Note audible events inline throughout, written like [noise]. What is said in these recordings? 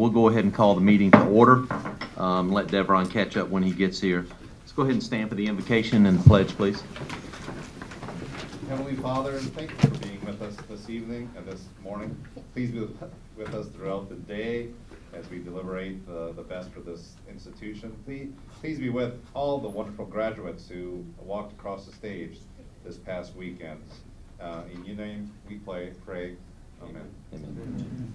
We'll go ahead and call the meeting to order. Um, Let Deveron catch up when he gets here. Let's go ahead and stand for the invocation and the pledge, please. Heavenly Father, thank you for being with us this evening and this morning. Please be with us throughout the day as we deliberate the, the best for this institution. Please, please be with all the wonderful graduates who walked across the stage this past weekend. Uh, in your name, we play, pray, amen. Amen.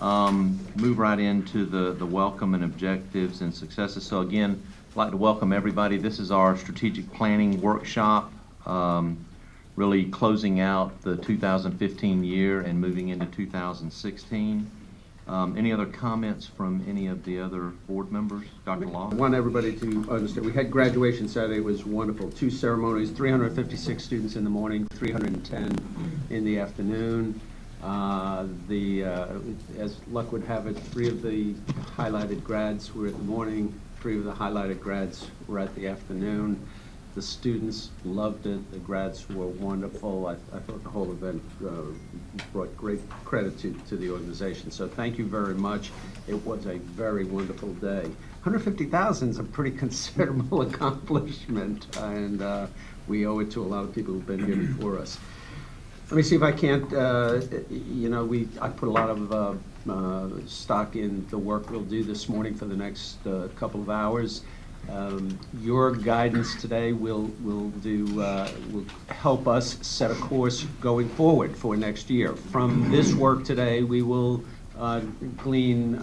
Um, Move right into the, the welcome and objectives and successes. So again, I'd like to welcome everybody. This is our strategic planning workshop, um, really closing out the 2015 year and moving into 2016. Um, Any other comments from any of the other board members? Dr. Long? I want everybody to understand, we had graduation Saturday, it was wonderful. Two ceremonies, 356 students in the morning, 310 in the afternoon. Uh, The, uh, as luck would have it, three of the highlighted grads were at the morning, three of the highlighted grads were at the afternoon. The students loved it, the grads were wonderful. I I thought the whole event uh, brought great credit to, the organization. So thank you very much. It was a very wonderful day. 150,000 is a pretty [laughs] considerable [laughs] accomplishment, and uh, we owe it to a lot of people who've been here before us. Let me see if I can't, uh, you know, we, I put a lot of uh, uh, stock in the work we'll do this morning for the next uh, couple of hours. Um, Your guidance today will, will do, uh, will help us set a course going forward for next year. From this work today, we will uh, glean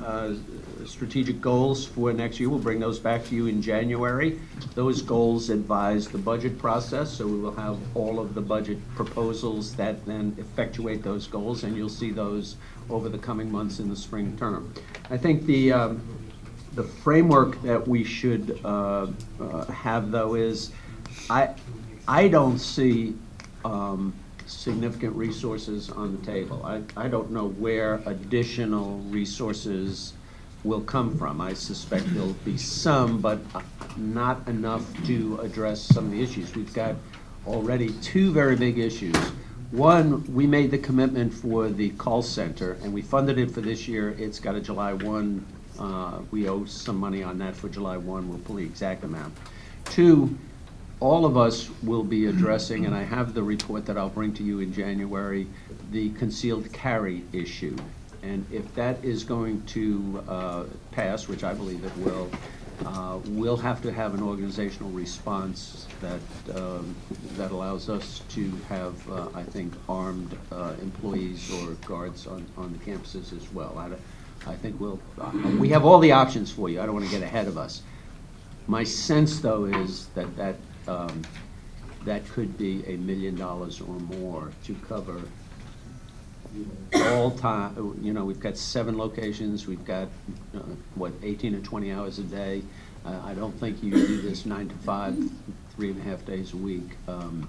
strategic goals for next year. We'll bring those back to you in January. Those goals advise the budget process, so we will have all of the budget proposals that then effectuate those goals, and you'll see those over the coming months in the spring term. I think the, um, the framework that we should uh, uh, have, though, is, I, I don't see um, significant resources on the table. I, I don't know where additional resources will come from. I suspect there'll be some, but not enough to address some of the issues. We've got already two very big issues. One, we made the commitment for the call center, and we funded it for this year. It's got a July 1, uh, we owe some money on that for July 1. We'll pull the exact amount. Two, all of us will be addressing, and I have the report that I'll bring to you in January, the concealed carry issue. And if that is going to uh, pass, which I believe it will, uh, we'll have to have an organizational response that, um, that allows us to have, uh, I think, armed uh, employees or guards on, on the campuses as well. I I think we'll, uh, we have all the options for you. I don't want to get ahead of us. My sense, though, is that that, um, that could be a million dollars or more to cover all time, you know, we've got seven locations, we've got, uh, what, 18 or 20 hours a day. Uh, I don't think you do this nine to five, three and a half days a week. Um,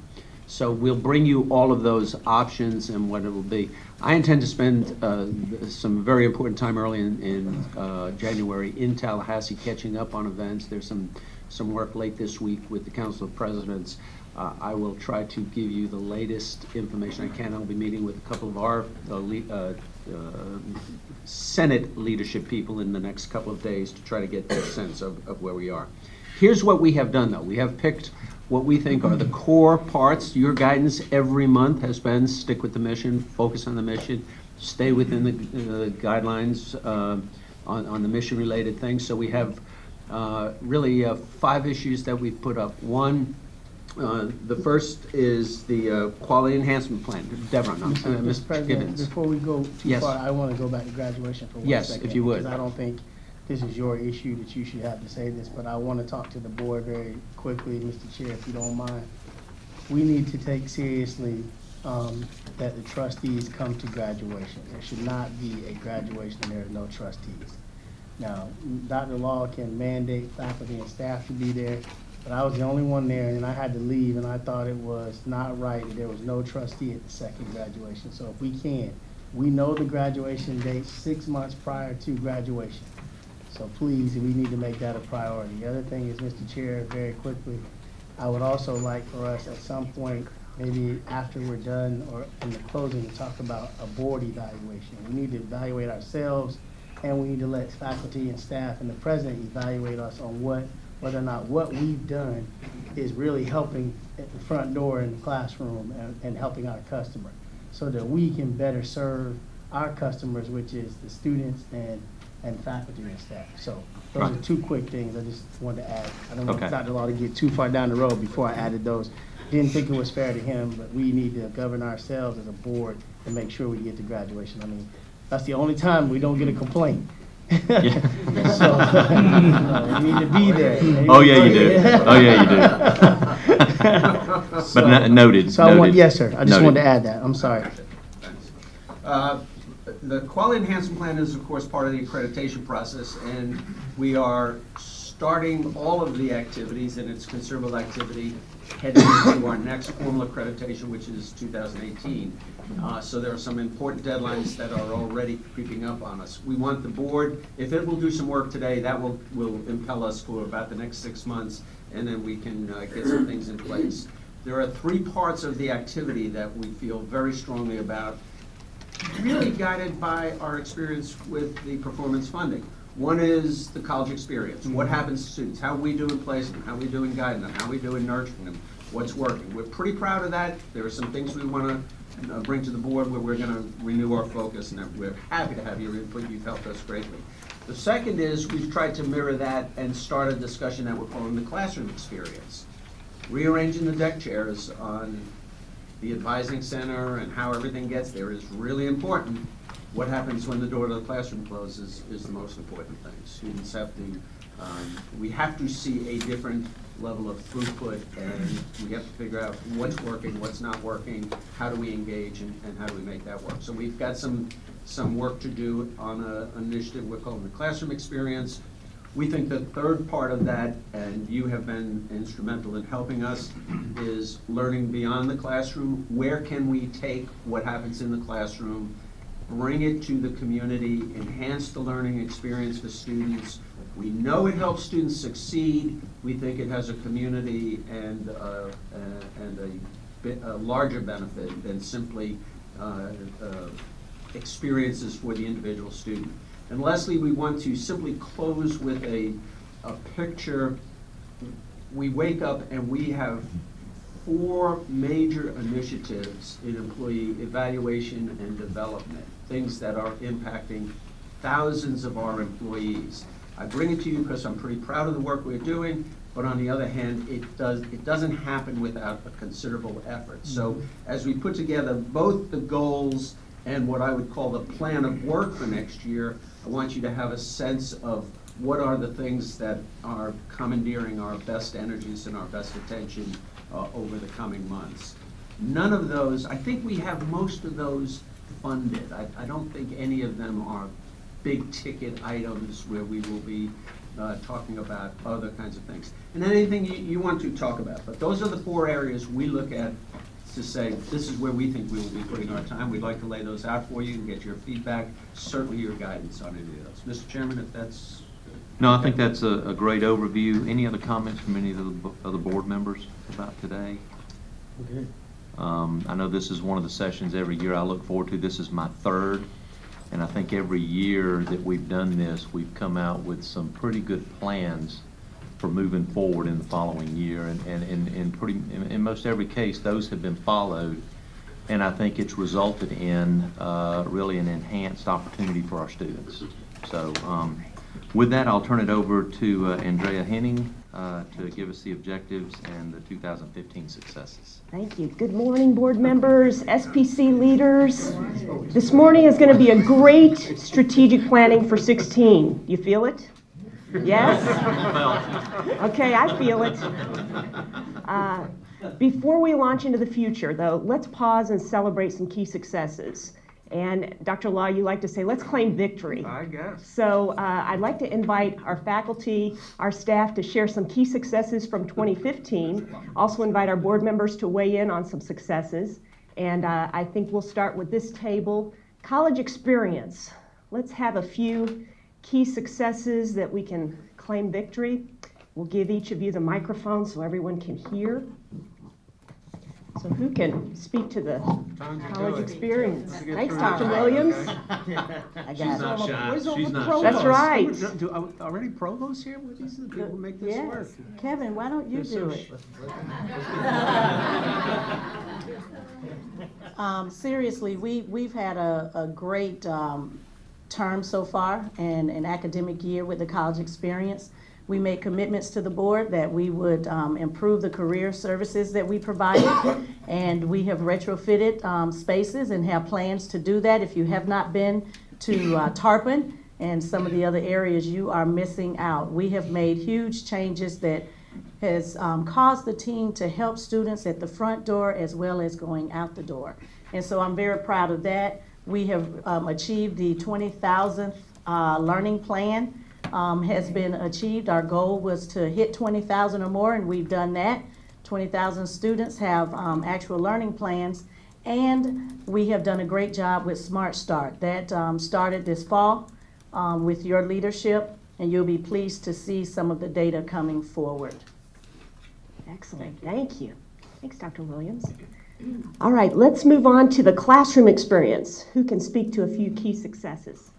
So we'll bring you all of those options and what it will be. I intend to spend uh, some very important time early in, in uh, January in Tallahassee catching up on events. There's some, some work late this week with the Council of Presidents. Uh, I will try to give you the latest information I can. I'll be meeting with a couple of our uh, le- uh, uh, Senate leadership people in the next couple of days to try to get their sense of, of where we are. Here's what we have done, though. We have picked what we think are the core parts. Your guidance every month has been stick with the mission, focus on the mission, stay within the uh, guidelines uh, on, on the mission-related things. So we have uh, really uh, five issues that we've put up. One, uh, the first is the uh, quality enhancement plan. Deveron, no, uh, Mr. Mr. President, Gibbons. before we go too Yes. far, I want to go back to graduation for one second. Yes, if you would. Because I don't think this is your issue that you should have to say this, but I want to talk to the board very quickly, Mr. Chair, if you don't mind. We need to take seriously um, that the trustees come to graduation. There should not be a graduation and there are no trustees. Now, Dr. Law can mandate faculty and staff to be there, but I was the only one there, and I had to leave, and I thought it was not right there was no trustee at the second graduation. So if we can, we know the graduation date six months prior to graduation. So please, we need to make that a priority. The other thing is, Mr. Chair, very quickly, I would also like for us at some point, maybe after we're done or in the closing, to talk about a board evaluation. We need to evaluate ourselves and we need to let faculty and staff and the president evaluate us on what, whether or not what we've done is really helping at the front door in the classroom and, and helping our customer. So that we can better serve our customers, which is the students and, and faculty and staff. So those are two quick things I just wanted to add. I don't want Okay. Dr. Law to get too far down the road before I added those. Didn't think it was fair to him, but we need to govern ourselves as a board and make sure we get to graduation. I mean, that's the only time we don't get a complaint. Yeah. So, [laughs] uh, we need to be there. Oh, yeah, you do. Oh, yeah, you do. [laughs] But no- noted, So I want, noted. yes, sir. I just Noted. wanted to add that. I'm sorry. Uh, The quality enhancement plan is, of course, part of the accreditation process, and we are starting all of the activities, and it's considerable activity, heading into our next formal accreditation, which is 2018. Uh, So there are some important deadlines that are already creeping up on us. We want the board, if it will do some work today, that will, will impel us for about the next six months, and then we can uh, get some things in place. There are three parts of the activity that we feel very strongly about, really guided by our experience with the performance funding. One is the college experience. What happens to students? How we do in placement? How we do in guiding them? How we do in nurturing them? What's working? We're pretty proud of that. There are some things we want to bring to the board where we're going to renew our focus, and we're happy to have your input. You've helped us greatly. The second is we've tried to mirror that and start a discussion that we're calling the classroom experience. Rearranging the deck chairs on the advising center and how everything gets there is really important. What happens when the door to the classroom closes is the most important thing. Students have to, um, we have to see a different level of throughput, and we have to figure out what's working, what's not working, how do we engage, and, and how do we make that work. So we've got some, some work to do on an initiative we're calling the Classroom Experience. We think the third part of that, and you have been instrumental in helping us, is learning beyond the classroom. Where can we take what happens in the classroom, bring it to the community, enhance the learning experience for students? We know it helps students succeed. We think it has a community and, uh, uh, and a a larger benefit than simply uh, uh, experiences for the individual student. And lastly, we want to simply close with a, a picture. We wake up and we have four major initiatives in employee evaluation and development, things that are impacting thousands of our employees. I bring it to you because I'm pretty proud of the work we're doing, but on the other hand, it does, it doesn't happen without a considerable effort. So as we put together both the goals and what I would call the plan of work for next year, I want you to have a sense of what are the things that are commandeering our best energies and our best attention uh, over the coming months. None of those, I think we have most of those funded. I, I don't think any of them are big ticket items where we will be uh, talking about other kinds of things. And anything you, you want to talk about, but those are the four areas we look at to say, this is where we think we will be putting our time. We'd like to lay those out for you and get your feedback, certainly your guidance on any of those. Mr. Chairman, if that's. No, I think that's a, a great overview. Any other comments from any of the, bo- other board members about today? Um, I know this is one of the sessions every year I look forward to. This is my third. And I think every year that we've done this, we've come out with some pretty good plans for moving forward in the following year. And, and, and in pretty, in, in most every case, those have been followed. And I think it's resulted in, uh, really an enhanced opportunity for our students. So, um, with that, I'll turn it over to uh, Andrea Henning, uh, to give us the objectives and the 2015 successes. Thank you. Good morning, board members, SPC leaders. This morning is going to be a great strategic planning for 16. You feel it? Yes? Okay, I feel it. Uh, Before we launch into the future, though, let's pause and celebrate some key successes. And Dr. Law, you like to say, let's claim victory. I guess. So uh, I'd like to invite our faculty, our staff to share some key successes from 2015. Also invite our board members to weigh in on some successes. And uh, I think we'll start with this table. College experience. Let's have a few key successes that we can claim victory. We'll give each of you the microphone so everyone can hear. So who can speak to the Time to do college experience? Let's get Thanks, through. Dr. Williams. I She's got not it. shy. Where's all She's the not pros? shy. That's right. Do- do- are Already provost here? Well, These are the people who make this work. Yes. Kevin, why don't you They're so do sh- it? [laughs] Um, seriously, we, we've had a, a great, um, term so far and an academic year with the college experience. We made commitments to the board that we would, um, improve the career services that we provided. And we have retrofitted, um, spaces and have plans to do that. If you have not been to, uh, Tarpon and some of the other areas, you are missing out. We have made huge changes that has um, caused the team to help students at the front door as well as going out the door. And so I'm very proud of that. We have um, achieved the 20,000th uh, learning plan um, has been achieved. Our goal was to hit 20,000 or more, and we've done that. 20,000 students have um, actual learning plans, and we have done a great job with Smart Start. That um, started this fall um, with your leadership, and you'll be pleased to see some of the data coming forward. Excellent, thank you. Thanks, Dr. Williams. All right, let's move on to the classroom experience. Who can speak to a few key successes?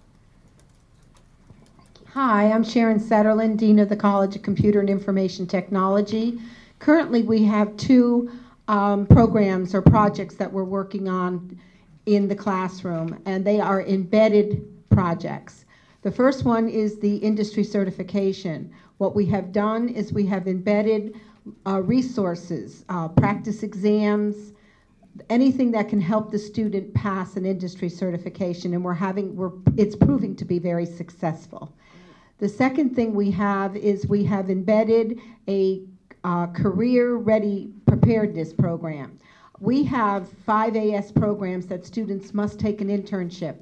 Hi, I'm Sharon Setterlin, Dean of the College of Computer and Information Technology. Currently, we have two um, programs or projects that we're working on in the classroom, and they are embedded projects. The first one is the industry certification. What we have done is we have embedded uh, resources, uh, practice exams, anything that can help the student pass an industry certification, and we're having, we're, it's proving to be very successful. The second thing we have is we have embedded a uh, career-ready preparedness program. We have five AS programs that students must take an internship.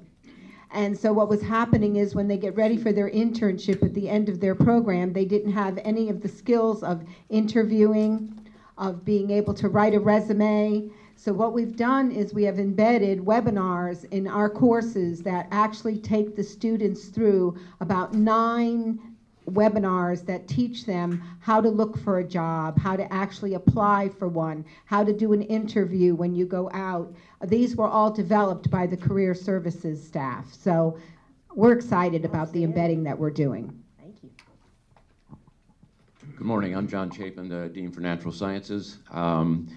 And so what was happening is when they get ready for their internship at the end of their program, they didn't have any of the skills of interviewing, of being able to write a resume. So what we've done is we have embedded webinars in our courses that actually take the students through about nine webinars that teach them how to look for a job, how to actually apply for one, how to do an interview when you go out. These were all developed by the career services staff. So we're excited about the embedding that we're doing. Thank you. Good morning. I'm John Chapin, the Dean for Natural Sciences. Um,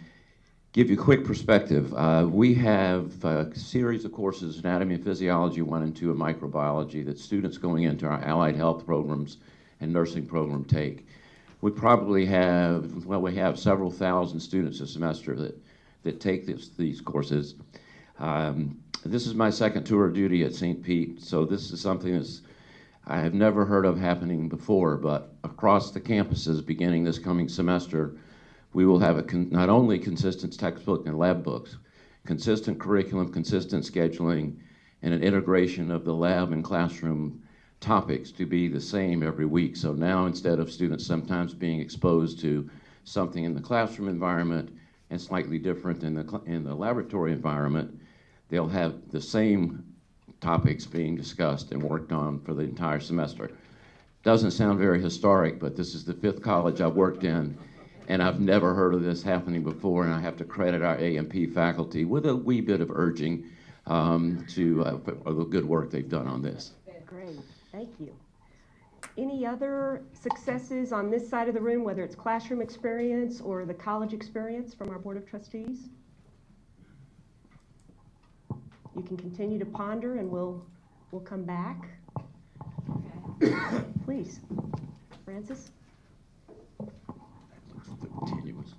give you a quick perspective. Uh, we have a series of courses, Anatomy and Physiology 1 and 2 of Microbiology, that students going into our allied health programs and nursing program take. We probably have, well, we have several thousand students a semester that, that take this, these courses. Um, this is my second tour of duty at St. Pete, so this is something that's I have never heard of happening before, but across the campuses beginning this coming semester, we will have a con- not only consistent textbook and lab books, consistent curriculum, consistent scheduling, and an integration of the lab and classroom topics to be the same every week. So now instead of students sometimes being exposed to something in the classroom environment and slightly different in the, cl- in the laboratory environment, they'll have the same topics being discussed and worked on for the entire semester. Doesn't sound very historic, but this is the fifth college I've worked in, and I've never heard of this happening before, and I have to credit our A&P faculty with a wee bit of urging um, to uh, the good work they've done on this. Great, thank you. Any other successes on this side of the room, whether it's classroom experience or the college experience from our Board of Trustees? You can continue to ponder and we'll, we'll come back. [coughs] Please, Francis? Continuous.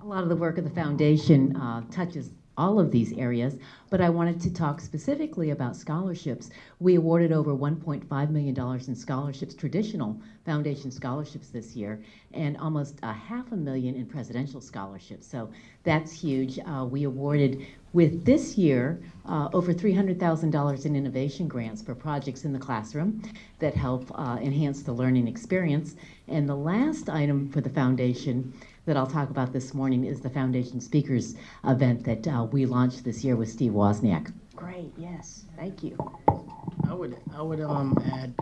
A lot of the work of the foundation uh, touches all of these areas, but I wanted to talk specifically about scholarships. We awarded over $1.5 million in scholarships, traditional foundation scholarships this year, and almost a half a million in presidential scholarships. So that's huge. Uh, we awarded with this year uh, over $300,000 in innovation grants for projects in the classroom that help uh, enhance the learning experience. And the last item for the foundation that I'll talk about this morning is the Foundation Speakers event that uh, we launched this year with Steve Wozniak. Great, yes, thank you. I would, I would, um, add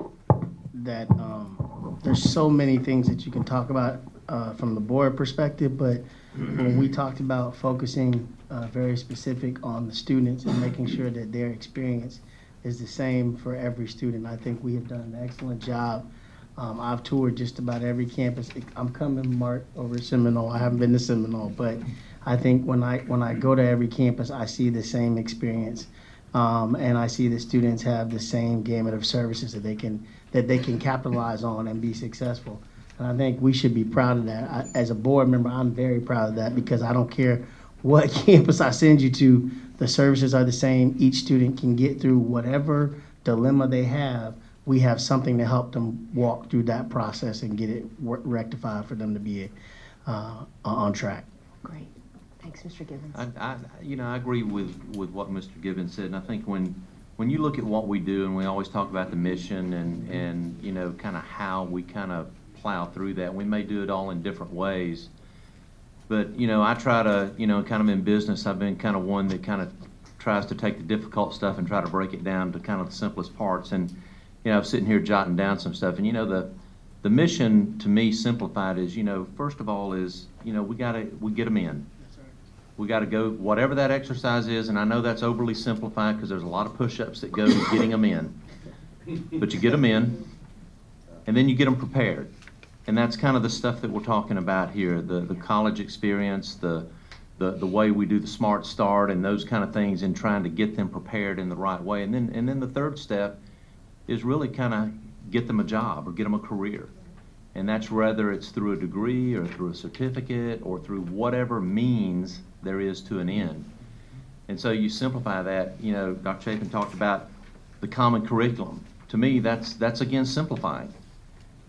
that, um, there's so many things that you can talk about, uh, from the board perspective, but when we talked about focusing, uh, very specific on the students and making sure that their experience is the same for every student, I think we have done an excellent job. Um, I've toured just about every campus. I'm coming, Mark, over Seminole. I haven't been to Seminole, but I think when I, when I go to every campus, I see the same experience. Um, and I see the students have the same gamut of services that they can, that they can capitalize on and be successful. And I think we should be proud of that. I, as a board member, I'm very proud of that because I don't care what [laughs] campus I send you to, the services are the same. Each student can get through whatever dilemma they have. We have something to help them walk through that process and get it rectified for them to be uh, on track. Great. Thanks, Mr. Gibbons. I, I, you know, I agree with, with what Mr. Gibbons said, and I think when, when you look at what we do, and we always talk about the mission and, and, you know, kind of how we kind of plow through that, we may do it all in different ways. But, you know, I try to, you know, kind of in business, I've been kind of one that kind of tries to take the difficult stuff and try to break it down to kind of the simplest parts. And, you know, I'm sitting here jotting down some stuff, and, you know, the, the mission to me simplified is, you know, first of all is, you know, we gotta, we get them in. We gotta go, whatever that exercise is, and I know that's overly simplified, because there's a lot of push-ups that go to getting them in. But you get them in, and then you get them prepared. And that's kind of the stuff that we're talking about here, the, the college experience, the, the, the way we do the smart start and those kind of things and trying to get them prepared in the right way. And then, and then the third step is really kind of get them a job or get them a career. And that's whether it's through a degree or through a certificate or through whatever means there is to an end. And so you simplify that, you know, Dr. Chapin talked about the common curriculum. To me, that's, that's again simplifying.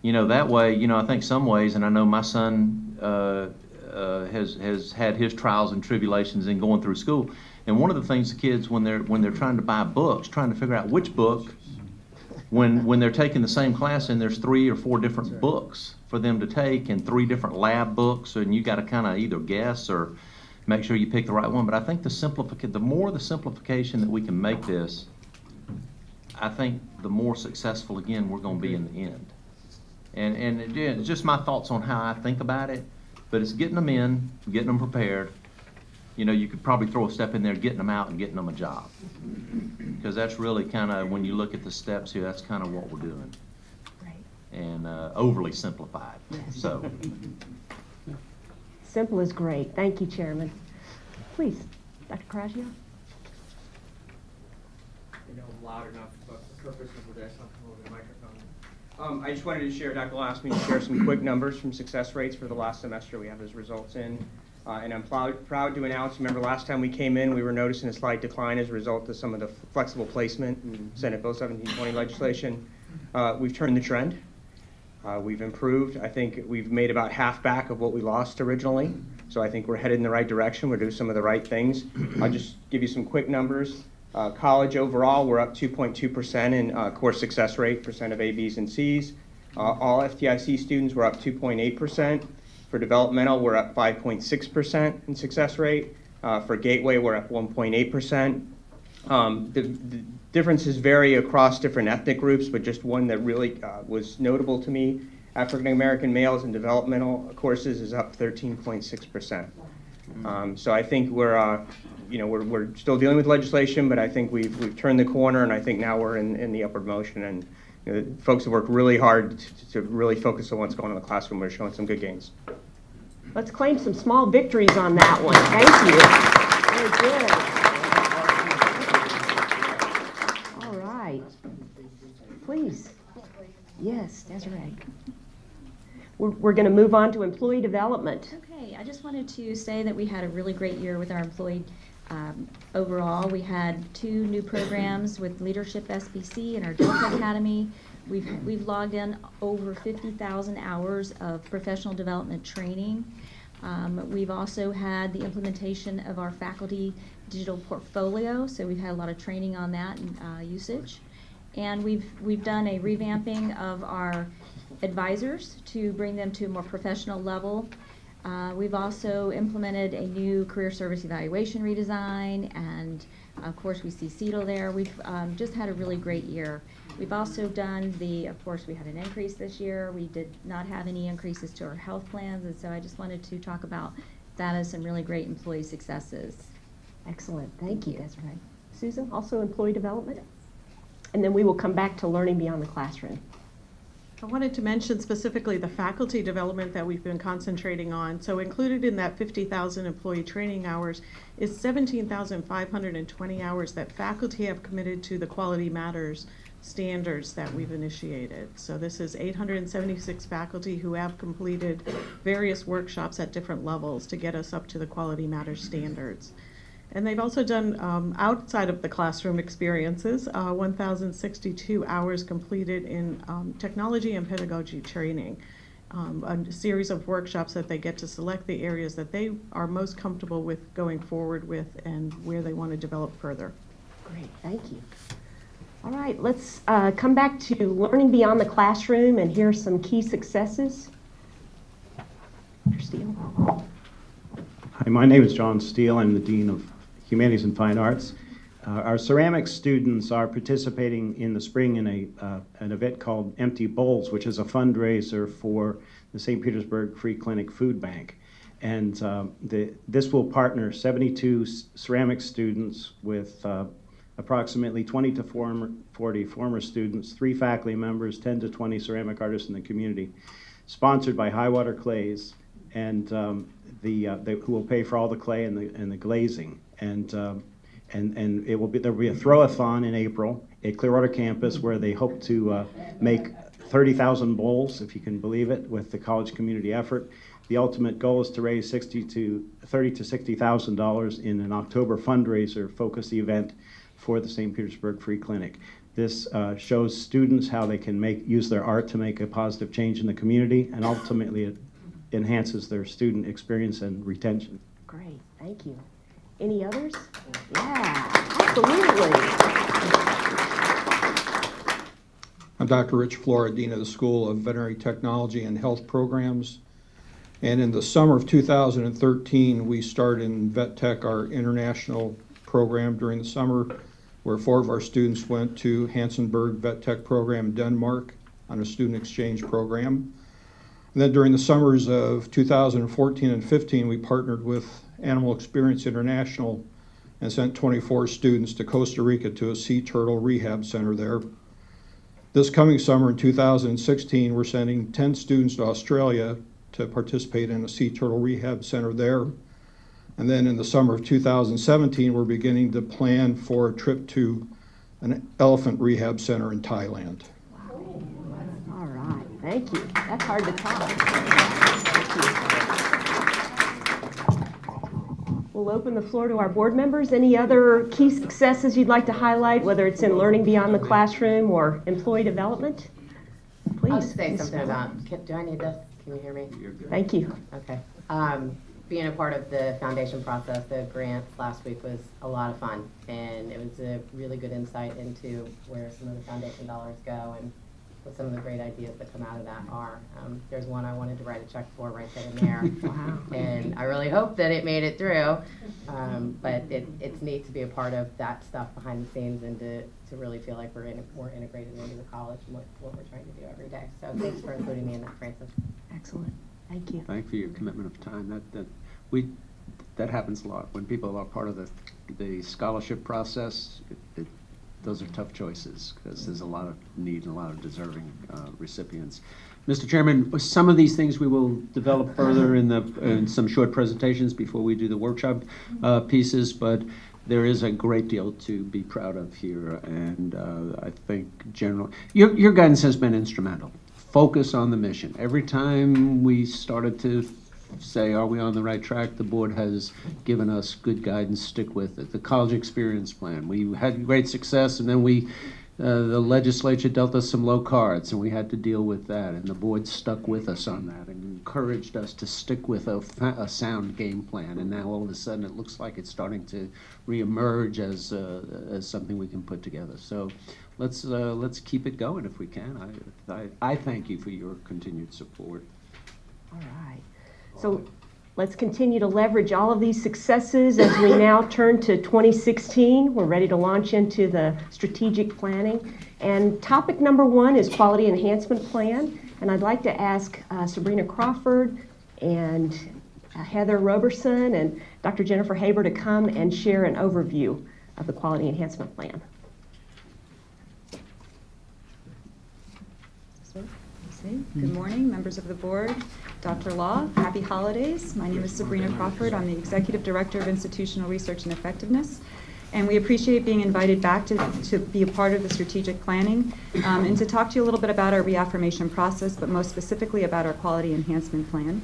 You know, that way, you know, I think some ways, and I know my son uh, uh, has, has had his trials and tribulations in going through school. And one of the things the kids, when they're, when they're trying to buy books, trying to figure out which book when, when they're taking the same class and there's three or four different books for them to take and three different lab books, and you got to kind of either guess or make sure you pick the right one. But I think the simplification, the more the simplification that we can make this, I think the more successful again we're going to be in the end. And and it's just my thoughts on how I think about it, but it's getting them in, getting them prepared. You know, you could probably throw a step in there, getting them out and getting them a job. Because that's really kind of, when you look at the steps here, that's kind of what we're doing. Great. And uh, overly simplified, Yes. so. Simple is great. Thank you, Chairman. Please, Dr. Coraggio? you know, loud enough, but the purpose of this, I'll come over the microphone. Um, I just wanted to share, Dr. asked me to share some quick numbers from success rates for the last semester. We have those results in. Uh, and I'm proud, proud to announce, remember last time we came in, we were noticing a slight decline as a result of some of the flexible placement, Senate Bill 1720 legislation. Uh, we've turned the trend. Uh, we've improved. I think we've made about half back of what we lost originally. So I think we're headed in the right direction. We're doing some of the right things. I'll just give you some quick numbers. Uh, college overall, we're up 2.2% in uh, course success rate, percent of A, Bs, and Cs. Uh, all FTIC students were up 2.8%. For developmental, we're up 5.6% in success rate. Uh, for Gateway, we're up 1.8%. Um, the, the differences vary across different ethnic groups, but just one that really uh, was notable to me African American males in developmental courses is up 13.6%. Um, so I think we're, uh, you know, we're, we're still dealing with legislation, but I think we've, we've turned the corner, and I think now we're in, in the upward motion. And you know, folks have worked really hard to, to really focus on what's going on in the classroom. We're showing some good gains. Let's claim some small victories on that one. Thank you. Very good. All right. Please. Yes, Desiree. We're, going to move on to employee development. Okay, I just wanted to say that we had a really great year with our employee Um, Overall, we had two new programs with Leadership SPC and our Delta Academy. We've, we've logged in over 50,000 hours of professional development training. Um, We've also had the implementation of our faculty digital portfolio, so we've had a lot of training on that and uh, usage. And we've, we've done a revamping of our advisors to bring them to a more professional level. Uh, We've also implemented a new career service evaluation redesign, and of course, we see CETL there. We've um, just had a really great year. We've also done the, of course, we had an increase this year. We did not have any increases to our health plans, and so I just wanted to talk about that as some really great employee successes. Excellent, thank you. That's right. Susan, also employee development? And then we will come back to learning beyond the classroom. I wanted to mention specifically the faculty development that we've been concentrating on. So included in that 50,000 employee training hours is 17,520 hours that faculty have committed to the Quality Matters standards that we've initiated. So this is 876 faculty who have completed various workshops at different levels to get us up to the Quality Matters standards. And they've also done um, outside of the classroom experiences, uh, 1,062 hours completed in um, technology and pedagogy training. Um, a series of workshops that they get to select the areas that they are most comfortable with going forward with and where they want to develop further. Great, thank you. All right, let's uh, come back to learning beyond the classroom and hear some key successes. Dr. Steele. Hi, my name is John Steele. I'm the Dean of Humanities and Fine Arts. Uh, our ceramics students are participating in the spring in a, uh, an event called Empty Bowls, which is a fundraiser for the St. Petersburg Free Clinic Food Bank. And um, the, this will partner 72 ceramics students with uh, approximately 20 to former, 40 former students, three faculty members, 10 to 20 ceramic artists in the community, sponsored by Highwater Clays, and um, the, uh, the, who will pay for all the clay and the, and the glazing. And, um, and, and it will be, there will be a throw-a-thon in April at Clearwater campus where they hope to uh, make 30,000 bowls, if you can believe it, with the college community effort. The ultimate goal is to raise 60 to 30 to 60 thousand dollars in an October fundraiser focused event for the St. Petersburg Free Clinic. This uh, shows students how they can make use their art to make a positive change in the community, and ultimately it enhances their student experience and retention. Great, thank you. Any others? Yeah, absolutely. I'm Dr. Rich Flora, Dean of the School of Veterinary Technology and Health Programs. And in the summer of 2013, we started in Vet Tech, our international program during the summer, where four of our students went to Hansenberg Vet Tech program in Denmark on a student exchange program. And then during the summers of 2014 and 15, we partnered with Animal Experience International and sent 24 students to Costa Rica to a sea turtle rehab center there. This coming summer in 2016, we're sending 10 students to Australia to participate in a sea turtle rehab center there. And then in the summer of 2017, we're beginning to plan for a trip to an elephant rehab center in Thailand. All right, thank you. That's hard to top. We'll open the floor to our board members. Any other key successes you'd like to highlight, whether it's in learning beyond the classroom or employee development? Please. I'll say Ms. something about, can- do I need this? Can you hear me? Thank you. Okay. Um, being a part of the foundation process, the grants last week was a lot of fun. And it was a really good insight into where some of the foundation dollars go and what some of the great ideas that come out of that are. Um, there's one I wanted to write a check for right then and there. [laughs] Wow. And I really hope that it made it through. Um, but it, it's neat to be a part of that stuff behind the scenes and to, to really feel like we're in, more integrated into the college and what, what we're trying to do every day. So thanks for including me in that, Francis. Excellent. Thank you. Thank you for your commitment of time. That, that, we, that happens a lot. When people are part of the, the scholarship process, it, it, those are tough choices because there's a lot of need and a lot of deserving uh, recipients. Mr. Chairman, some of these things we will develop further in the, in some short presentations before we do the workshop uh, pieces, but there is a great deal to be proud of here, and uh, I think general, your, your guidance has been instrumental. Focus on the mission. Every time we started to say, are we on the right track? The board has given us good guidance, stick with it. The college experience plan, we had great success, and then we, uh, the legislature dealt us some low cards, and we had to deal with that, and the board stuck with us on that and encouraged us to stick with a, a sound game plan, and now all of a sudden, it looks like it's starting to reemerge as, uh, as something we can put together. So let's, uh, let's keep it going if we can. I, I, I thank you for your continued support. All right. So let's continue to leverage all of these successes as we now turn to 2016. We're ready to launch into the strategic planning. And topic number one is quality enhancement plan. And I'd like to ask uh, Sabrina Crawford and uh, Heather Roberson and Dr. Jennifer Haber to come and share an overview of the quality enhancement plan. Good morning, members of the board, Dr. Law, happy holidays. My name is Sabrina Crawford. I'm the Executive Director of Institutional Research and Effectiveness. And we appreciate being invited back to, to be a part of the strategic planning um, and to talk to you a little bit about our reaffirmation process, but most specifically about our quality enhancement plan.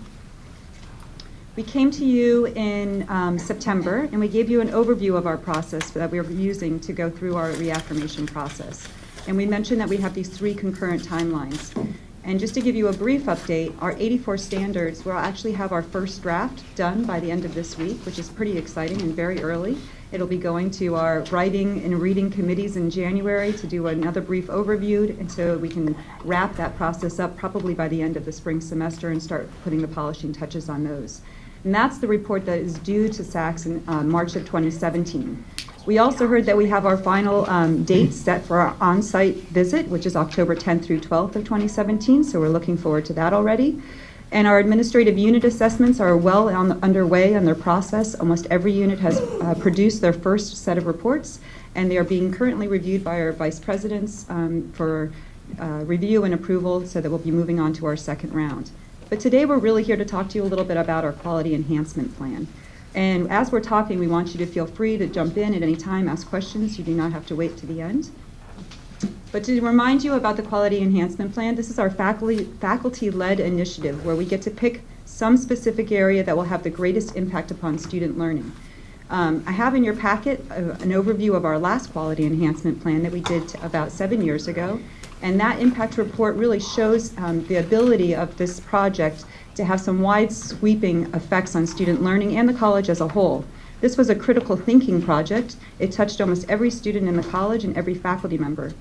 We came to you in um, September and we gave you an overview of our process that we are using to go through our reaffirmation process. And we mentioned that we have these three concurrent timelines. And just to give you a brief update, our 84 standards, we'll actually have our first draft done by the end of this week, which is pretty exciting and very early. It'll be going to our writing and reading committees in January to do another brief overview, and so we can wrap that process up probably by the end of the spring semester and start putting the polishing touches on those. And that's the report that is due to SACS in uh, March of 2017. We also heard that we have our final um, date set for our on-site visit, which is October 10th through 12th of 2017, so we're looking forward to that already. And our administrative unit assessments are well on, underway on their process. Almost every unit has uh, produced their first set of reports, and they are being currently reviewed by our vice presidents um, for uh, review and approval so that we'll be moving on to our second round. But today we're really here to talk to you a little bit about our quality enhancement plan. And as we're talking, we want you to feel free to jump in at any time, ask questions. You do not have to wait to the end. But to remind you about the Quality Enhancement Plan, this is our faculty, faculty-led initiative where we get to pick some specific area that will have the greatest impact upon student learning. Um, I have in your packet uh, an overview of our last Quality Enhancement Plan that we did about seven years ago. And that impact report really shows um, the ability of this project to have some wide sweeping effects on student learning and the college as a whole. This was a critical thinking project. It touched almost every student in the college and every faculty member.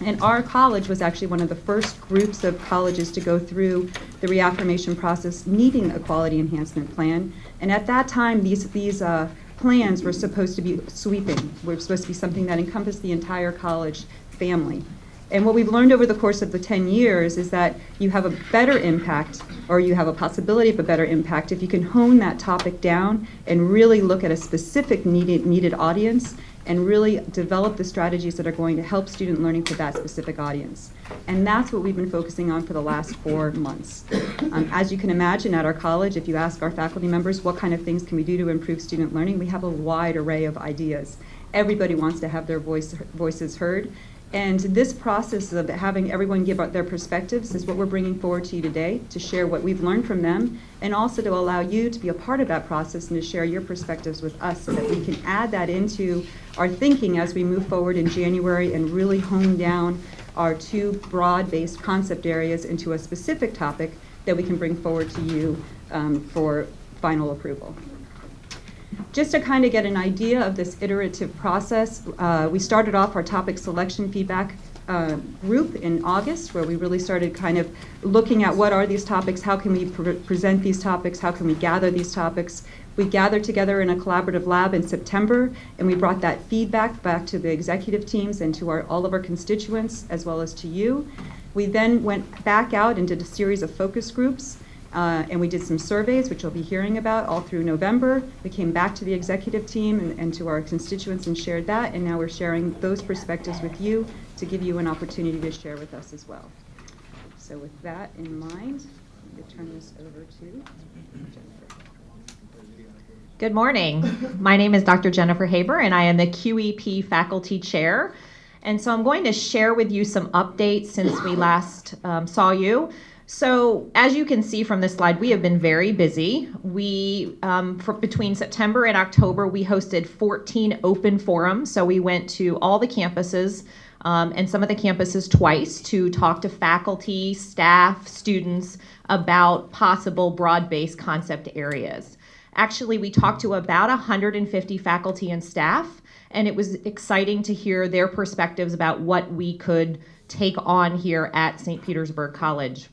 And our college was actually one of the first groups of colleges to go through the reaffirmation process needing a quality enhancement plan. And at that time, these, these uh, plans were supposed to be sweeping, were supposed to be something that encompassed the entire college family. And what we've learned over the course of the 10 years is that you have a better impact, or you have a possibility of a better impact, if you can hone that topic down and really look at a specific needed, needed audience and really develop the strategies that are going to help student learning for that specific audience. And that's what we've been focusing on for the last four months. Um, as you can imagine, at our college, if you ask our faculty members what kind of things can we do to improve student learning, we have a wide array of ideas. Everybody wants to have their voice, voices heard, and this process of having everyone give out their perspectives is what we're bringing forward to you today to share what we've learned from them and also to allow you to be a part of that process and to share your perspectives with us so that we can add that into our thinking as we move forward in January and really hone down our two broad-based concept areas into a specific topic that we can bring forward to you um, for final approval. Just to kind of get an idea of this iterative process, uh, we started off our topic selection feedback uh, group in August, where we really started kind of looking at what are these topics, how can we pre present these topics, how can we gather these topics. We gathered together in a collaborative lab in September, and we brought that feedback back to the executive teams and to our, all of our constituents, as well as to you. We then went back out and did a series of focus groups. Uh, and we did some surveys, which you'll be hearing about all through November. We came back to the executive team and, and, to our constituents and shared that, and now we're sharing those perspectives with you to give you an opportunity to share with us as well. So with that in mind, I'm going to turn this over to Jennifer. Good morning. My name is Dr. Jennifer Haber, and I am the QEP Faculty Chair. And so I'm going to share with you some updates since we last um, saw you. So, as you can see from this slide, we have been very busy. We, um, between September and October, we hosted 14 open forums. So, we went to all the campuses um, and some of the campuses twice to talk to faculty, staff, students about possible broad based concept areas. Actually, we talked to about 150 faculty and staff, and it was exciting to hear their perspectives about what we could take on here at St. Petersburg College.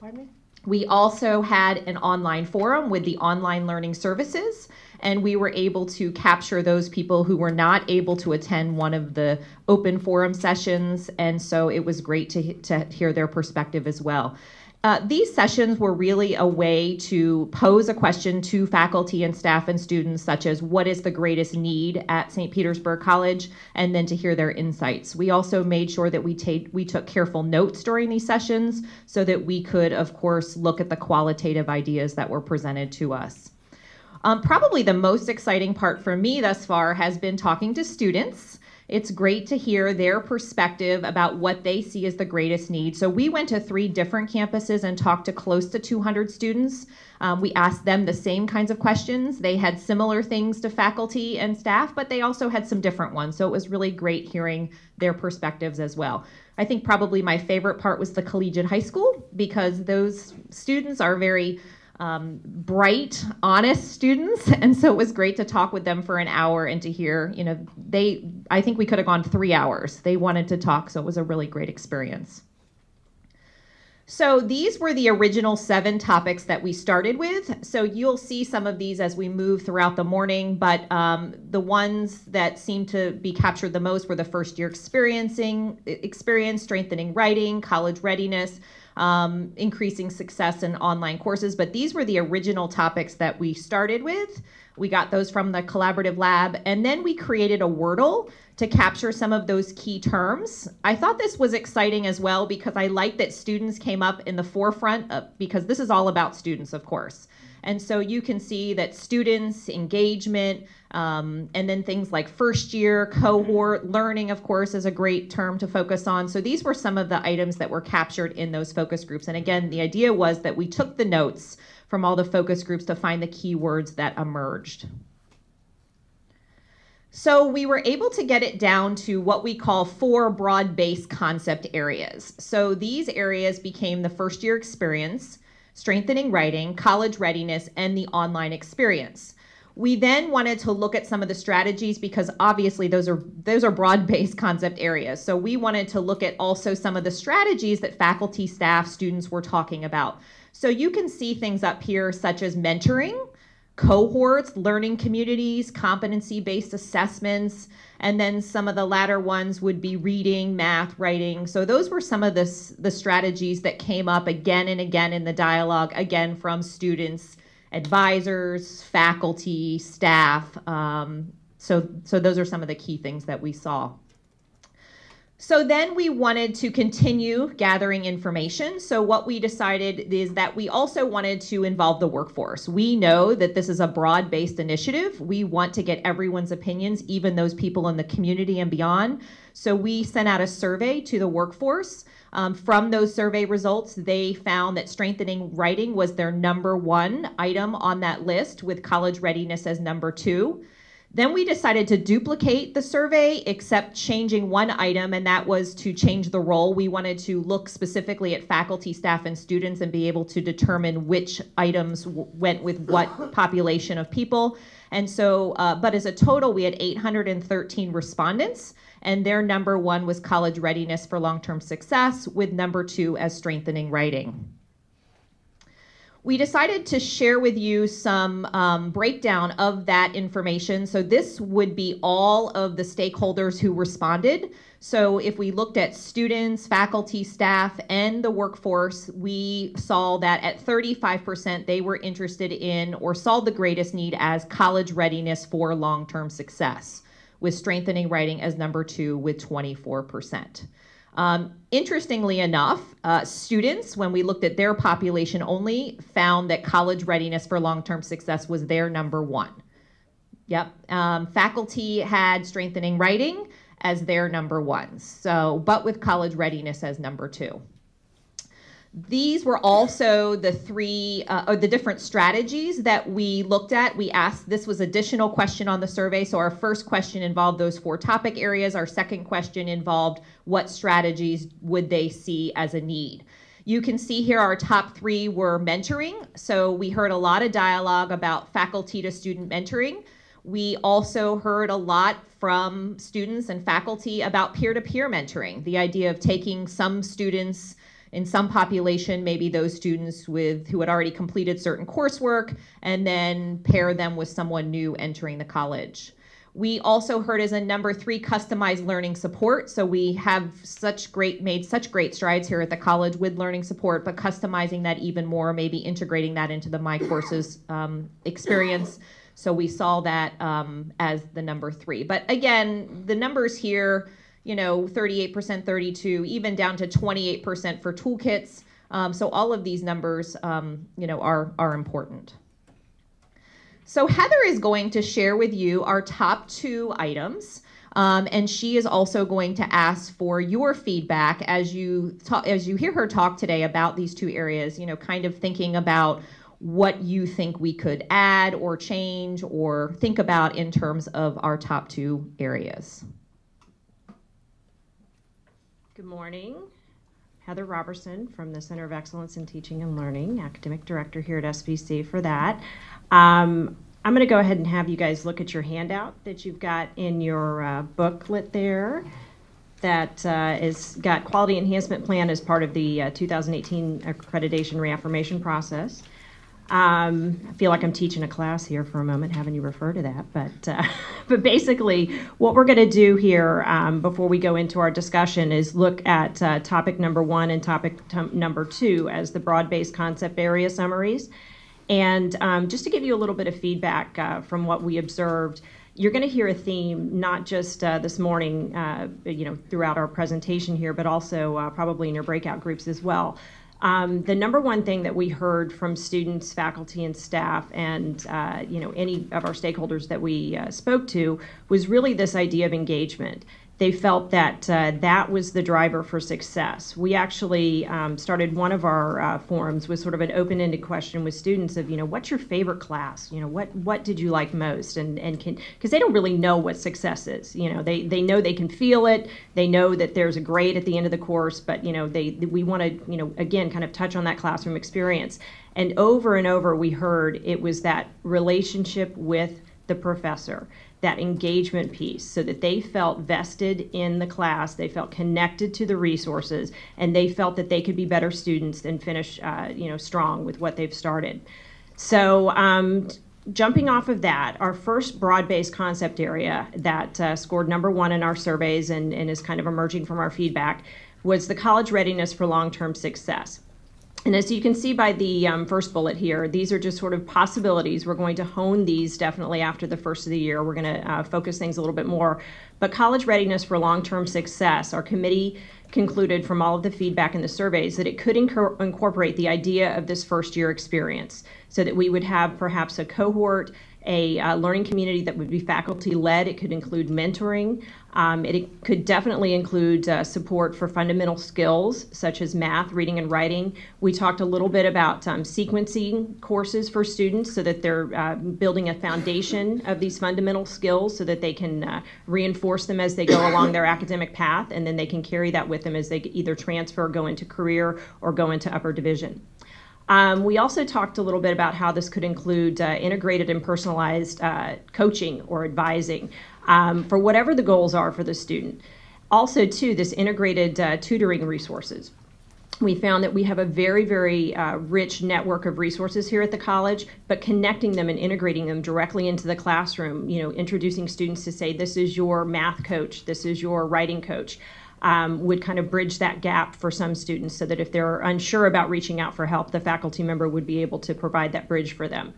We also had an online forum with the online learning services, and we were able to capture those people who were not able to attend one of the open forum sessions, and so it was great to, to hear their perspective as well. Uh, these sessions were really a way to pose a question to faculty and staff and students, such as what is the greatest need at St. Petersburg College, and then to hear their insights. We also made sure that we, take, we took careful notes during these sessions so that we could, of course, look at the qualitative ideas that were presented to us. Um, probably the most exciting part for me thus far has been talking to students. It's great to hear their perspective about what they see as the greatest need. So, we went to three different campuses and talked to close to 200 students. Um, we asked them the same kinds of questions. They had similar things to faculty and staff, but they also had some different ones. So, it was really great hearing their perspectives as well. I think probably my favorite part was the collegiate high school because those students are very um, bright, honest students, [laughs] and so it was great to talk with them for an hour and to hear. You know, they. I think we could have gone three hours. They wanted to talk, so it was a really great experience. So these were the original seven topics that we started with. So you'll see some of these as we move throughout the morning, but um, the ones that seemed to be captured the most were the first year experiencing experience, strengthening writing, college readiness, um, increasing success in online courses. But these were the original topics that we started with. We got those from the collaborative lab, and then we created a Wordle to capture some of those key terms. I thought this was exciting as well because I like that students came up in the forefront of, because this is all about students, of course. And so you can see that students, engagement, um, and then things like first year, cohort, learning, of course, is a great term to focus on. So these were some of the items that were captured in those focus groups. And again, the idea was that we took the notes from all the focus groups to find the keywords that emerged. So we were able to get it down to what we call four broad-based concept areas. So these areas became the first year experience, strengthening writing, college readiness, and the online experience. We then wanted to look at some of the strategies because obviously those are those are broad-based [laughs] concept areas. So we wanted to look at also some of the strategies that faculty, staff, students were talking about. So you can see things up here such as mentoring, cohorts, learning communities, competency-based assessments, and then some of the latter ones would be reading, math, writing. So those were some of the, the strategies that came up again and again in the dialogue, again from students advisors, faculty, staff. Um, so, so those are some of the key things that we saw. So then we wanted to continue gathering information. So what we decided is that we also wanted to involve the workforce. We know that this is a broad-based initiative. We want to get everyone's opinions, even those people in the community and beyond. So we sent out a survey to the workforce. Um, from those survey results, they found that strengthening writing was their number one item on that list, with college readiness as number two. Then we decided to duplicate the survey, except changing one item, and that was to change the role. We wanted to look specifically at faculty, staff, and students and be able to determine which items went with what [coughs] population of people. And so, uh, but as a total, we had 813 respondents, and their number one was college readiness for long term success, with number two as strengthening writing we decided to share with you some um, breakdown of that information. So this would be all of the stakeholders who responded. So if we looked at students, faculty, staff, and the workforce, we saw that at 35% they were interested in or saw the greatest need as college readiness for long-term success, with strengthening writing as number two with 24%. Um, interestingly enough, uh, students, when we looked at their population only, found that college readiness for long term success was their number one. Yep. Um, faculty had strengthening writing as their number one. So, but with college readiness as number two. These were also the three, uh, or the different strategies that we looked at. We asked, this was additional question on the survey. So our first question involved those four topic areas. Our second question involved what strategies would they see as a need. You can see here our top three were mentoring. So we heard a lot of dialogue about faculty to student mentoring. We also heard a lot from students and faculty about peer-to-peer mentoring, the idea of taking some students in some population, maybe those students with who had already completed certain coursework, and then pair them with someone new entering the college. We also heard as a number three, customized learning support. So we have such great, made such great strides here at the college with learning support, but customizing that even more, maybe integrating that into the My Courses um, experience. So we saw that um, as the number three. But again, the numbers here, you know, 38%, 32, even down to 28% for toolkits. Um, so all of these numbers, um, you know, are, are important. So Heather is going to share with you our top two items. Um, and she is also going to ask for your feedback as you talk, as you hear her talk today about these two areas. You know, kind of thinking about what you think we could add or change or think about in terms of our top two areas. Good morning. Heather Robertson from the Center of Excellence in Teaching and Learning, Academic Director here at SPC for that. Um, I'm going to go ahead and have you guys look at your handout that you've got in your uh, booklet there that uh, is got quality enhancement plan as part of the uh, 2018 accreditation reaffirmation process. Um, I feel like I'm teaching a class here for a moment, having you refer to that. But, uh, [laughs] but basically, what we're going to do here um, before we go into our discussion is look at uh, topic number one and topic number two as the broad-based concept area summaries. And um, just to give you a little bit of feedback uh, from what we observed, you're going to hear a theme not just uh, this morning, uh, you know, throughout our presentation here, but also uh, probably in your breakout groups as well. Um, the number one thing that we heard from students, faculty, and staff, and uh, you know any of our stakeholders that we uh, spoke to, was really this idea of engagement they felt that uh, that was the driver for success. We actually um, started one of our uh, forums with sort of an open-ended question with students of, you know, what's your favorite class? You know, what what did you like most? And and can because they don't really know what success is. You know, they they know they can feel it. They know that there's a grade at the end of the course, but you know, they we want to you know again kind of touch on that classroom experience. And over and over, we heard it was that relationship with the professor that engagement piece so that they felt vested in the class, they felt connected to the resources, and they felt that they could be better students and finish, uh, you know, strong with what they've started. So, um, jumping off of that, our first broad-based concept area that uh, scored number one in our surveys and, and is kind of emerging from our feedback was the college readiness for long-term success. And as you can see by the um, first bullet here, these are just sort of possibilities. We're going to hone these definitely after the first of the year. We're going to uh, focus things a little bit more. But college readiness for long-term success, our committee concluded from all of the feedback in the surveys that it could inc incorporate the idea of this first year experience so that we would have perhaps a cohort a uh, learning community that would be faculty led. It could include mentoring. Um, it, it, could definitely include uh, support for fundamental skills such as math, reading, and writing. We talked a little bit about um, sequencing courses for students so that they're uh, building a foundation of these fundamental skills so that they can uh, reinforce them as they go along their academic path and then they can carry that with them as they either transfer, go into career, or go into upper division. Um, we also talked a little bit about how this could include uh, integrated and personalized uh, coaching or advising um, for whatever the goals are for the student. Also, too, this integrated uh, tutoring resources. We found that we have a very, very uh, rich network of resources here at the college, but connecting them and integrating them directly into the classroom, you know, introducing students to say, this is your math coach, this is your writing coach um, would kind of bridge that gap for some students so that if they're unsure about reaching out for help, the faculty member would be able to provide that bridge for them.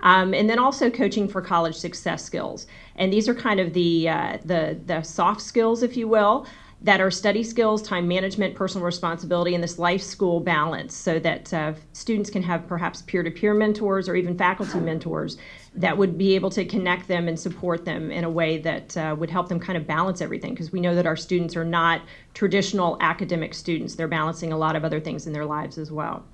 Um, and then also coaching for college success skills. And these are kind of the, uh, the, the soft skills, if you will, that are study skills, time management, personal responsibility, and this life school balance so that uh, students can have perhaps peer to peer mentors or even faculty mentors that would be able to connect them and support them in a way that uh, would help them kind of balance everything because we know that our students are not traditional academic students. They're balancing a lot of other things in their lives as well.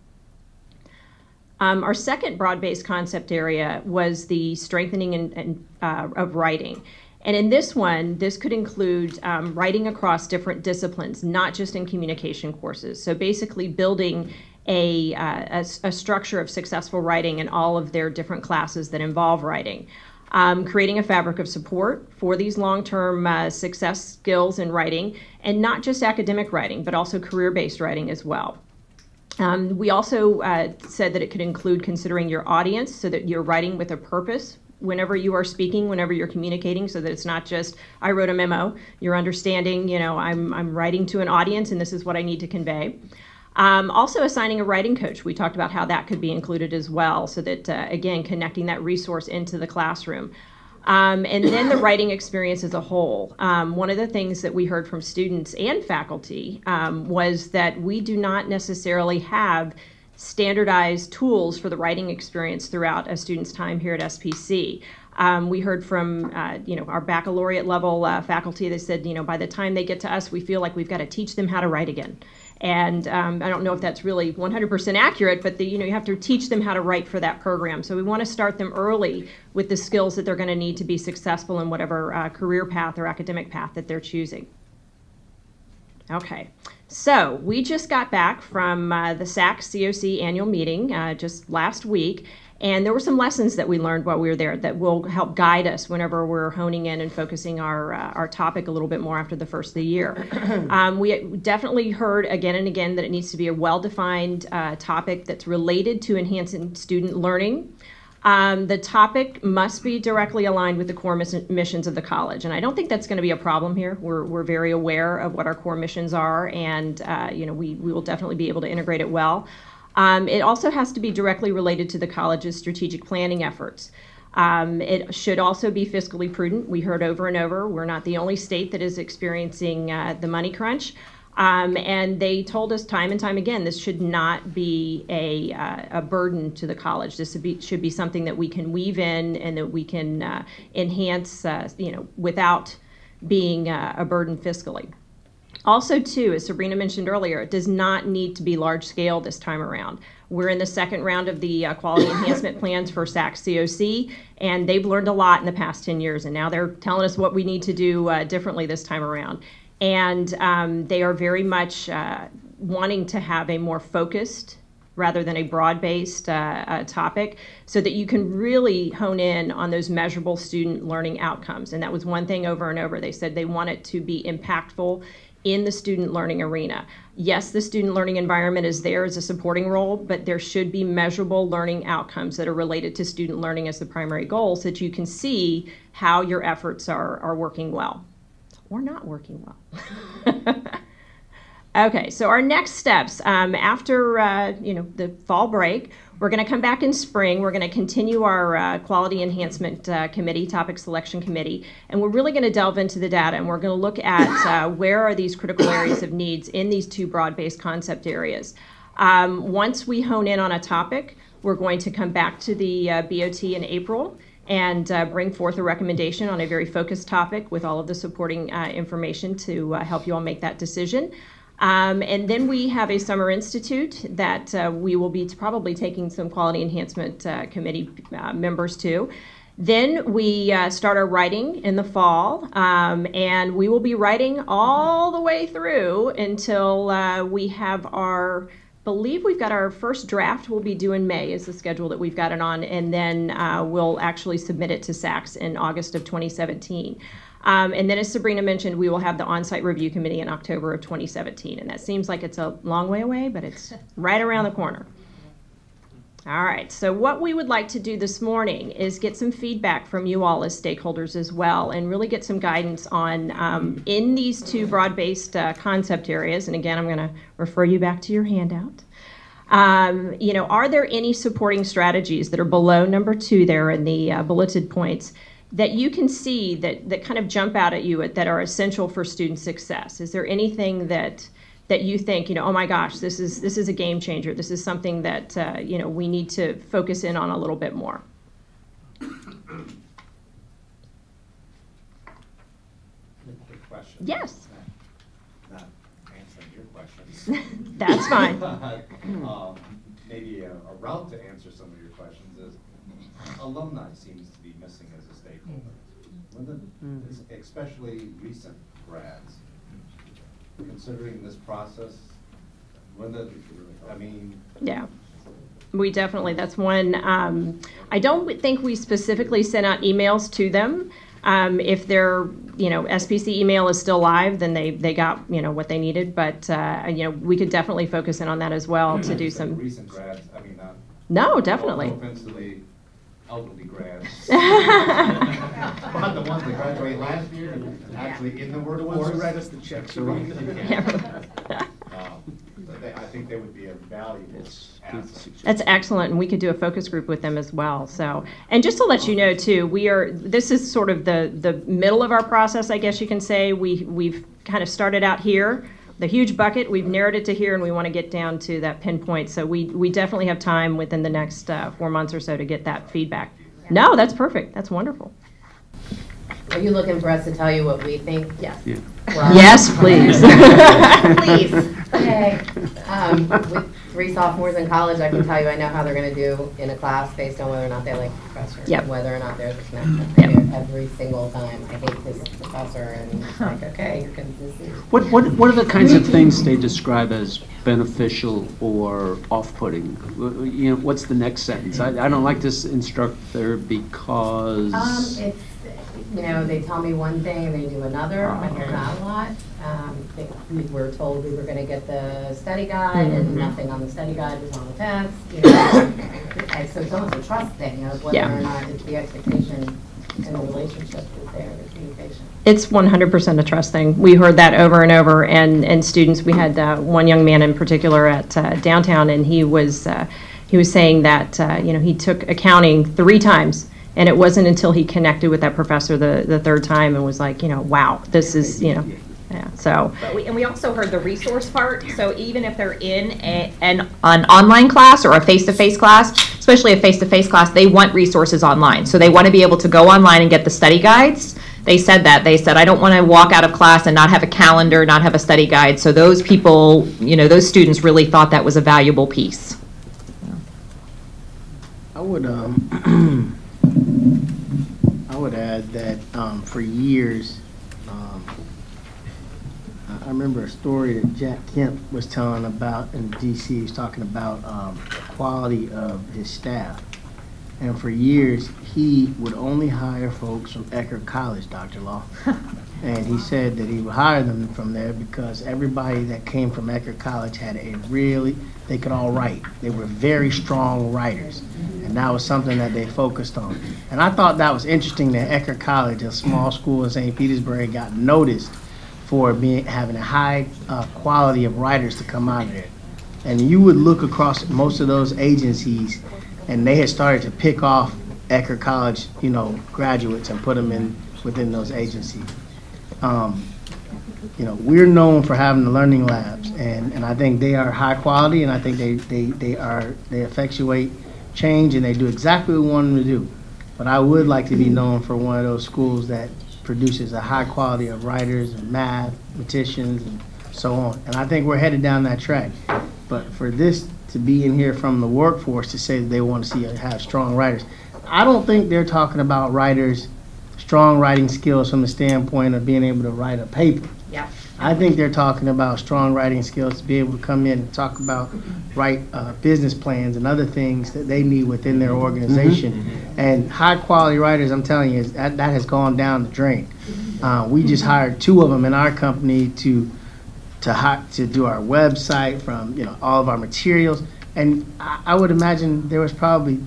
Um, our second broad-based concept area was the strengthening and, and, uh, of writing. And in this one, this could include um, writing across different disciplines, not just in communication courses. So basically building a, uh, a, a, structure of successful writing in all of their different classes that involve writing. Um, creating a fabric of support for these long-term uh, success skills in writing, and not just academic writing, but also career-based writing as well. Um, we also uh, said that it could include considering your audience so that you're writing with a purpose whenever you are speaking, whenever you're communicating, so that it's not just I wrote a memo. You're understanding, you know, I'm I'm writing to an audience, and this is what I need to convey. Um, also, assigning a writing coach. We talked about how that could be included as well, so that uh, again, connecting that resource into the classroom. Um, and then the writing experience as a whole. Um, one of the things that we heard from students and faculty um, was that we do not necessarily have standardized tools for the writing experience throughout a student's time here at SPC. Um, we heard from, uh, you know, our baccalaureate level uh, faculty that said, you know, by the time they get to us, we feel like we've got to teach them how to write again. And um, I don't know if that's really 100% accurate, but the, you know, you have to teach them how to write for that program. So we want to start them early with the skills that they're going to need to be successful in whatever uh, career path or academic path that they're choosing. Okay. So we just got back from uh, the SACSCOC annual meeting uh, just last week, and there were some lessons that we learned while we were there that will help guide us whenever we're honing in and focusing our uh, our topic a little bit more after the first of the year. [clears throat] um, we definitely heard again and again that it needs to be a well-defined uh, topic that's related to enhancing student learning. Um, the topic must be directly aligned with the core miss- missions of the college, and I don't think that's going to be a problem here. We're, we're very aware of what our core missions are, and uh, you know we, we will definitely be able to integrate it well. Um, it also has to be directly related to the college's strategic planning efforts. Um, it should also be fiscally prudent. We heard over and over we're not the only state that is experiencing uh, the money crunch. Um, and they told us time and time again this should not be a, uh, a burden to the college. This should be, should be something that we can weave in and that we can uh, enhance, uh, you know, without being uh, a burden fiscally. Also, too, as Sabrina mentioned earlier, it does not need to be large scale this time around. We're in the second round of the uh, quality [coughs] enhancement plans for SACSCOC, and they've learned a lot in the past 10 years, and now they're telling us what we need to do uh, differently this time around. And um, they are very much uh, wanting to have a more focused rather than a broad-based uh, uh, topic so that you can really hone in on those measurable student learning outcomes. And that was one thing over and over. They said they want it to be impactful in the student learning arena yes the student learning environment is there as a supporting role but there should be measurable learning outcomes that are related to student learning as the primary goal so that you can see how your efforts are, are working well or not working well. [laughs] okay, so our next steps um, after uh, you know the fall break, we're going to come back in spring. We're going to continue our uh, quality enhancement uh, committee, topic selection committee, and we're really going to delve into the data and we're going to look at uh, where are these critical areas of needs in these two broad-based concept areas. Um, once we hone in on a topic, we're going to come back to the uh, BOT in April and uh, bring forth a recommendation on a very focused topic with all of the supporting uh, information to uh, help you all make that decision. Um, and then we have a summer institute that uh, we will be probably taking some quality enhancement uh, committee uh, members to. Then we start our writing in the fall, um, and we will be writing all the way through until we have our believe we've got our first draft we'll be due in May is the schedule that we've got it on, and then uh, we'll actually submit it to SACS in August of 2017. Um, and then, as Sabrina mentioned, we will have the on-site review committee in October of 2017, and that seems like it's a long way away, but it's [laughs] right around the corner. All right, so what we would like to do this morning is get some feedback from you all as stakeholders as well, and really get some guidance on um, in these two broad-based uh, concept areas. And again, I'm going to refer you back to your handout. Um, you know, are there any supporting strategies that are below number two there in the uh, bulleted points that you can see that, that kind of jump out at you that are essential for student success? Is there anything that that you think, you know, oh my gosh, this is this is a game changer. This is something that uh, you know we need to focus in on a little bit more. Yes. Not answering your questions. [laughs] That's fine. [laughs] Um, Maybe a a route to answer some of your questions is alumni seems to be missing as a stakeholder. When the- Especially recent grads, considering this process, when the, I mean, Yeah. We definitely, that's one, um, I don't think we specifically sent out emails to them. Um, if their, you know, SPC email is still live, then they, they got, you know, what they needed. But, uh, you know, we could definitely focus in on that as well to do some. recent grads, I mean, not. No, definitely. No offense to the elderly grads. [laughs] But the ones that graduated last year, actually in the workforce. ones who write us the checks. [laughs] Um, but they- I think they would be a valuable asset. That's excellent, and we could do a focus group with them as well. So, and just to let you know too, we are. This is sort of the the middle of our process, I guess you can say. We we've kind of started out here, the huge bucket. We've narrowed it to here, and we want to get down to that pinpoint. So we we definitely have time within the next uh, four months or so to get that feedback. No, that's perfect. That's wonderful. Are you looking for us to tell you what we think? Yes. Yeah. Well- Yes, please. [laughs] Please. [laughs] Okay. Um, With three sophomores in college, I can tell you I know how they're going to do in a class based on whether or not they like the professor. Yep. Whether or not there's a connection. I hear Every single time, I hate this professor, and it's like, okay, you're going to, What, what, what are the kinds of things they describe as beneficial or off-putting? W- You know, what's the next sentence? I, I don't like this instructor because. Um, it's, you know, they tell me one thing and they do another, I hear that a lot. Um, they- we were told we were gonna get the study guide and Mhm. nothing on the study guide was on the test, you know. [coughs] And so it's almost a trust thing of whether Yeah. or not it's the expectation and the relationship is there, the communication. It's 100% a trust thing. We heard that over and over, and, and students, we had uh, one young man in particular at uh, downtown, and he was, uh, he was saying that, uh, you know, he took accounting three times, and it wasn't until he connected with that professor the, the third time and was like, you know, wow, this is, you know, yeah, so. But we, and we also heard the resource part, so even if they're in a, an, an online class or a face-to-face class, especially a face-to-face class, they want resources online. So they want to be able to go online and get the study guides. They said that, they said, I don't want to walk out of class and not have a calendar, not have a study guide. So those people, you know, those students really thought that was a valuable piece. I would, um, I [clears throat] would add that, um, for years, um, I- remember a story that Jack Kemp was telling about in DC, he was talking about, um, the quality of his staff. And for years, he would only hire folks from Eckerd College, Dr. Law. [laughs] And he said that he would hire them from there because everybody that came from Eckerd College had a really, they could all write. They were very strong writers. And that was something that they focused on. And I thought that was interesting that Eckerd College, a small school in St. Petersburg, got noticed for being, having a high uh, quality of writers to come out of there. And you would look across most of those agencies, and they had started to pick off Eckerd College, you know, graduates and put them in, within those agencies. Um, you know, we're known for having the learning labs, and, and I think they are high quality, and I think they, they, they are, they effectuate change, and they do exactly what we want them to do. But I would like to be known for one of those schools that produces a high quality of writers and mathematicians and so on. And I think we're headed down that track. But for this to be in here from the workforce to say that they want to see, uh, have strong writers, I don't think they're talking about writers, strong writing skills from the standpoint of being able to write a paper. Yeah. I think they're talking about strong writing skills to be able to come in and talk about, write uh, business plans and other things that they need within their organization. And high-quality writers, I'm telling you, that, that has gone down the drain. Uh, we just hired two of them in our company to, to hi, to do our website from, you know, all of our materials. And I, I would imagine there was probably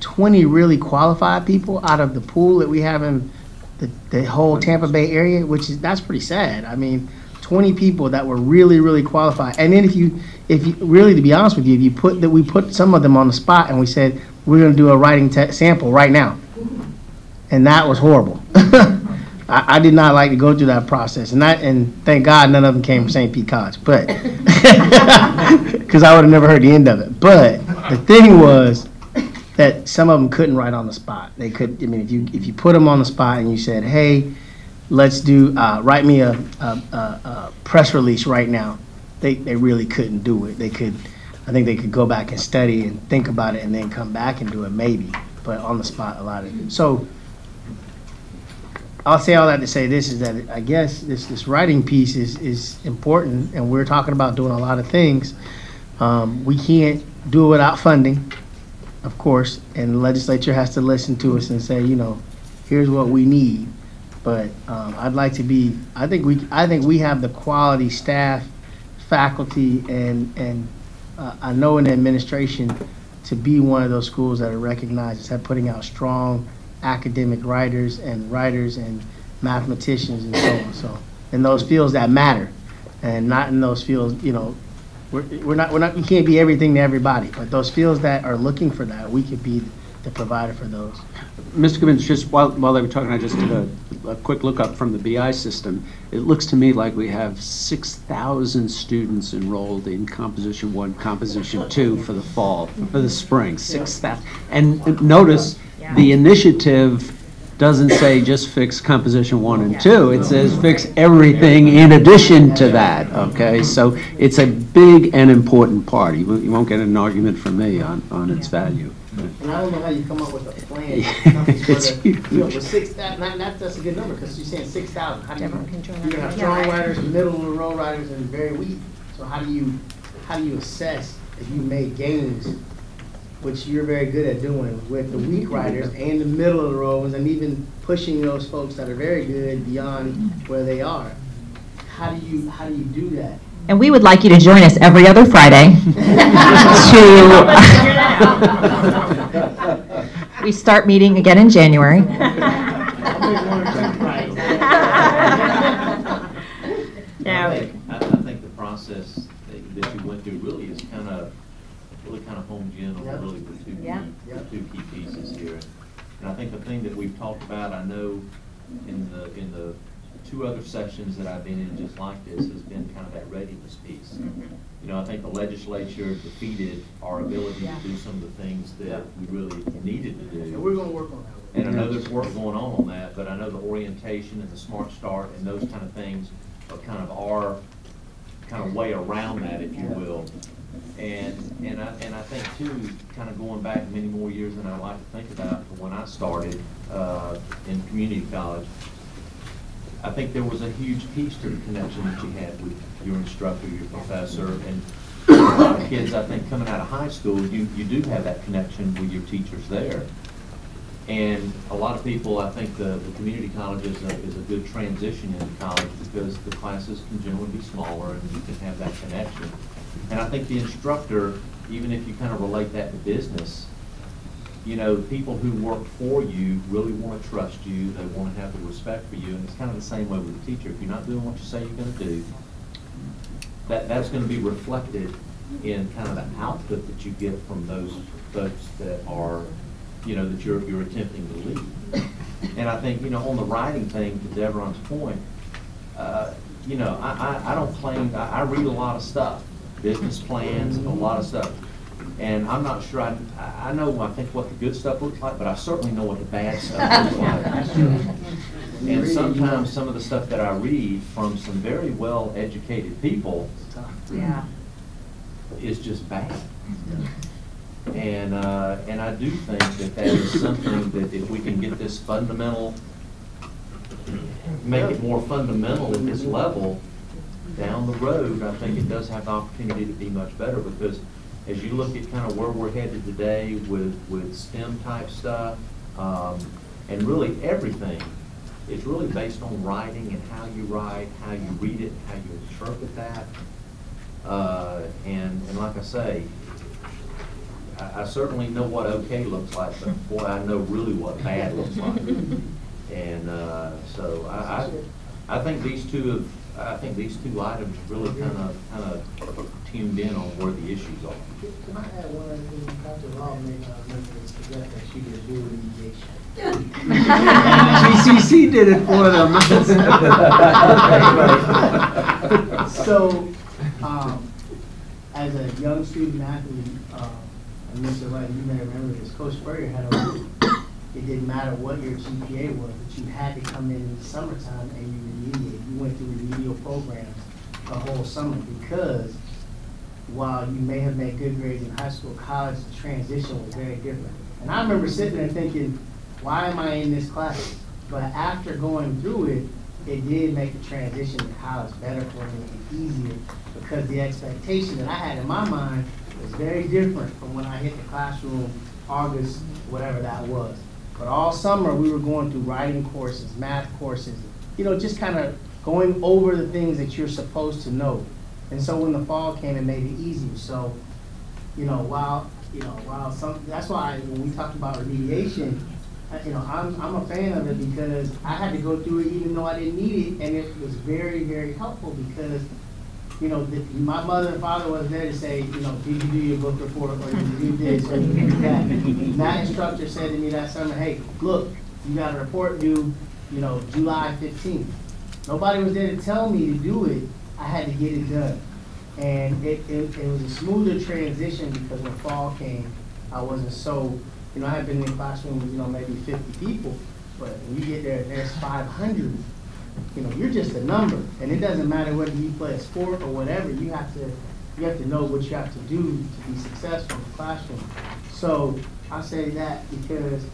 20 really qualified people out of the pool that we have in the, the whole Tampa Bay area, which is, that's pretty sad. I mean, 20 people that were really, really qualified. And then if you, if you, really, to be honest with you, if you put, that we put some of them on the spot and we said, we're gonna do a writing te- sample right now. And that was horrible. [laughs] I, I did not like to go through that process, and that, and thank God none of them came from St. Pete College, but, [laughs] because I would have never heard the end of it. But the thing was that some of them couldn't write on the spot. They could, I mean, if you, if you put them on the spot and you said, hey, let's do, uh, write me a, a, a, a press release right now, they, they really couldn't do it. They could, I think they could go back and study and think about it and then come back and do it maybe, but on the spot, a lot of. So I'll say all that to say this is that I guess this, this writing piece is, is important and we're talking about doing a lot of things. Um, we can't do it without funding, of course, and the legislature has to listen to us and say, you know, here's what we need. But um, I'd like to be, I think we, I think we have the quality staff, faculty, and, and uh, I know in the administration to be one of those schools that are recognized as putting out strong academic writers and writers and mathematicians and so on. So in those fields that matter, and not in those fields, you know, we're, we're not we're not we can't be everything to everybody, but those fields that are looking for that, we could be the provider for those. Mr. Gibbons, just while, while they were talking, I just did a, a quick look up from the BI system. It looks to me like we have 6,000 students enrolled in Composition 1, Composition 2 for the fall, for the spring, 6,000. And notice, the initiative doesn't say just fix Composition 1 and 2. It says fix everything in addition to that, okay? So it's a big and important part. You won't- you won't get an argument from me on, on its value. And I don't know how you come up with a plan. [laughs] It's huge. You know, with six, that, that, that's, that's a good number, because you're saying six thousand, how do you, Everyone can join you're gonna have that. strong Yeah. writers, middle of the road writers, and very weak. So how do you, how do you assess if you made gains, which you're very good at doing with the weak mm-hmm. riders and the middle of the road ones, and even pushing those folks that are very good beyond where they are? How do you, how do you do that? And we would like you to join us every other Friday [laughs] to, [laughs] [laughs] we start meeting again in January. I think, I I think the process that that you went through really is kind of, really kind of homed in on Yep. really the two, Yeah. key- the two key pieces here. And I think the thing that we've talked about, I know in the, in the two other sessions that I've been in just like this, has been kind of that readiness piece. Mm-hmm. You know, I think the legislature defeated our ability to do some of the things that we really needed to do. And we're gonna work on that. And I know there's work going on on that, but I know the orientation and the smart start and those kind of things are kind of our, kind of way around that, if you will. And, and I, and I think too, kind of going back many more years than I like to think about from when I started, uh, in community college, I think there was a huge piece to the connection that you had with your instructor, your professor, and a lot of kids, I think, coming out of high school, you, you do have that connection with your teachers there. And a lot of people, I think the, the community college is a, is a good transition into college because the classes can generally be smaller and you can have that connection. And I think the instructor, even if you kind of relate that to business, you know, people who work for you really want to trust you, they want to have the respect for you, and it's kind of the same way with the teacher. If you're not doing what you say you're going to do, that, that's going to be reflected in kind of the output that you get from those folks that are, you know, that you're, you're attempting to lead. And I think, you know, on the writing thing, to Deveron's point, uh, you know, I, I, I don't claim, I, I read a lot of stuff, business plans, a lot of stuff. And I'm not sure, I, I know, I think what the good stuff looks like, but I certainly know what the bad stuff looks like. [laughs] And sometimes some of the stuff that I read from some very well-educated people Yeah. is just bad. And, uh, and I do think that that is something that if we can get this fundamental, make it more fundamental at this level, down the road, I think it does have the opportunity to be much better because as you look at kind of where we're headed today with, with STEM type stuff, um, and really everything, it's really based on writing and how you write, how you read it, how you interpret that. Uh, and, and like I say, I, I certainly know what okay looks like, but boy, I know really what bad looks like. [laughs] And, uh, so I, I, I think these two have, I think these two items really kind of, kind of tuned in on where the issues are. Can I add one other thing? Dr. Law may not remember this, but that she did do remediation. GCC did it for them. So, um, as a young student athlete, uh, and Mr. Wright, you may remember this, Coach Spurrier had a rule. It didn't matter what your GPA was, but you had to come in in the summertime and you remediate. You went through remedial programs the whole summer because while you may have made good grades in high school, college, transition was very different. And I remember sitting there thinking, why am I in this class? But after going through it, it did make the transition to college better for me and easier because the expectation that I had in my mind was very different from when I hit the classroom August, whatever that was. But all summer, we were going through writing courses, math courses, you know, just kind of going over the things that you're supposed to know. And so when the fall came, it made it easier. So, you know, while, you know, while some, that's why when we talked about remediation, you know, I'm, I'm a fan of it because I had to go through it even though I didn't need it, and it was very, very helpful because, you know, the, my mother and father wasn't there to say, you know, did you do your book report, or did you do this, or did you do that? That instructor said to me that summer, hey, look, you got a report due, you know, July fifteenth. Nobody was there to tell me to do it, I had to get it done. And it, it, it was a smoother transition because when fall came, I wasn't so, you know, I had been in classrooms, you know, maybe fifty people, but when you get there, there's five hundred, you know, you're just a number. And it doesn't matter whether you play a sport or whatever, you have to, you have to know what you have to do to be successful in the classroom. So I say that because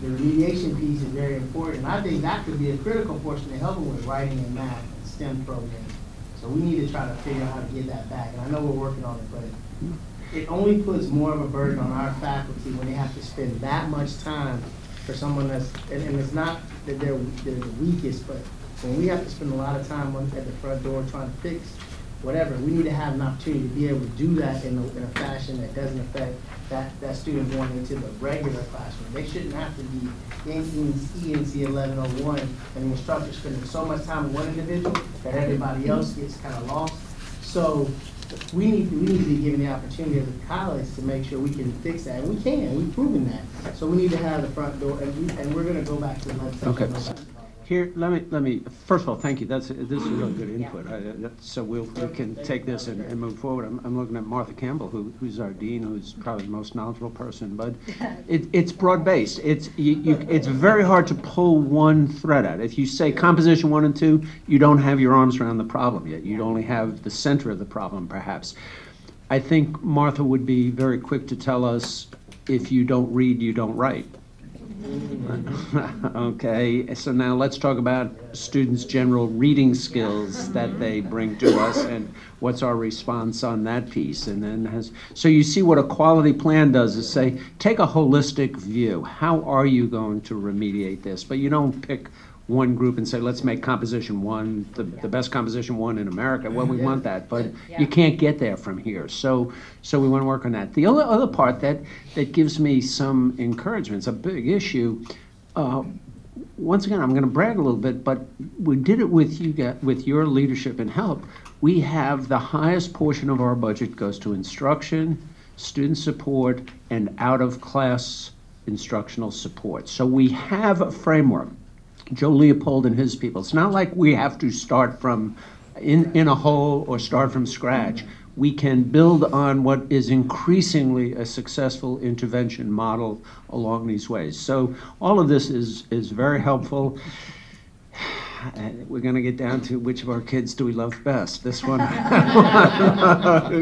the remediation piece is very important. I think that could be a critical portion to helping with writing and math and STEM programs. So we need to try to figure out how to get that back. And I know we're working on it, but it only puts more of a burden on our faculty when they have to spend that much time for someone that's, and, and it's not that they're, they're the weakest, but when we have to spend a lot of time at the front door trying to fix whatever, we need to have an opportunity to be able to do that in a, in a fashion that doesn't affect that, that student going into the regular classroom. They shouldn't have to be in ENC eleven oh one and the instructor spending so much time with one individual that everybody else gets kind of lost. So we need, we need to be given the opportunity as a college to make sure we can fix that, and we can, we've proven that. So we need to have the front door, and we, and we're gonna go back to the Okay. Here, let me, let me, first of all, thank you, that's, this is really good input. I- that- So we'll, we can take this and, and move forward. I'm, I'm looking at Martha Campbell, who, who's our dean, who's probably the most knowledgeable person, but [laughs] it, it's broad-based. It's, you, you, it's very hard to pull one thread out. If you say composition one and two, you don't have your arms around the problem yet. You only have the center of the problem, perhaps. I think Martha would be very quick to tell us, if you don't read, you don't write. [laughs] Okay, so now let's talk about students' general reading skills that they bring to us and what's our response on that piece. And then has, so you see what a quality plan does is say, take a holistic view. How are you going to remediate this? But you don't pick one group and say, let's make composition one, the, the best composition one in America. Well, we want that, but you can't get there from here. So, so we want to work on that. The other, other part that, that gives me some encouragement, it's a big issue. Uh, once again, I'm going to brag a little bit, but we did it with you, with your leadership and help. We have the highest portion of our budget goes to instruction, student support, and out-of-class instructional support. So we have a framework. Joe Leopold and his people. It's not like we have to start from in, in a hole or start from scratch. We can build on what is increasingly a successful intervention model along these ways. So all of this is, is very helpful. We're going to get down to which of our kids do we love best? This one? [laughs]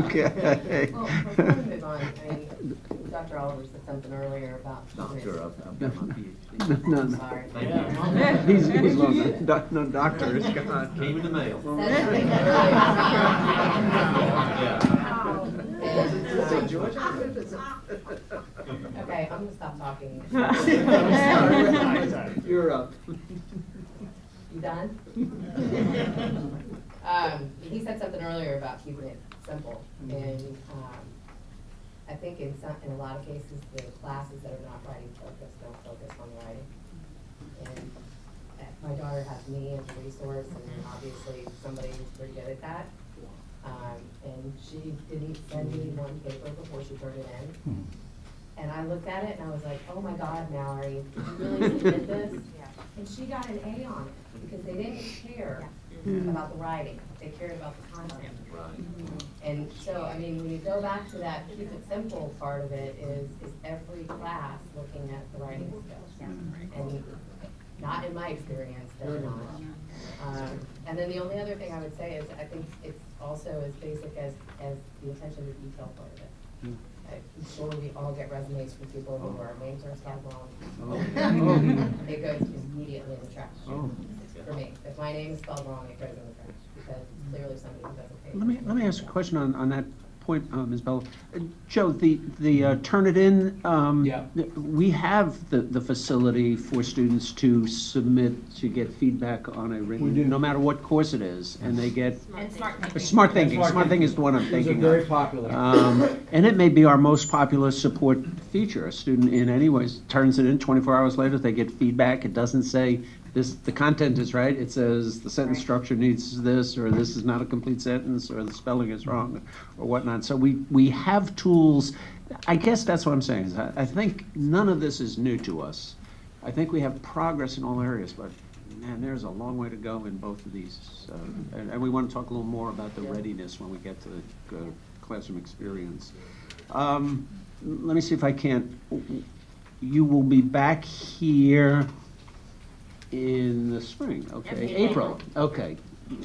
okay. Well, before we move on, I mean, Dr. Oliver said something earlier about. Doctor, I've- I've got my PhD. No, no, no. Sorry. He's, he's long, doc- no, doctor is gone. Came in the mail. Okay, I'm gonna stop talking. [laughs] You're up. You done? [laughs] Um, he said something earlier about keeping it simple, and, um, I think in some, in a lot of cases, the classes that are not writing focused don't focus on writing. And my daughter have me as a resource, and obviously somebody who's pretty good at that. Um, and she didn't send me one paper before she turned it in. And I looked at it and I was like, oh my God, Mallory, did you really [laughs] submit this? And she got an A on it, because they didn't care about the writing, they cared about the content. Mm-hmm. And so, I mean, when you go back to that keep it simple part of it, is, is every class looking at the writing mm-hmm. skills? Mm-hmm. And not in my experience, they're not. Um, and then the only other thing I would say is, I think it's also as basic as, as the attention to detail part of it. I'm sure we all get resumes from people who our names are spelled wrong. Oh. [laughs] It oh. goes immediately in the trash. Oh. For me, if my name is spelled wrong, it goes in the trash, because clearly somebody who doesn't pay. Let me, let me ask a question on, on that point, uh, Ms. Bello. Uh, Joe, the, the uh, Turnitin, um, we have the, the facility for students to submit, to get feedback on a written, do. no matter what course it is, and they get. And Smarthinking. Smart thinking, Smart Smarthinking is the one I'm Those are thinking of. very popular. Um, And it may be our most popular support feature. A student in any ways turns it in, 24 hours later, they get feedback. It doesn't say, this, the content is right. It says the sentence structure needs this, or this is not a complete sentence, or the spelling is wrong, or whatnot. So we, we have tools. I guess that's what I'm saying, is I, I think none of this is new to us. I think we have progress in all areas, but man, there's a long way to go in both of these. So, and, and we want to talk a little more about the readiness when we get to the uh, classroom experience. Um, let me see if I can't. You will be back here in the spring, okay? April, okay,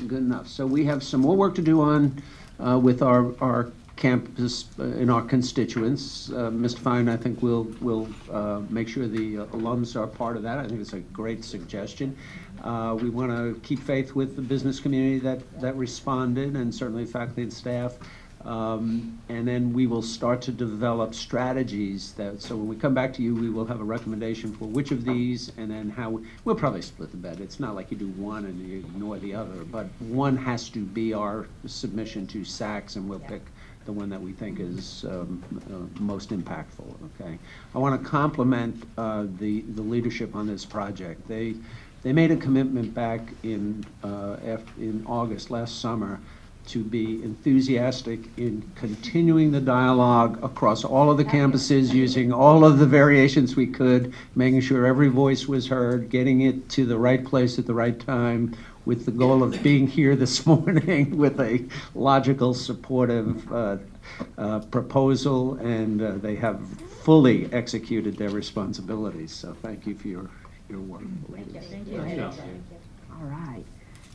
good enough. So we have some more work to do on, uh, with our, our campus, uh, in our constituents. Uh, Mr. Fine, I think we'll, we'll, uh, make sure the alums are part of that. I think it's a great suggestion. Uh, we want to keep faith with the business community that, that responded, and certainly faculty and staff. Um, And then we will start to develop strategies that, so when we come back to you, we will have a recommendation for which of these, and then how, we- we'll probably split the bet. It's not like you do one and you ignore the other, but one has to be our submission to SACS, and we'll pick the one that we think is um, uh, most impactful, okay? I want to compliment uh, the, the leadership on this project. They, they made a commitment back in, uh, af- in August, last summer, to be enthusiastic in continuing the dialogue across all of the campuses, using all of the variations we could, making sure every voice was heard, getting it to the right place at the right time, with the goal of being here [laughs] this morning with a logical, supportive uh, uh, proposal, and uh, they have fully executed their responsibilities. So thank you for your, your work. Thank you. All right.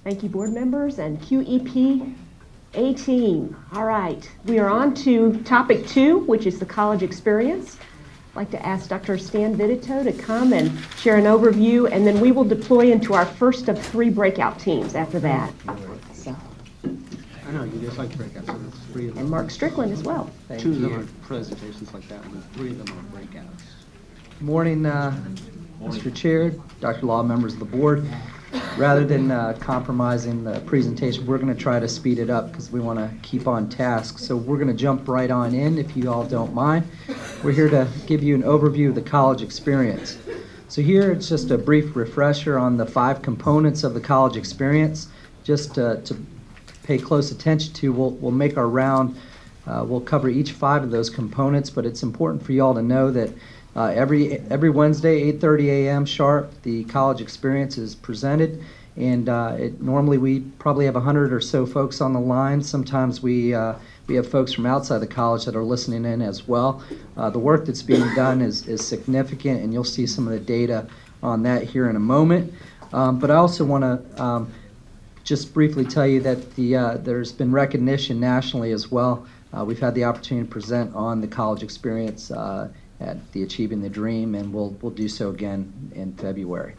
Thank you, board members and QEP A team. All right. We are on to topic two, which is the college experience. I'd like to ask Dr. Stan Vittetoe to come and share an overview, and then we will deploy into our first of three breakout teams after that. So, I know, you just like breakouts, so it's three of them. and Mark Strickland as well. Two of them are presentations like that, and three of them are breakouts. Morning, uh, Mr. Chair, Dr. Law, members of the board. Rather than uh, compromising the presentation, we're going to try to speed it up because we want to keep on task. So we're going to jump right on in, if you all don't mind. We're here to give you an overview of the college experience. So here, it's just a brief refresher on the five components of the college experience. Just uh, to pay close attention to, we'll, we'll make our round. Uh, we'll cover each five of those components, but it's important for you all to know that uh, every every Wednesday, 8:30 a.m. sharp, the college experience is presented, and uh, it, normally we probably have 100 or so folks on the line. Sometimes we uh, we have folks from outside the college that are listening in as well. Uh, the work that's being done is is significant, and you'll see some of the data on that here in a moment. Um, but I also want to um, just briefly tell you that the uh, there's been recognition nationally as well. Uh, we've had the opportunity to present on the college experience at the Achieving the Dream, and we'll we'll do so again in February.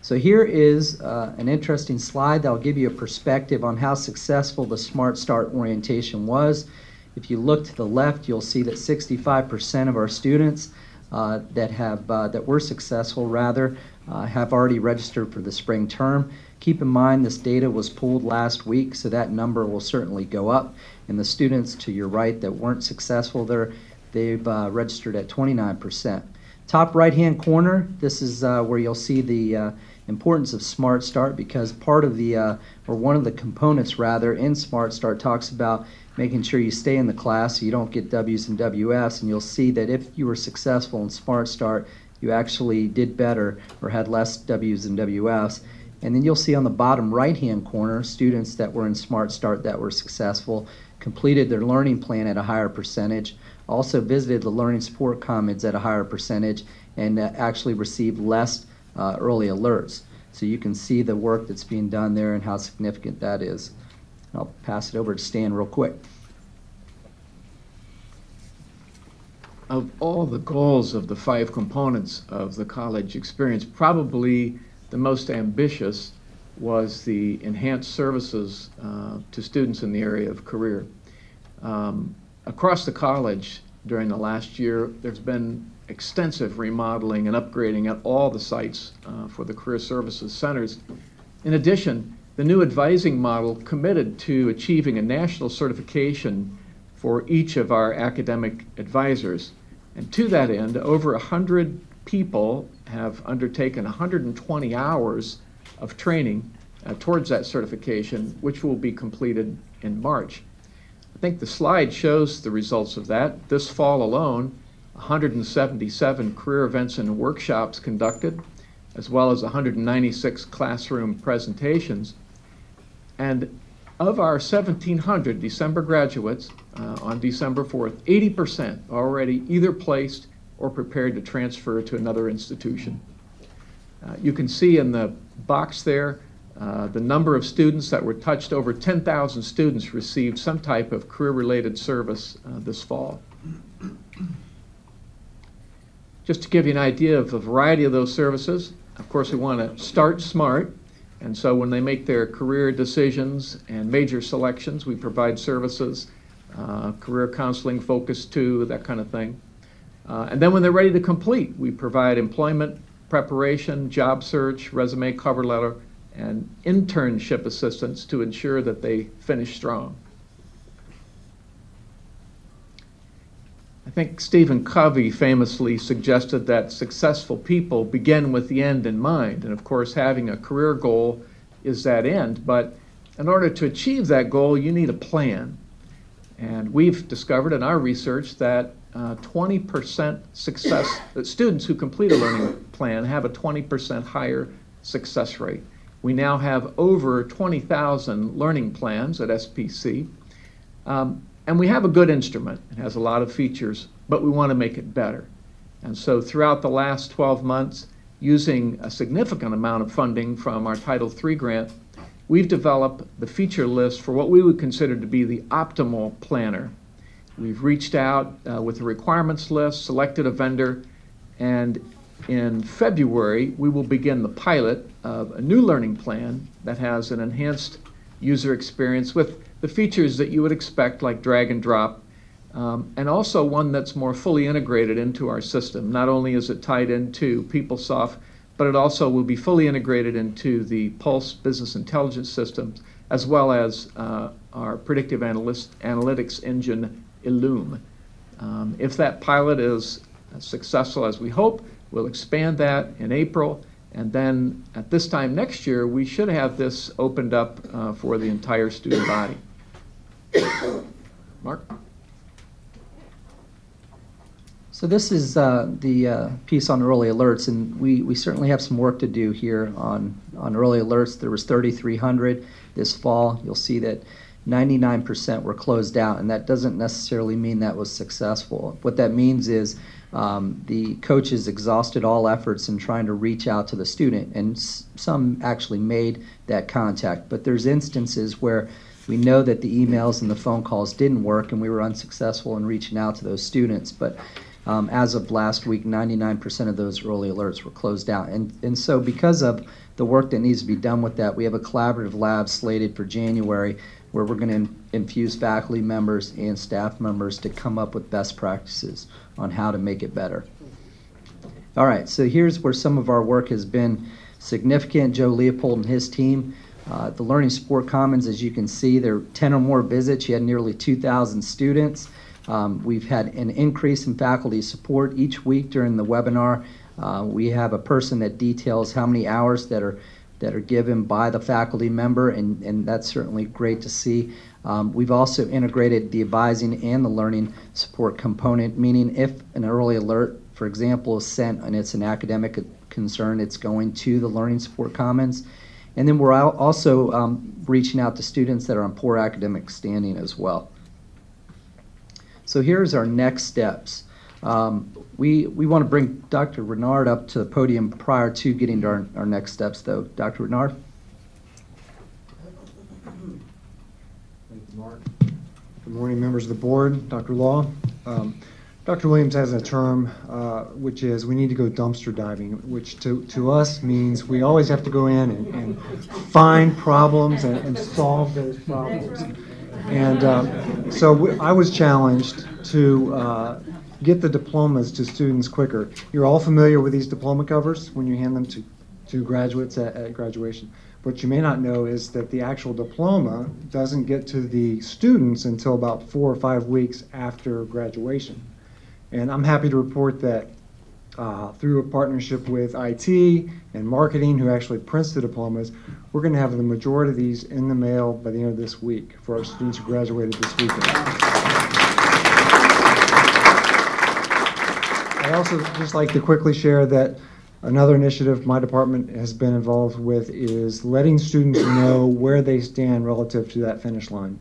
So here is uh, an interesting slide that will give you a perspective on how successful the Smart Start orientation was. If you look to the left, you'll see that 65% of our students uh, that have uh, that were successful rather uh, have already registered for the spring term. Keep in mind this data was pulled last week, so that number will certainly go up. And the students to your right that weren't successful, they're, they've uh, registered at 29%. Top right-hand corner, this is uh, where you'll see the uh, importance of Smart Start because part of the, uh, or one of the components rather, in Smart Start talks about making sure you stay in the class so you don't get W's and WFs. And you'll see that if you were successful in Smart Start, you actually did better or had less W's and WFs. And then you'll see on the bottom right-hand corner, students that were in Smart Start that were successful completed their learning plan at a higher percentage, also visited the learning support commons at a higher percentage, and uh, actually received less uh, early alerts. So you can see the work that's being done there and how significant that is. I'll pass it over to Stan real quick. Of all the goals of the five components of the college experience, probably the most ambitious was the enhanced services uh, to students in the area of career. Um, across the college during the last year, there's been extensive remodeling and upgrading at all the sites uh, for the career services centers. In addition, the new advising model committed to achieving a national certification for each of our academic advisors. And to that end, over 100 people have undertaken 120 hours of training uh, towards that certification, which will be completed in March. I think the slide shows the results of that. This fall alone, 177 career events and workshops conducted, as well as 196 classroom presentations. And of our 1,700 December graduates uh, on December 4th, 80% already either placed or prepared to transfer to another institution. Uh, you can see in the box there uh, the number of students that were touched. Over 10,000 students received some type of career-related service uh, this fall. Just to give you an idea of the variety of those services, of course, we want to start smart. And so when they make their career decisions and major selections, we provide services, uh, career counseling, focus two, that kind of thing. Uh, and then when they're ready to complete, we provide employment preparation, job search, resume, cover letter, and internship assistance to ensure that they finish strong. I think Stephen Covey famously suggested that successful people begin with the end in mind. And of course, having a career goal is that end. But in order to achieve that goal, you need a plan. And we've discovered in our research that 20% uh, success, [coughs] that students who complete a learning plan have a 20% higher success rate. We now have over 20,000 learning plans at SPC. Um, and we have a good instrument. It has a lot of features, but we want to make it better. And so throughout the last 12 months, using a significant amount of funding from our Title III grant, we've developed the feature list for what we would consider to be the optimal planner. We've reached out uh, with a requirements list, selected a vendor, and in February, we will begin the pilot of a new learning plan that has an enhanced user experience with the features that you would expect, like drag and drop, um, and also one that's more fully integrated into our system. Not only is it tied into PeopleSoft, but it also will be fully integrated into the Pulse business intelligence systems, as well as uh, our predictive analyst, analytics engine, Illume. Um, if that pilot is successful as we hope, we'll expand that in April and then at this time next year, we should have this opened up uh, for the entire student body. Mark? So this is uh, the uh, piece on early alerts, and we, we certainly have some work to do here on, on early alerts. There was 3,300 this fall. You'll see that 99% were closed out, and that doesn't necessarily mean that was successful. What that means is um, the coaches exhausted all efforts in trying to reach out to the student, and s- some actually made that contact. But there's instances where we know that the emails and the phone calls didn't work, and we were unsuccessful in reaching out to those students. But um, as of last week, 99% of those early alerts were closed out. And, and so, because of the work that needs to be done with that, we have a collaborative lab slated for January where we're going to in, infuse faculty members and staff members to come up with best practices on how to make it better. All right, so here's where some of our work has been significant. Joe Leopold and his team. Uh, the Learning Support Commons, as you can see, there are 10 or more visits. You had nearly 2,000 students. Um, we've had an increase in faculty support each week during the webinar. Uh, We have a person that details how many hours that are, that are given by the faculty member, and, and that's certainly great to see. Um, We've also integrated the advising and the learning support component, meaning if an early alert, for example, is sent and it's an academic concern, it's going to the learning support commons. And then we're also um, reaching out to students that are on poor academic standing as well. So here's our next steps. Um, we we want to bring Dr. Renard up to the podium prior to getting to our, our next steps, though. Dr. Renard? Thank you, Mark. Good morning, members of the board, Dr. Law. Um, Dr. Williams has a term uh, which is we need to go dumpster diving, which to, to us means we always have to go in and, and find problems and, and solve those problems. And um, so we- I was challenged to uh, get the diplomas to students quicker. You're all familiar with these diploma covers when you hand them to, to graduates at, at graduation. What you may not know is that the actual diploma doesn't get to the students until about four or five weeks after graduation. And I'm happy to report that uh, through a partnership with IT and marketing, who actually prints the diplomas, we're going to have the majority of these in the mail by the end of this week for our students who graduated this weekend. I'd also just like to quickly share that another initiative my department has been involved with is letting students know where they stand relative to that finish line.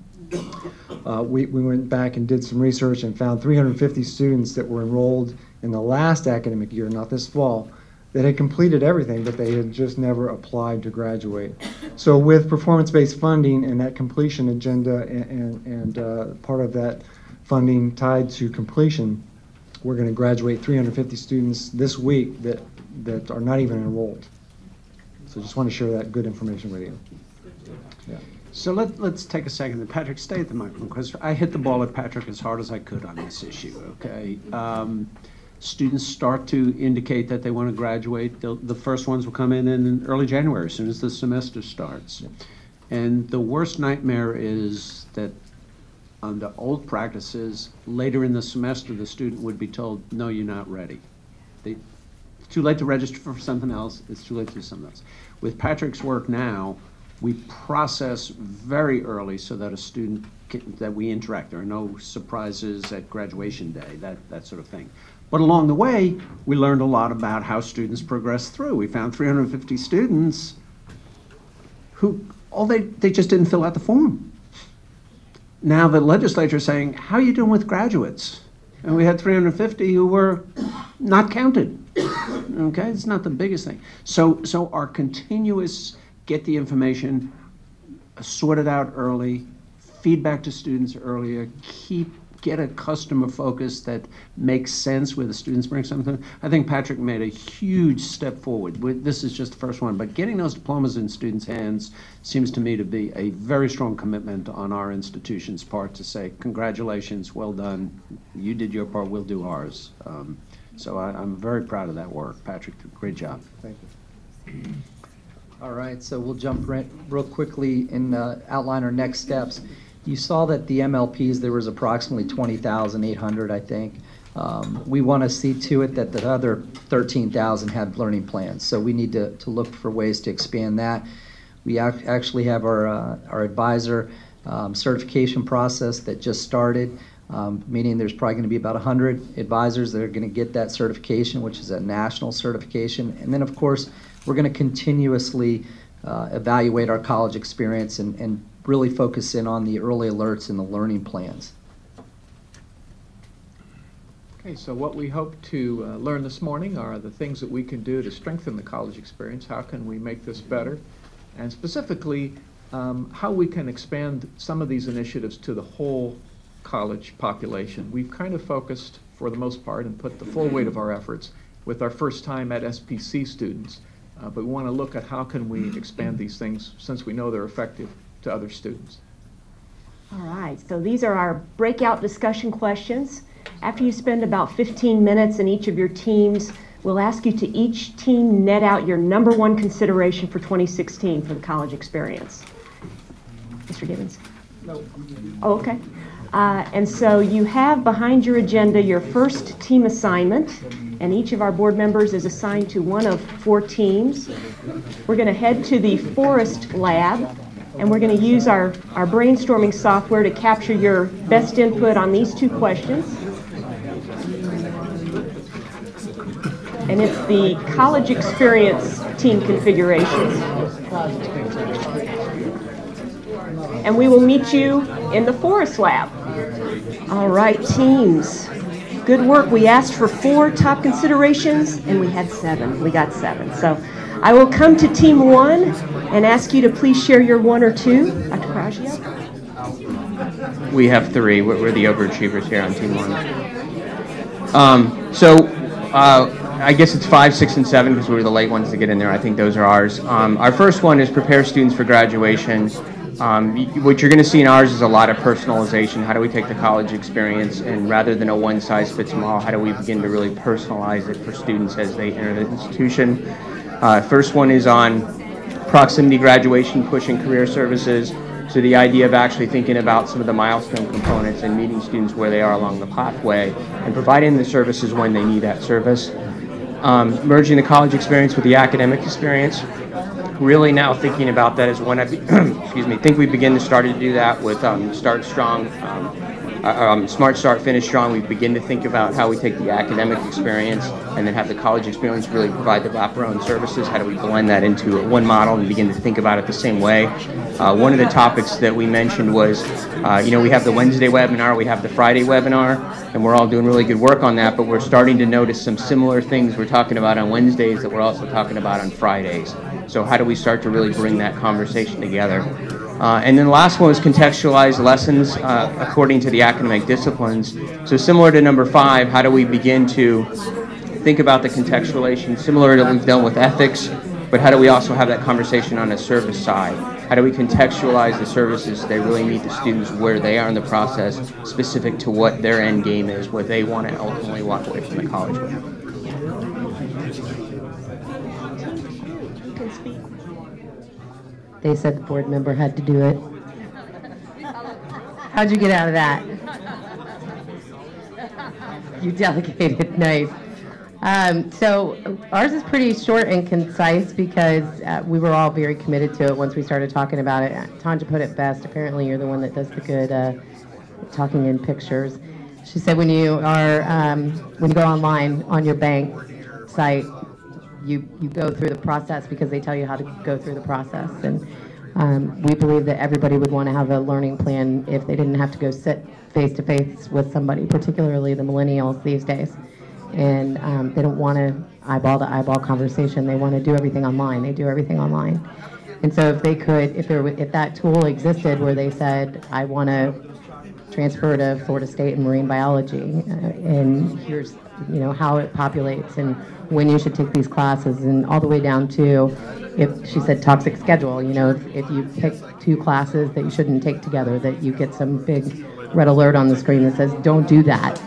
Uh, we, we went back and did some research and found 350 students that were enrolled in the last academic year, not this fall, that had completed everything, but they had just never applied to graduate. So with performance-based funding and that completion agenda and, and, and uh, part of that funding tied to completion, we're going to graduate 350 students this week that, that are not even enrolled. So just want to share that good information with you. Yeah. So let, let's take a second. Patrick, stay at the microphone, because I hit the ball at Patrick as hard as I could on this issue, okay? Um, Students start to indicate that they want to graduate. The, the first ones will come in in early January, as soon as the semester starts. And the worst nightmare is that under old practices, later in the semester, the student would be told, no, you're not ready. They, it's too late to register for something else, it's too late to do something else. With Patrick's work now, we process very early so that a student, can- that we interact. There are no surprises at graduation day, that, that sort of thing. But along the way, we learned a lot about how students progress through. We found 350 students who, all they, they just didn't fill out the form. Now the legislature is saying, how are you doing with graduates? And we had 350 who were not counted. Okay, it's not the biggest thing. So, so our continuous get the information, sort it out early, feedback to students earlier, keep, get a customer focus that makes sense where the students bring something. I think Patrick made a huge step forward. This is just the first one, but getting those diplomas in students' hands seems to me to be a very strong commitment on our institution's part to say, congratulations, well done, you did your part, we'll do ours. Um, So I, I'm very proud of that work. Patrick, great job. Thank you. All right, so we'll jump right, real quickly and uh, outline our next steps. You saw that the MLPs, there was approximately 20,800, I think. Um, We want to see to it that the other 13,000 had learning plans, so we need to, to look for ways to expand that. We ac- actually have our, uh, our advisor um, certification process that just started, um, meaning there's probably going to be about 100 advisors that are going to get that certification, which is a national certification. And then, of course, we're going to continuously uh, evaluate our college experience and, and really focus in on the early alerts and the learning plans. Okay, so what we hope to uh, learn this morning are the things that we can do to strengthen the college experience. How can we make this better? And specifically, um, how we can expand some of these initiatives to the whole college population. We've kind of focused, for the most part, and put the full weight of our efforts with our first time at SPC students. Uh, but we want to look at how can we expand these things since we know they're effective to other students. All right, so these are our breakout discussion questions. After you spend about 15 minutes in each of your teams, we'll ask you to each team net out your number one consideration for 2016 for the college experience. Mr. Gibbons? No. Oh, okay. Uh, And so you have behind your agenda your first team assignment, and each of our board members is assigned to one of four teams. We're going to head to the Forest Lab, and we're going to use our, our brainstorming software to capture your best input on these two questions. And it's the college experience team configurations. And we will meet you in the Forest Lab. All right, teams. Good work. We asked for four top considerations, and we had seven. We got seven. So I will come to team one and ask you to please share your one or two. Dr. Pragio? We have three. We're, we're the overachievers here on team one. Um, so uh, I guess it's five, six, and seven because we were the late ones to get in there. I think those are ours. Um, our first one is prepare students for graduation. Um, what you're going to see in ours is a lot of personalization. How do we take the college experience and rather than a one size fits all, how do we begin to really personalize it for students as they enter the institution? Uh, first one is on proximity graduation, pushing career services. So the idea of actually thinking about some of the milestone components and meeting students where they are along the pathway and providing the services when they need that service. Um, merging the college experience with the academic experience. Really now thinking about that is when I, excuse me, think we begin to start to do that with um, Start Strong, um, um, Smart Start, Finish Strong. We begin to think about how we take the academic experience and then have the college experience really provide the wraparound services. How do we blend that into one model and begin to think about it the same way? Uh, one of the topics that we mentioned was, uh, you know, we have the Wednesday webinar, we have the Friday webinar, and we're all doing really good work on that, but we're starting to notice some similar things we're talking about on Wednesdays that we're also talking about on Fridays. So how do we start to really bring that conversation together? Uh, and then the last one was contextualize lessons uh, according to the academic disciplines. So similar to number five, how do we begin to think about the contextualization, similar to what we've done with ethics, but how do we also have that conversation on a service side? How do we contextualize the services they really meet the students where they are in the process, specific to what their end game is, what they want to ultimately walk away from the college with? You can speak. They said the board member had to do it. How'd you get out of that? You delegated, [laughs] nice. Um, so ours is pretty short and concise because uh, we were all very committed to it once we started talking about it. Tanja put it best. Apparently, you're the one that does the good uh, talking in pictures. She said when you are um, when you go online on your bank site, you you go through the process because they tell you how to go through the process. And um, we believe that everybody would want to have a learning plan if they didn't have to go sit face to face with somebody, particularly the millennials these days and um, they don't want to eyeball to eyeball conversation. They want to do everything online. They do everything online. And so if they could, if there, if that tool existed where they said, I want to transfer to Florida State in marine biology, uh, and here's, you know, how it populates and when you should take these classes, and all the way down to, if she said toxic schedule, you know, if, if you pick two classes that you shouldn't take together, that you get some big red alert on the screen that says, don't do that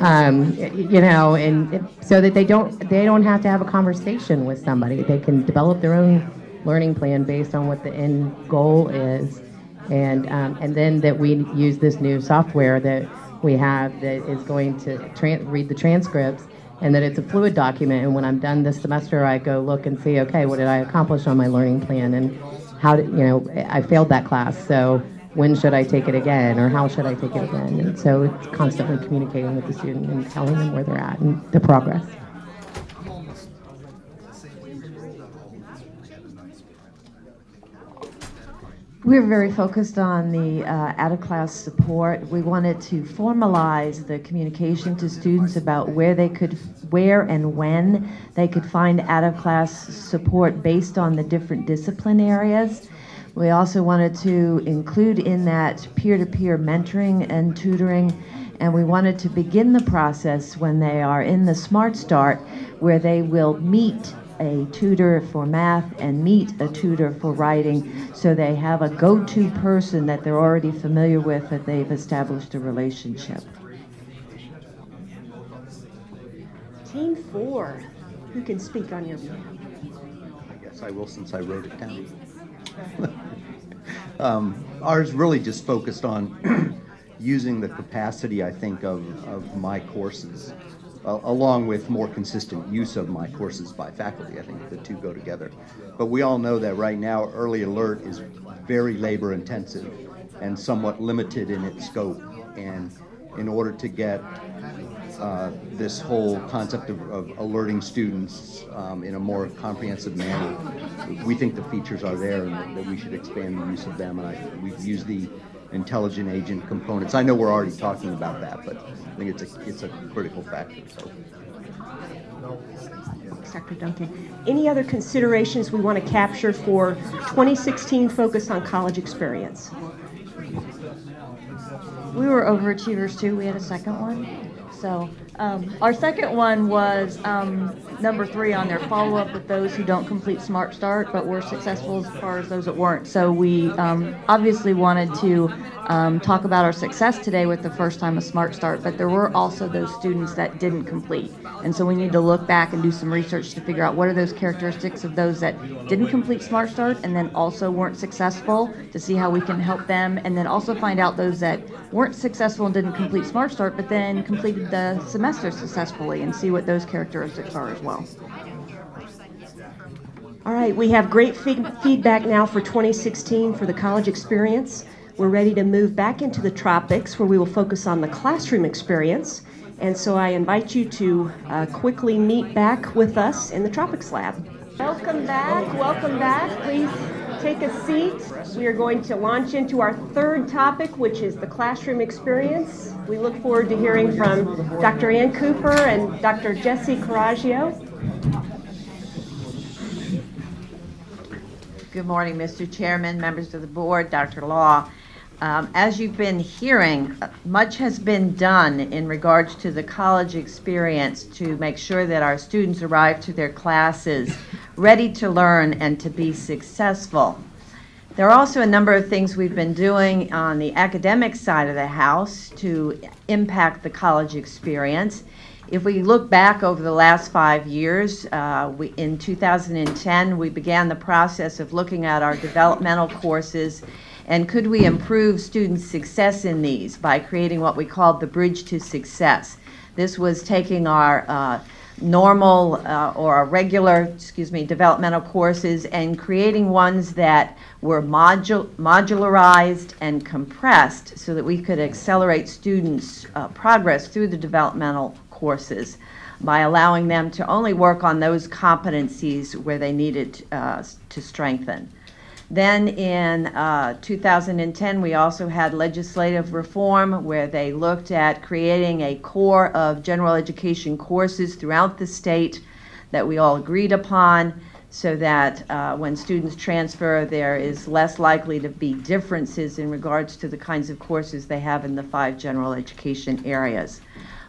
um, you know, and it- so that they don't they don't have to have a conversation with somebody. They can develop their own learning plan based on what the end goal is, and um, and then that we use this new software that we have that is going to read the transcripts. And that it's a fluid document, and when I'm done this semester, I go look and see, okay, what did I accomplish on my learning plan, and how did you know I failed that class, so when should I take it again, or how should I take it again? And so it's constantly communicating with the student and telling them where they're at and the progress. We're very focused on the uh, out-of-class support. We wanted to formalize the communication to students about where they could, where and when they could find out-of-class support based on the different discipline areas. We also wanted to include in that peer-to-peer mentoring and tutoring, and we wanted to begin the process when they are in the Smart Start, where they will meet a tutor for math and meet a tutor for writing, so they have a go-to person that they're already familiar with, that they've established a relationship. Team four, who can speak on your behalf? I guess I will since I wrote it down. [laughs] Um, Ours really just focused on [clears throat] using the capacity, I think, of, of my courses a- along with more consistent use of my courses by faculty. I think the two go together. But we all know that right now, early alert is very labor intensive and somewhat limited in its scope. And in order to get uh, this whole concept of, of alerting students um, in a more comprehensive manner, we think the features are there and that- we should expand the use of them. And I, we've used the intelligent agent components. I know we're already talking about that, but think it's a, it's a critical factor, so. Dr. Duncan. Any other considerations we want to capture for 2016 focus on college experience? We were overachievers too. We had a second one. So um, our second one was um, number three on there, follow up with those who don't complete Smart Start, but were successful as far as those that weren't. So we um, obviously wanted to um, talk about our success today with the first time of Smart Start, but there were also those students that didn't complete. And so we need to look back and do some research to figure out what are those characteristics of those that didn't complete Smart Start and then also weren't successful to see how we can help them. And then also find out those that weren't successful and didn't complete Smart Start, but then completed the semester successfully and see what those characteristics are as well. All right, we have great feed- feedback now for 2016 for the college experience. We're ready to move back into the tropics where we will focus on the classroom experience. And so I invite you to uh, quickly meet back with us in the tropics lab. Welcome back, welcome back. Please take a seat. We are going to launch into our third topic, which is the classroom experience. We look forward to hearing from Dr. Ann Cooper and Dr. Jesse Coraggio. Good morning, Mr. Chairman, members of the board, Dr. Law. Um, As you've been hearing, much has been done in regards to the college experience to make sure that our students arrive to their classes ready to learn and to be successful. There are also a number of things we've been doing on the academic side of the house to impact the college experience. If we look back over the last five years, uh, we, in 2010, we began the process of looking at our developmental courses and could we improve student success in these by creating what we called the Bridge to Success? This was taking our uh, normal uh, or our regular, excuse me, developmental courses and creating ones that were modul- modularized and compressed so that we could accelerate students' uh, progress through the developmental courses by allowing them to only work on those competencies where they needed uh, to strengthen. Then in uh, 2010, we also had legislative reform where they looked at creating a core of general education courses throughout the state that we all agreed upon so that uh, when students transfer, there is less likely to be differences in regards to the kinds of courses they have in the five general education areas.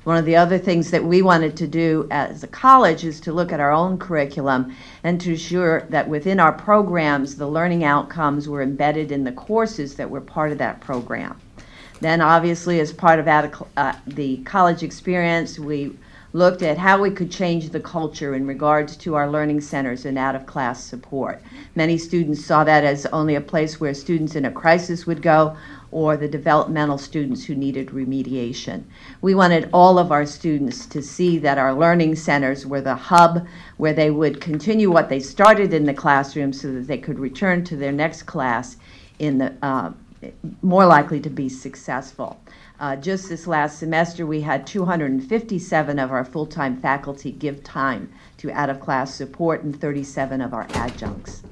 One of the other things that we wanted to do as a college is to look at our own curriculum and to ensure that within our programs, the learning outcomes were embedded in the courses that were part of that program. Then, obviously, as part of uh, the college experience, we looked at how we could change the culture in regards to our learning centers and out of class support. Many students saw that as only a place where students in a crisis would go or the developmental students who needed remediation. We wanted all of our students to see that our learning centers were the hub where they would continue what they started in the classroom so that they could return to their next class in the uh, more likely to be successful. Uh, just this last semester, we had 257 of our full-time faculty give time to out-of-class support and 37 of our adjuncts.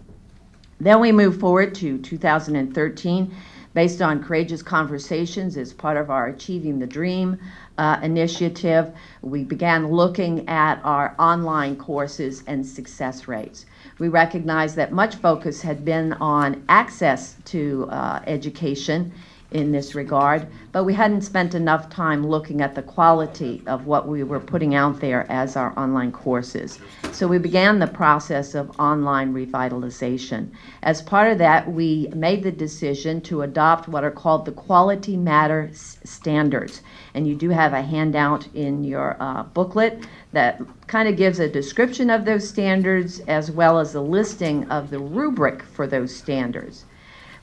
Then we move forward to 2013 based on courageous conversations as part of our Achieving the Dream uh, initiative. We began looking at our online courses and success rates. We recognized that much focus had been on access to uh, education in this regard, but we hadn't spent enough time looking at the quality of what we were putting out there as our online courses. So we began the process of online revitalization. As part of that, we made the decision to adopt what are called the Quality Matter standards. And you do have a handout in your uh, booklet that kind of gives a description of those standards as well as a listing of the rubric for those standards.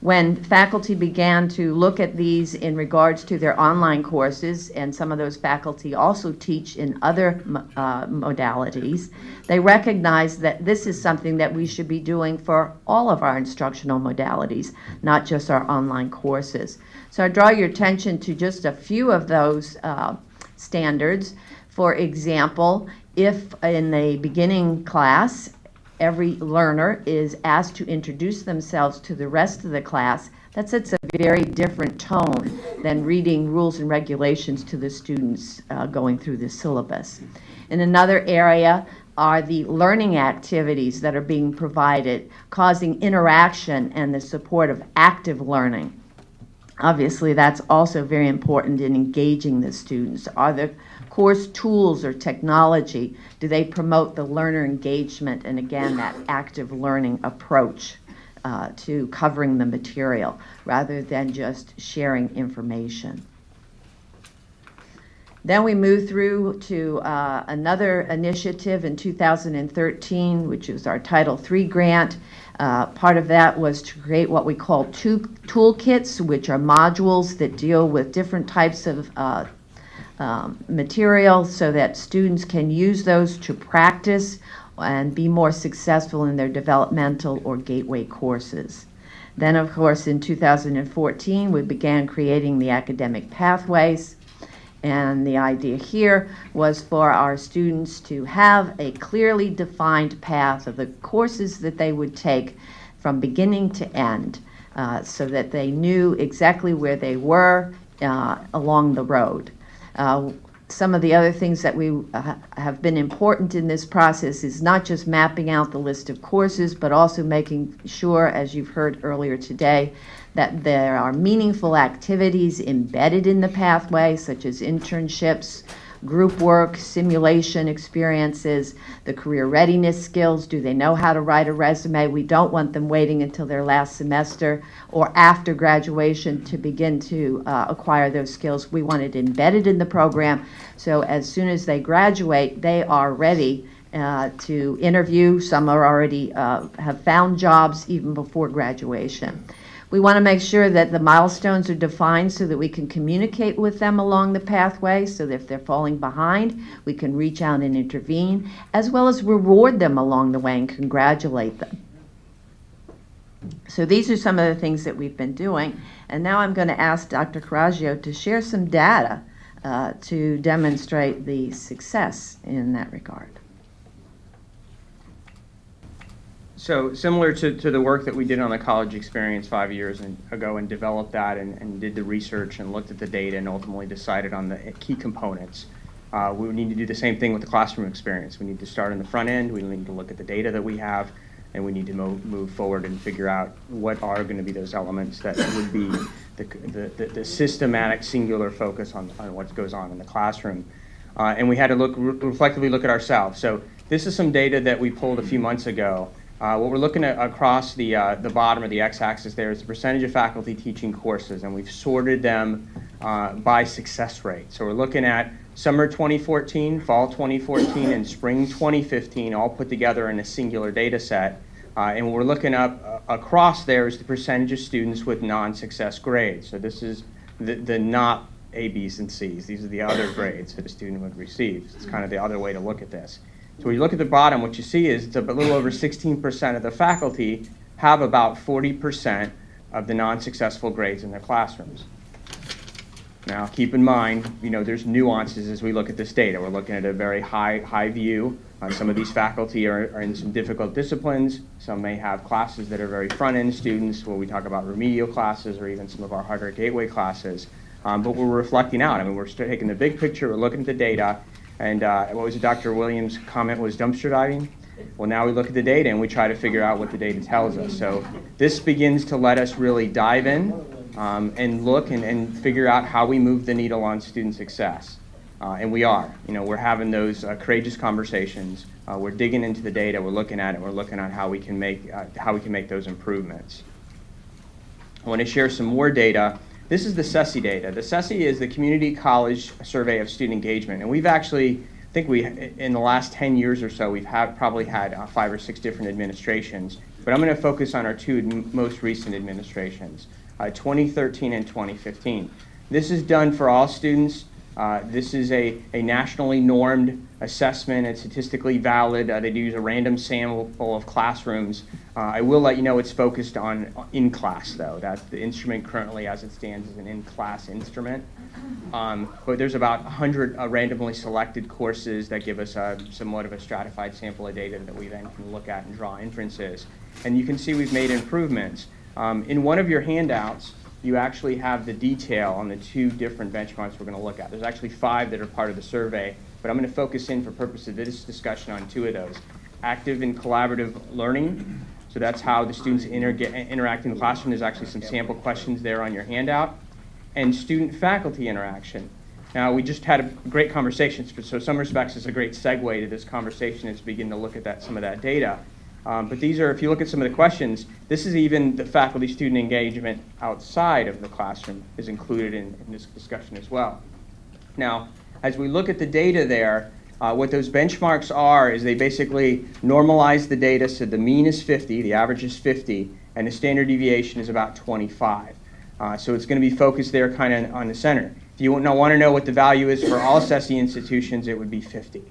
When faculty began to look at these in regards to their online courses, and some of those faculty also teach in other uh, modalities, they recognized that this is something that we should be doing for all of our instructional modalities, not just our online courses. So I draw your attention to just a few of those uh, standards. For example, if in the beginning class every learner is asked to introduce themselves to the rest of the class, that sets a very different tone than reading rules and regulations to the students uh, going through the syllabus. In another area are the learning activities that are being provided, causing interaction and the support of active learning. Obviously, that's also very important in engaging the students. Are the course tools or technology, do they promote the learner engagement and again that active learning approach uh, to covering the material rather than just sharing information? Then we move through to uh, another initiative in 2013, which was our Title III grant. Uh, part of that was to create what we call two toolkits, which are modules that deal with different types of uh, um, material so that students can use those to practice and be more successful in their developmental or gateway courses. Then, of course, in 2014, we began creating the academic pathways. And the idea here was for our students to have a clearly defined path of the courses that they would take from beginning to end uh, so that they knew exactly where they were uh, along the road. Uh, some of the other things that we uh, have been important in this process is not just mapping out the list of courses, but also making sure, as you've heard earlier today, that there are meaningful activities embedded in the pathway, such as internships, group work, simulation experiences, the career readiness skills. Do they know how to write a resume? We don't want them waiting until their last semester or after graduation to begin to uh, acquire those skills. We want it embedded in the program so as soon as they graduate, they are ready. Uh, to interview. Some are already uh, have found jobs even before graduation. We want to make sure that the milestones are defined so that we can communicate with them along the pathway so that if they're falling behind, we can reach out and intervene, as well as reward them along the way and congratulate them. So these are some of the things that we've been doing. And now I'm going to ask Dr. Coraggio to share some data uh, to demonstrate the success in that regard. So similar to, to the work that we did on the college experience five years ago and developed that and, and did the research and looked at the data and ultimately decided on the key components. Uh, we need to do the same thing with the classroom experience. We need to start on the front end. We need to look at the data that we have and we need to move, move forward and figure out what are going to be those elements that would be the, the, the, the systematic singular focus on, on what goes on in the classroom. Uh, and we had to look re reflectively look at ourselves. So this is some data that we pulled a few months ago uh, what we're looking at across the, uh, the bottom of the x-axis there is the percentage of faculty teaching courses, and we've sorted them uh, by success rate. So we're looking at summer 2014, fall 2014, and spring 2015 all put together in a singular data set. Uh, and what we're looking up uh, across there is the percentage of students with non-success grades. So this is the, the not A, B's, and C's. These are the other grades that a student would receive. It's kind of the other way to look at this. So when you look at the bottom, what you see is it's a little over 16% of the faculty have about 40% of the non-successful grades in their classrooms. Now, keep in mind, you know, there's nuances as we look at this data. We're looking at a very high, high view. Uh, some of these faculty are, are, in some difficult disciplines. Some may have classes that are very front-end students, where we talk about remedial classes or even some of our harder gateway classes. Um, but we're reflecting out. I mean, we're taking the big picture, we're looking at the data, and uh, what was Dr. Williams' comment was dumpster diving? Well, now we look at the data and we try to figure out what the data tells us. So this begins to let us really dive in um, and look and, and figure out how we move the needle on student success. Uh, and we are. You know, we're having those uh, courageous conversations. Uh, we're digging into the data. We're looking at it. We're looking at how we can make uh, how we can make those improvements. I want to share some more data this is the CCSSE data. The CCSSE is the Community College Survey of Student Engagement, and we've actually I think we, in the last 10 years or so, we've had, probably had uh, five or six different administrations. But I'm going to focus on our two most recent administrations, uh, 2013 and 2015. This is done for all students. Uh, this is a, a nationally normed assessment. It's statistically valid. Uh, they do use a random sample of classrooms. Uh, I will let you know it's focused on in class, though. That's the instrument currently, as it stands, is an in class instrument. Um, but there's about 100 uh, randomly selected courses that give us a, somewhat of a stratified sample of data that we then can look at and draw inferences. And you can see we've made improvements. Um, in one of your handouts, you actually have the detail on the two different benchmarks we're going to look at. There's actually five that are part of the survey, but I'm going to focus in for purpose of this discussion on two of those. Active and collaborative learning, so that's how the students inter interact in the classroom. There's actually some sample questions there on your handout. And student-faculty interaction. Now, we just had a great conversation, so some respects it's a great segue to this conversation as we begin to look at that, some of that data. Um, but these are, if you look at some of the questions, this is even the faculty-student engagement outside of the classroom is included in, in, this discussion as well. Now, as we look at the data there, uh, what those benchmarks are is they basically normalize the data so the mean is 50, the average is 50, and the standard deviation is about 25. Uh, so it's going to be focused there kind of on the center. If you want to know what the value is for all CCSSE institutions, it would be 50.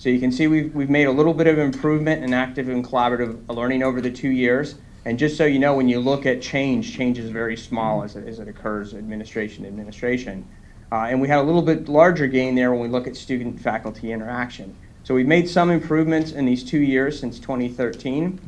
So you can see we've, we've made a little bit of improvement in active and collaborative learning over the two years. And just so you know, when you look at change, change is very small as it, as it occurs administration to administration. Uh, and we had a little bit larger gain there when we look at student-faculty interaction. So we've made some improvements in these two years since 2013,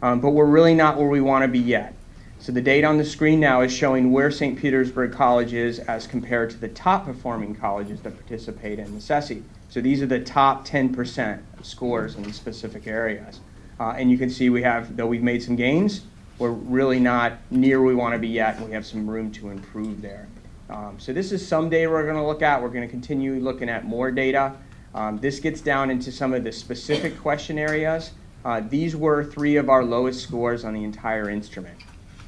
um, but we're really not where we want to be yet. So the data on the screen now is showing where St. Petersburg College is as compared to the top performing colleges that participate in the CCSSE. So these are the top 10% scores in specific areas. Uh, and you can see we have, though we've made some gains, we're really not near where we want to be yet, and we have some room to improve there. Um, so this is some data we're going to look at. We're going to continue looking at more data. Um, this gets down into some of the specific question areas. Uh, these were three of our lowest scores on the entire instrument.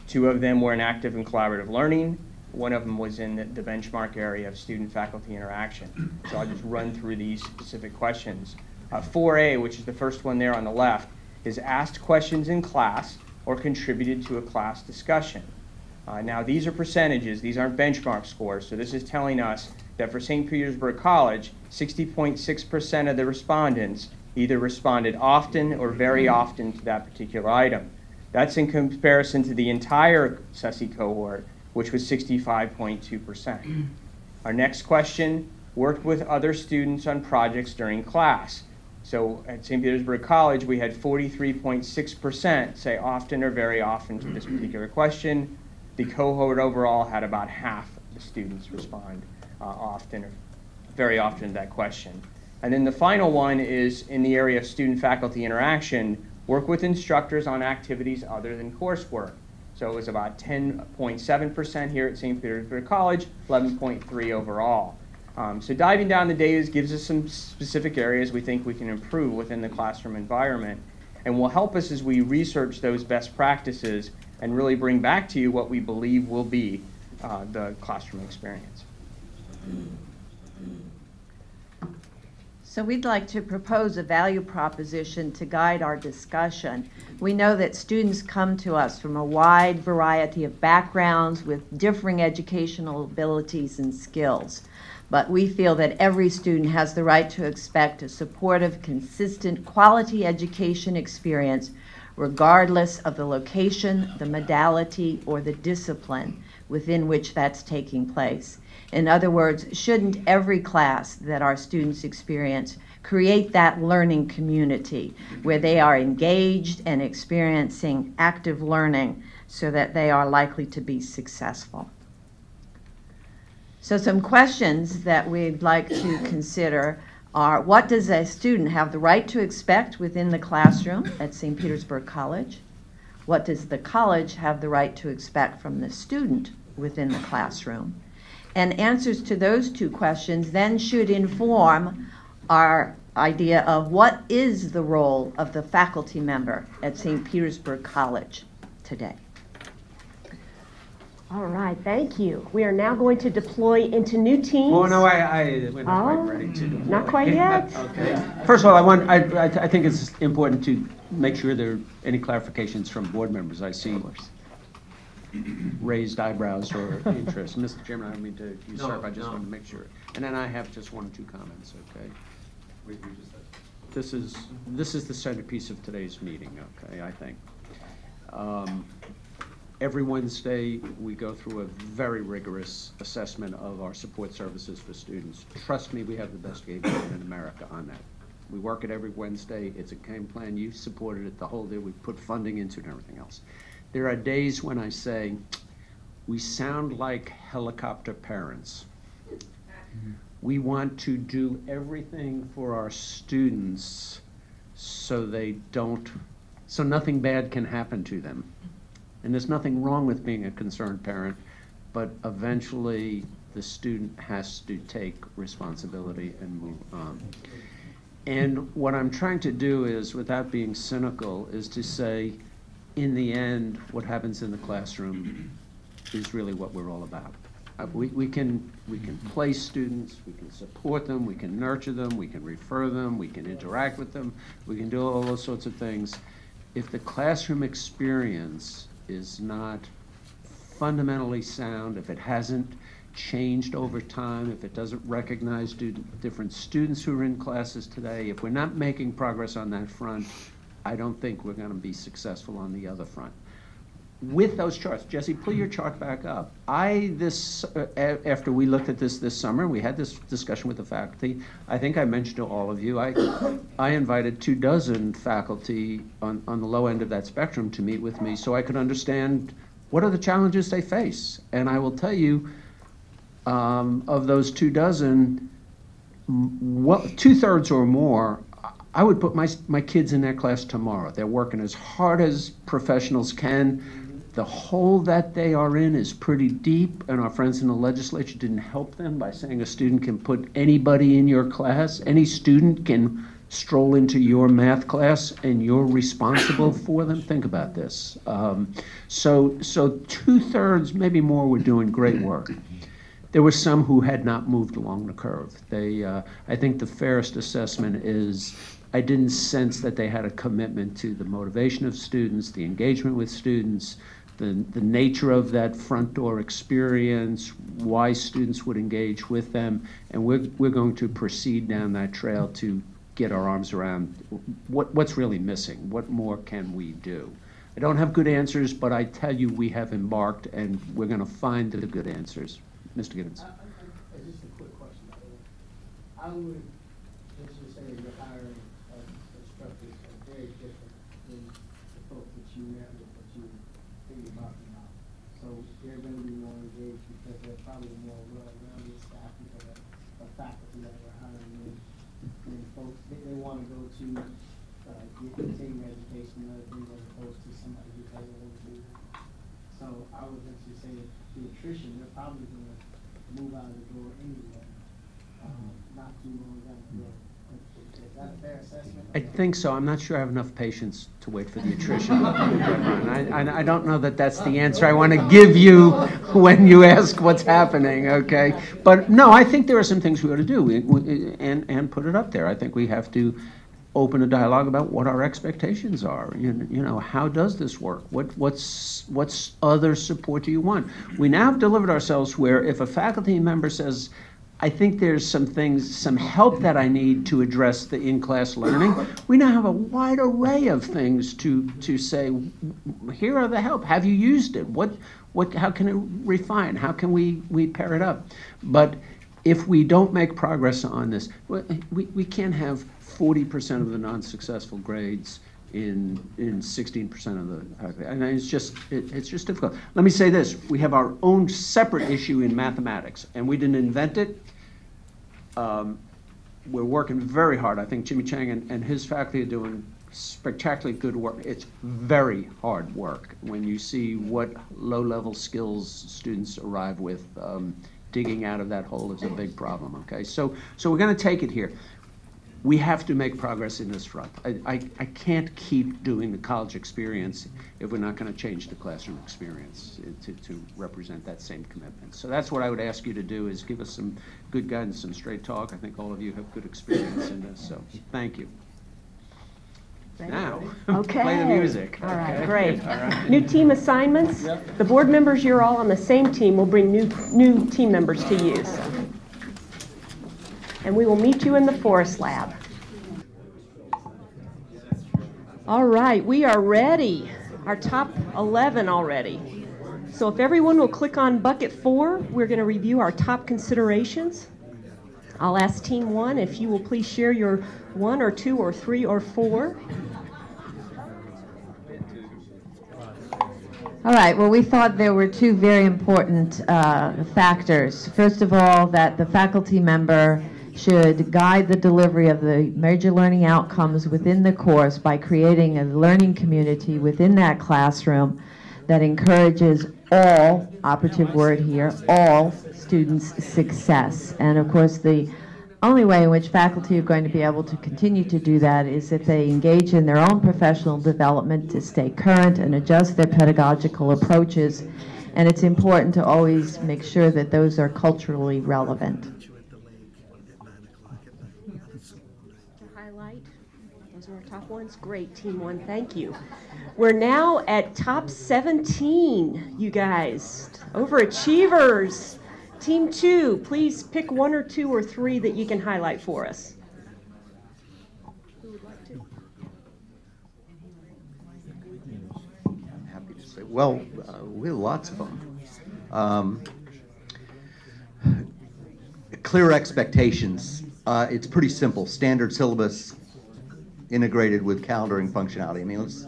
Two of them were in active and collaborative learning, one of them was in the, the benchmark area of student-faculty interaction. So I'll just run through these specific questions. Uh, 4A, which is the first one there on the left, is asked questions in class or contributed to a class discussion. Uh, now, these are percentages. These aren't benchmark scores. So this is telling us that for St. Petersburg College, 60.6% of the respondents either responded often or very often to that particular item. That's in comparison to the entire CCSSE cohort, which was 65.2%. Our next question worked with other students on projects during class. So at St. Petersburg College, we had 43.6% say often or very often to this particular question. The cohort overall had about half the students respond uh, often or very often to that question. And then the final one is in the area of student-faculty interaction, work with instructors on activities other than coursework. So it was about 10.7% here at St. Petersburg College, 11.3 overall. Um, so diving down the data gives us some specific areas we think we can improve within the classroom environment and will help us as we research those best practices and really bring back to you what we believe will be uh, the classroom experience. So we'd like to propose a value proposition to guide our discussion. We know that students come to us from a wide variety of backgrounds with differing educational abilities and skills. But we feel that every student has the right to expect a supportive, consistent, quality education experience regardless of the location, the modality, or the discipline within which that's taking place. In other words, shouldn't every class that our students experience create that learning community where they are engaged and experiencing active learning so that they are likely to be successful? So some questions that we'd like to consider are what does a student have the right to expect within the classroom at St. Petersburg College? What does the college have the right to expect from the student within the classroom? And answers to those two questions then should inform our idea of what is the role of the faculty member at St. Petersburg College today. All right, thank you. We are now going to deploy into new teams. Oh, no, I, I, we're not Oh, quite ready to. deploy. not quite yet. [laughs] Okay. First of all, I want, I, I I think it's important to make sure there are any clarifications from board members. I see raised eyebrows or [laughs] interest. Mr. Chairman, I don't mean to usurp, I just no. wanted to make sure. And then I have just one or two comments, okay? This is, this is the centerpiece of today's meeting, okay, I think. Um, Every Wednesday, we go through a very rigorous assessment of our support services for students. Trust me, we have the best game plan in America on that. We work it every Wednesday, it's a game plan, you supported it the whole day, we put funding into it and everything else. There are days when I say, we sound like helicopter parents. We want to do everything for our students so they don't, so nothing bad can happen to them. And there's nothing wrong with being a concerned parent, but eventually the student has to take responsibility and move on. And what I'm trying to do is, without being cynical, is to say, in the end, what happens in the classroom is really what we're all about. Uh, We, we can, we can place students, we can support them, we can nurture them, we can refer them, we can interact with them, we can do all those sorts of things. If the classroom experience is not fundamentally sound, if it hasn't changed over time, if it doesn't recognize different students who are in classes today, if we're not making progress on that front, I don't think we're gonna be successful on the other front. With those charts, Jesse, pull your chart back up. I, this, uh, after we looked at this this summer, we had this discussion with the faculty, I think I mentioned to all of you, I, I invited two dozen faculty on, on the low end of that spectrum to meet with me so I could understand what are the challenges they face. And I will tell you, um, of those two dozen, well, two-thirds or more, I would put my, my kids in that class tomorrow. They're working as hard as professionals can. The hole that they are in is pretty deep, and our friends in the legislature didn't help them by saying a student can put anybody in your class. Any student can stroll into your math class, and you're responsible [coughs] for them. Think about this. Um, so, so two-thirds, maybe more, were doing great work. There were some who had not moved along the curve. They, uh, I think the fairest assessment is, I didn't sense that they had a commitment to the motivation of students, the engagement with students, the, the nature of that front door experience, why students would engage with them, and we're, we're going to proceed down that trail to get our arms around what, what's really missing, what more can we do? I don't have good answers, but I tell you, we have embarked, and we're going to find the good answers. Mr. Gibbons. Just a quick question. I would, just say hiring uh, instructors are very different than the folks that you met with, that you think about now. They're gonna be more engaged because they're probably more well-rounded staff because of the faculty that we're hiring in. And folks, they, they wanna go to, uh, get continuing education and other things as opposed to somebody who a little bit. So I would actually say the attrition, they're probably gonna move out of the door anyway, um, not too long down the road. I think so. I'm not sure I have enough patience to wait for the attrition. I- I don't know that that's the answer I want to give you when you ask what's happening, okay? But no, I think there are some things we ought to do we- we- and, and put it up there. I think we have to open a dialogue about what our expectations are. You you know, how does this work? What, what's, what's other support do you want? We now have delivered ourselves where if a faculty member says, I think there's some things, some help that I need to address the in-class learning. We now have a wide array of things to, to say, here are the help. Have you used it? What, what, how can it refine? How can we, we pair it up? But if we don't make progress on this, we, we can't have forty percent of the non-successful grades in, in sixteen percent of the. And it's just, it, it's just difficult. Let me say this, we have our own separate issue in mathematics, and we didn't invent it. Um, We're working very hard. I think Jimmy Chang and, and his faculty are doing spectacularly good work. It's very hard work when you see what low-level skills students arrive with. Um, Digging out of that hole is a big problem, okay? So, so we're gonna take it here. we have to make progress in this front. I, I, I can't keep doing the college experience if we're not going to change the classroom experience to, to represent that same commitment. So that's what I would ask you to do is give us some good guidance and straight talk. I think all of you have good experience in this, so thank you. Now, Okay. [laughs] play the music. All right, Okay. great. [laughs] All right. New team assignments. The board members, you're all on the same team. We'll bring new, new team members to use. And we will meet you in the Forest Lab. All right, we are ready. Our top 11 already. So if everyone will click on bucket four, we're going to review our top considerations. I'll ask team one if you will please share your one or two or three or four. All right, well, we thought there were two very important uh, factors. First of all, that the faculty member should guide the delivery of the major learning outcomes within the course by creating a learning community within that classroom that encourages all, operative word here, all students' success. And of course, the only way in which faculty are going to be able to continue to do that is if they engage in their own professional development to stay current and adjust their pedagogical approaches. And it's important to always make sure that those are culturally relevant. to highlight? Those are our top ones. Great, Team One, thank you. We're now at top 17, you guys. Overachievers. Team Two, please pick one or two or three that you can highlight for us. happy to say. Well, uh, we have lots of them. Um, clear expectations. Uh, it's pretty simple. Standard syllabus integrated with calendaring functionality. I mean, let's,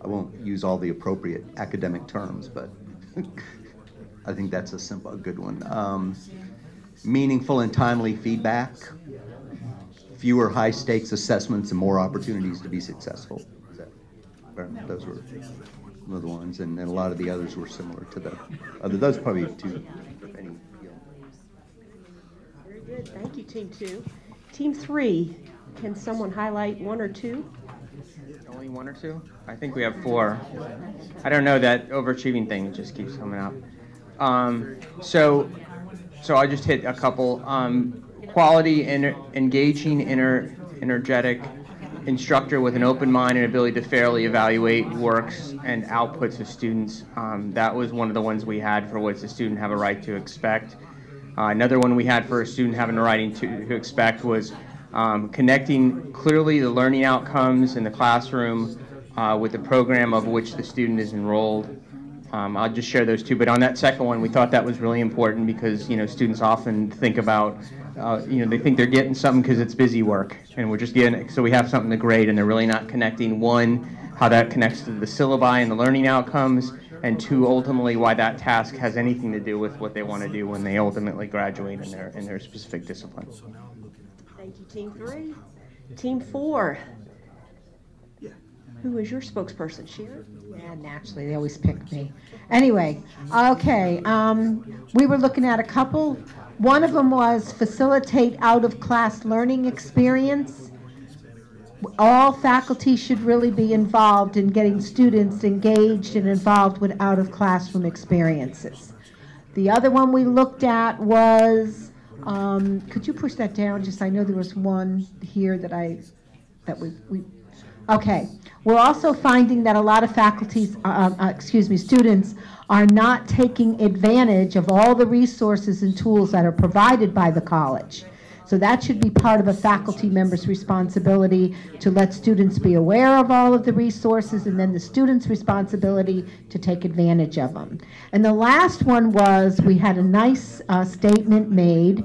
I won't use all the appropriate academic terms, but [laughs] I think that's a simple, a good one. Um, meaningful and timely feedback, fewer high stakes assessments, and more opportunities to be successful. Those were the ones, and then a lot of the others were similar to the other. Those probably two. Very good, thank you, Team Two. Team Three, can someone highlight one or two? Only one or two? I think we have four. I don't know, that overachieving thing just keeps coming up. Um, so, so I just hit a couple. Um, quality, ener- engaging, ener- energetic instructor with an open mind and ability to fairly evaluate works and outputs of students. Um, that was one of the ones we had for what's a student have a right to expect. Uh, another one we had for a student having a right to, to expect was um, connecting clearly the learning outcomes in the classroom uh, with the program of which the student is enrolled. Um, I'll just share those two, but on that second one, we thought that was really important because, you know, students often think about, uh, you know, they think they're getting something because it's busy work, and we're just getting, so we have something to grade, and they're really not connecting, one, how that connects to the syllabi and the learning outcomes, and two, ultimately, why that task has anything to do with what they want to do when they ultimately graduate in their, in their specific discipline. Thank you, Team Three. Team Four. Who is your spokesperson, Sharon? Yeah, naturally, they always pick me. Anyway, okay, um, we were looking at a couple. One of them was facilitate out-of-class learning experience. All faculty should really be involved in getting students engaged and involved with out-of-classroom experiences. The other one we looked at was, um, could you push that down? Just, I know there was one here that I, that we, we, okay. We're also finding that a lot of faculties, uh, uh, excuse me, students are not taking advantage of all the resources and tools that are provided by the college. So that should be part of a faculty member's responsibility to let students be aware of all of the resources and then the student's responsibility to take advantage of them. And the last one was, we had a nice uh, statement made,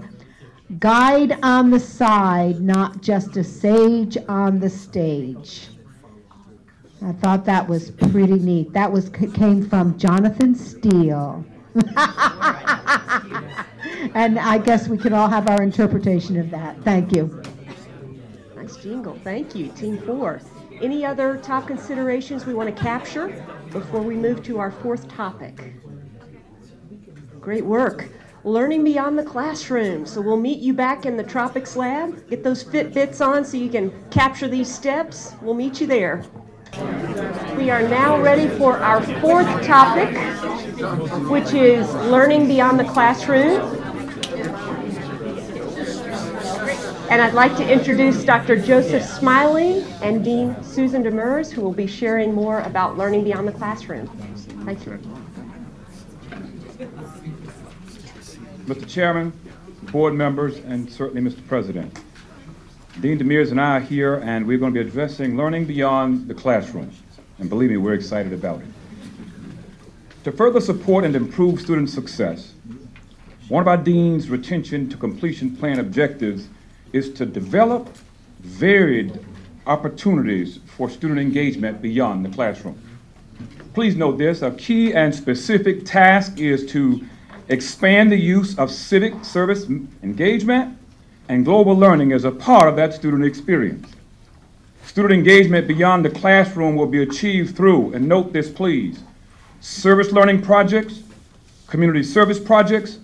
guide on the side, not just a sage on the stage. I thought that was pretty neat. That was, came from Jonathan Steele. [laughs] And I guess we can all have our interpretation of that. Thank you. Nice jingle, thank you, Team Four. Any other top considerations we want to capture before we move to our fourth topic? Great work. learning beyond the classroom. So we'll meet you back in the Tropics Lab. Get those Fitbits on so you can capture these steps. We'll meet you there. We are now ready for our fourth topic, which is learning beyond the classroom. And I'd like to introduce Dr. Joseph Smiley and Dean Susan Demers, who will be sharing more about learning beyond the classroom. Thank you. Mr. Chairman, board members, and certainly Mr. President. Dean Demers and I are here, and we're going to be addressing learning beyond the classroom. And believe me, we're excited about it. To further support and improve student success, one of our dean's retention to completion plan objectives is to develop varied opportunities for student engagement beyond the classroom. Please note this, a key and specific task is to expand the use of civic service engagement and global learning as a part of that student experience. Student engagement beyond the classroom will be achieved through, and note this please, service learning projects, community service projects,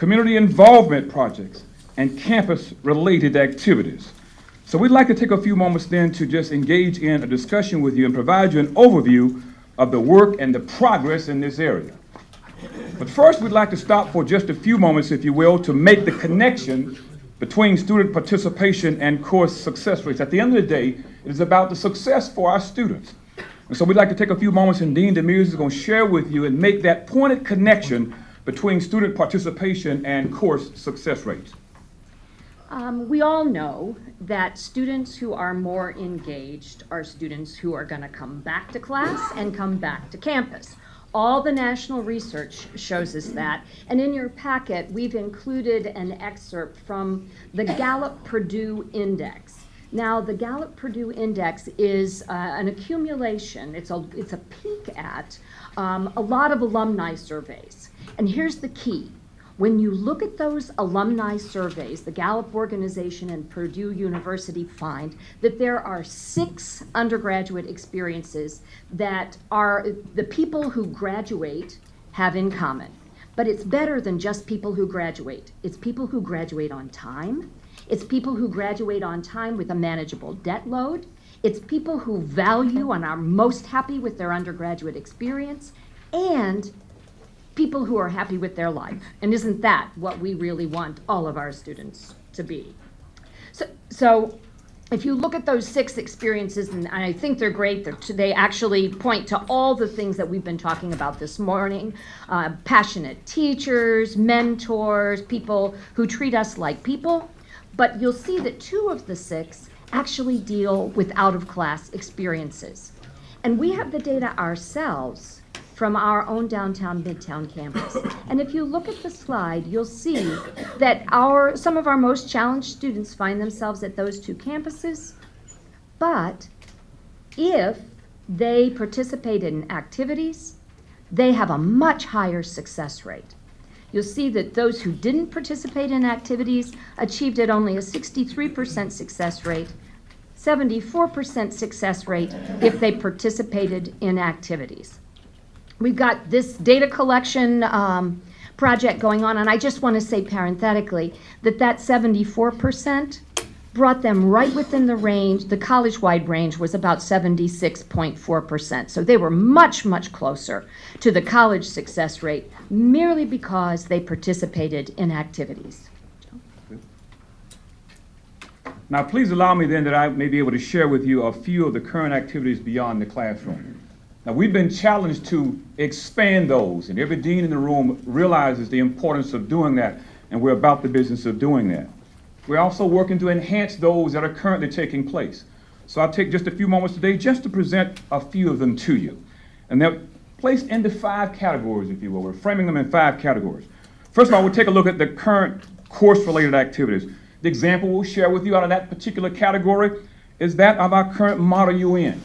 community involvement projects, and campus-related activities. So we'd like to take a few moments then to just engage in a discussion with you and provide you an overview of the work and the progress in this area. But first, we'd like to stop for just a few moments, if you will, to make the connection between student participation and course success rates. At the end of the day, it is about the success for our students. And so we'd like to take a few moments, and Dean Demers is going to share with you and make that pointed connection between student participation and course success rates. Um, we all know that students who are more engaged are students who are going to come back to class and come back to campus. All the national research shows us that. And in your packet, we've included an excerpt from the Gallup Purdue Index. Now, the Gallup Purdue Index is uh, an accumulation, it's a, it's a peek at um, a lot of alumni surveys. And here's the key when you look at those alumni surveys, the Gallup organization and Purdue University find that there are six undergraduate experiences that are the people who graduate have in common. But it's better than just people who graduate. It's people who graduate on time. It's people who graduate on time with a manageable debt load. It's people who value and are most happy with their undergraduate experience. And people who are happy with their life. And isn't that what we really want all of our students to be? So, so if you look at those six experiences, and I think they're great, they're, they actually point to all the things that we've been talking about this morning uh, passionate teachers, mentors, people who treat us like people. But you'll see that two of the six actually deal with out of class experiences. And we have the data ourselves from our own downtown Midtown campus. And if you look at the slide, you'll see that our, some of our most challenged students find themselves at those two campuses. But if they participate in activities, they have a much higher success rate. You'll see that those who didn't participate in activities achieved at only a 63% success rate, 74% success rate if they participated in activities. We've got this data collection um, project going on, and I just want to say parenthetically that that 74% brought them right within the range. The college-wide range was about 76.4%. So they were much, much closer to the college success rate merely because they participated in activities. Now, please allow me then that I may be able to share with you a few of the current activities beyond the classroom. Now, we've been challenged to expand those, and every dean in the room realizes the importance of doing that, and we're about the business of doing that. We're also working to enhance those that are currently taking place. So I'll take just a few moments today just to present a few of them to you. And they're placed into five categories, if you will. We're framing them in five categories. First of all, we'll take a look at the current course-related activities. The example we'll share with you out of that particular category is that of our current Model UN.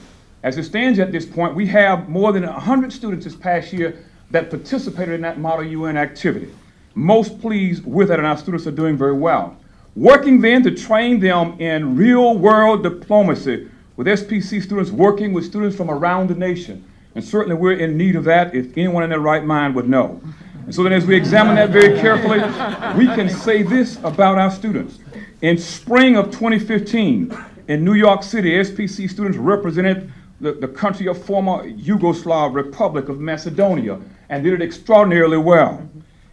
As it stands at this point, we have more than 100 students this past year that participated in that Model UN activity. Most pleased with it, and our students are doing very well. Working then to train them in real world diplomacy with SPC students working with students from around the nation. And certainly we're in need of that if anyone in their right mind would know. And so then as we examine that very carefully, we can say this about our students. In spring of 2015, in New York City, SPC students represented the, the country of former Yugoslav Republic of Macedonia and did it extraordinarily well.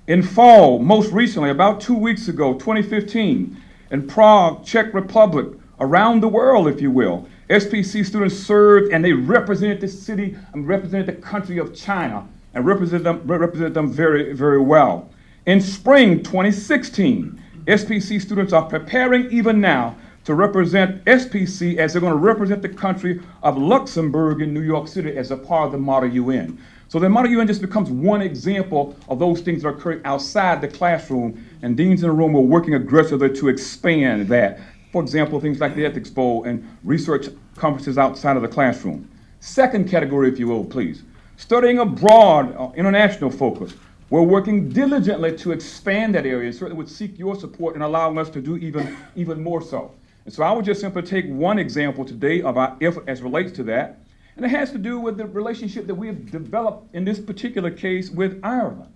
In fall, most recently, about two weeks ago, 2015, in Prague, Czech Republic, around the world, if you will, SPC students served and they represented the city and represented the country of China and represented them, represented them very, very well. In spring 2016, SPC students are preparing even now to represent SPC as they're going to represent the country of Luxembourg in New York City as a part of the Model UN. So the Model UN just becomes one example of those things that are occurring outside the classroom, and deans in the room are working aggressively to expand that. For example, things like the Ethics Bowl and research conferences outside of the classroom. Second category, if you will, please. Studying abroad, uh, international focus. We're working diligently to expand that area and certainly would seek your support in allowing us to do even, even more so. And so I would just simply take one example today of our effort as relates to that. And it has to do with the relationship that we have developed in this particular case with Ireland.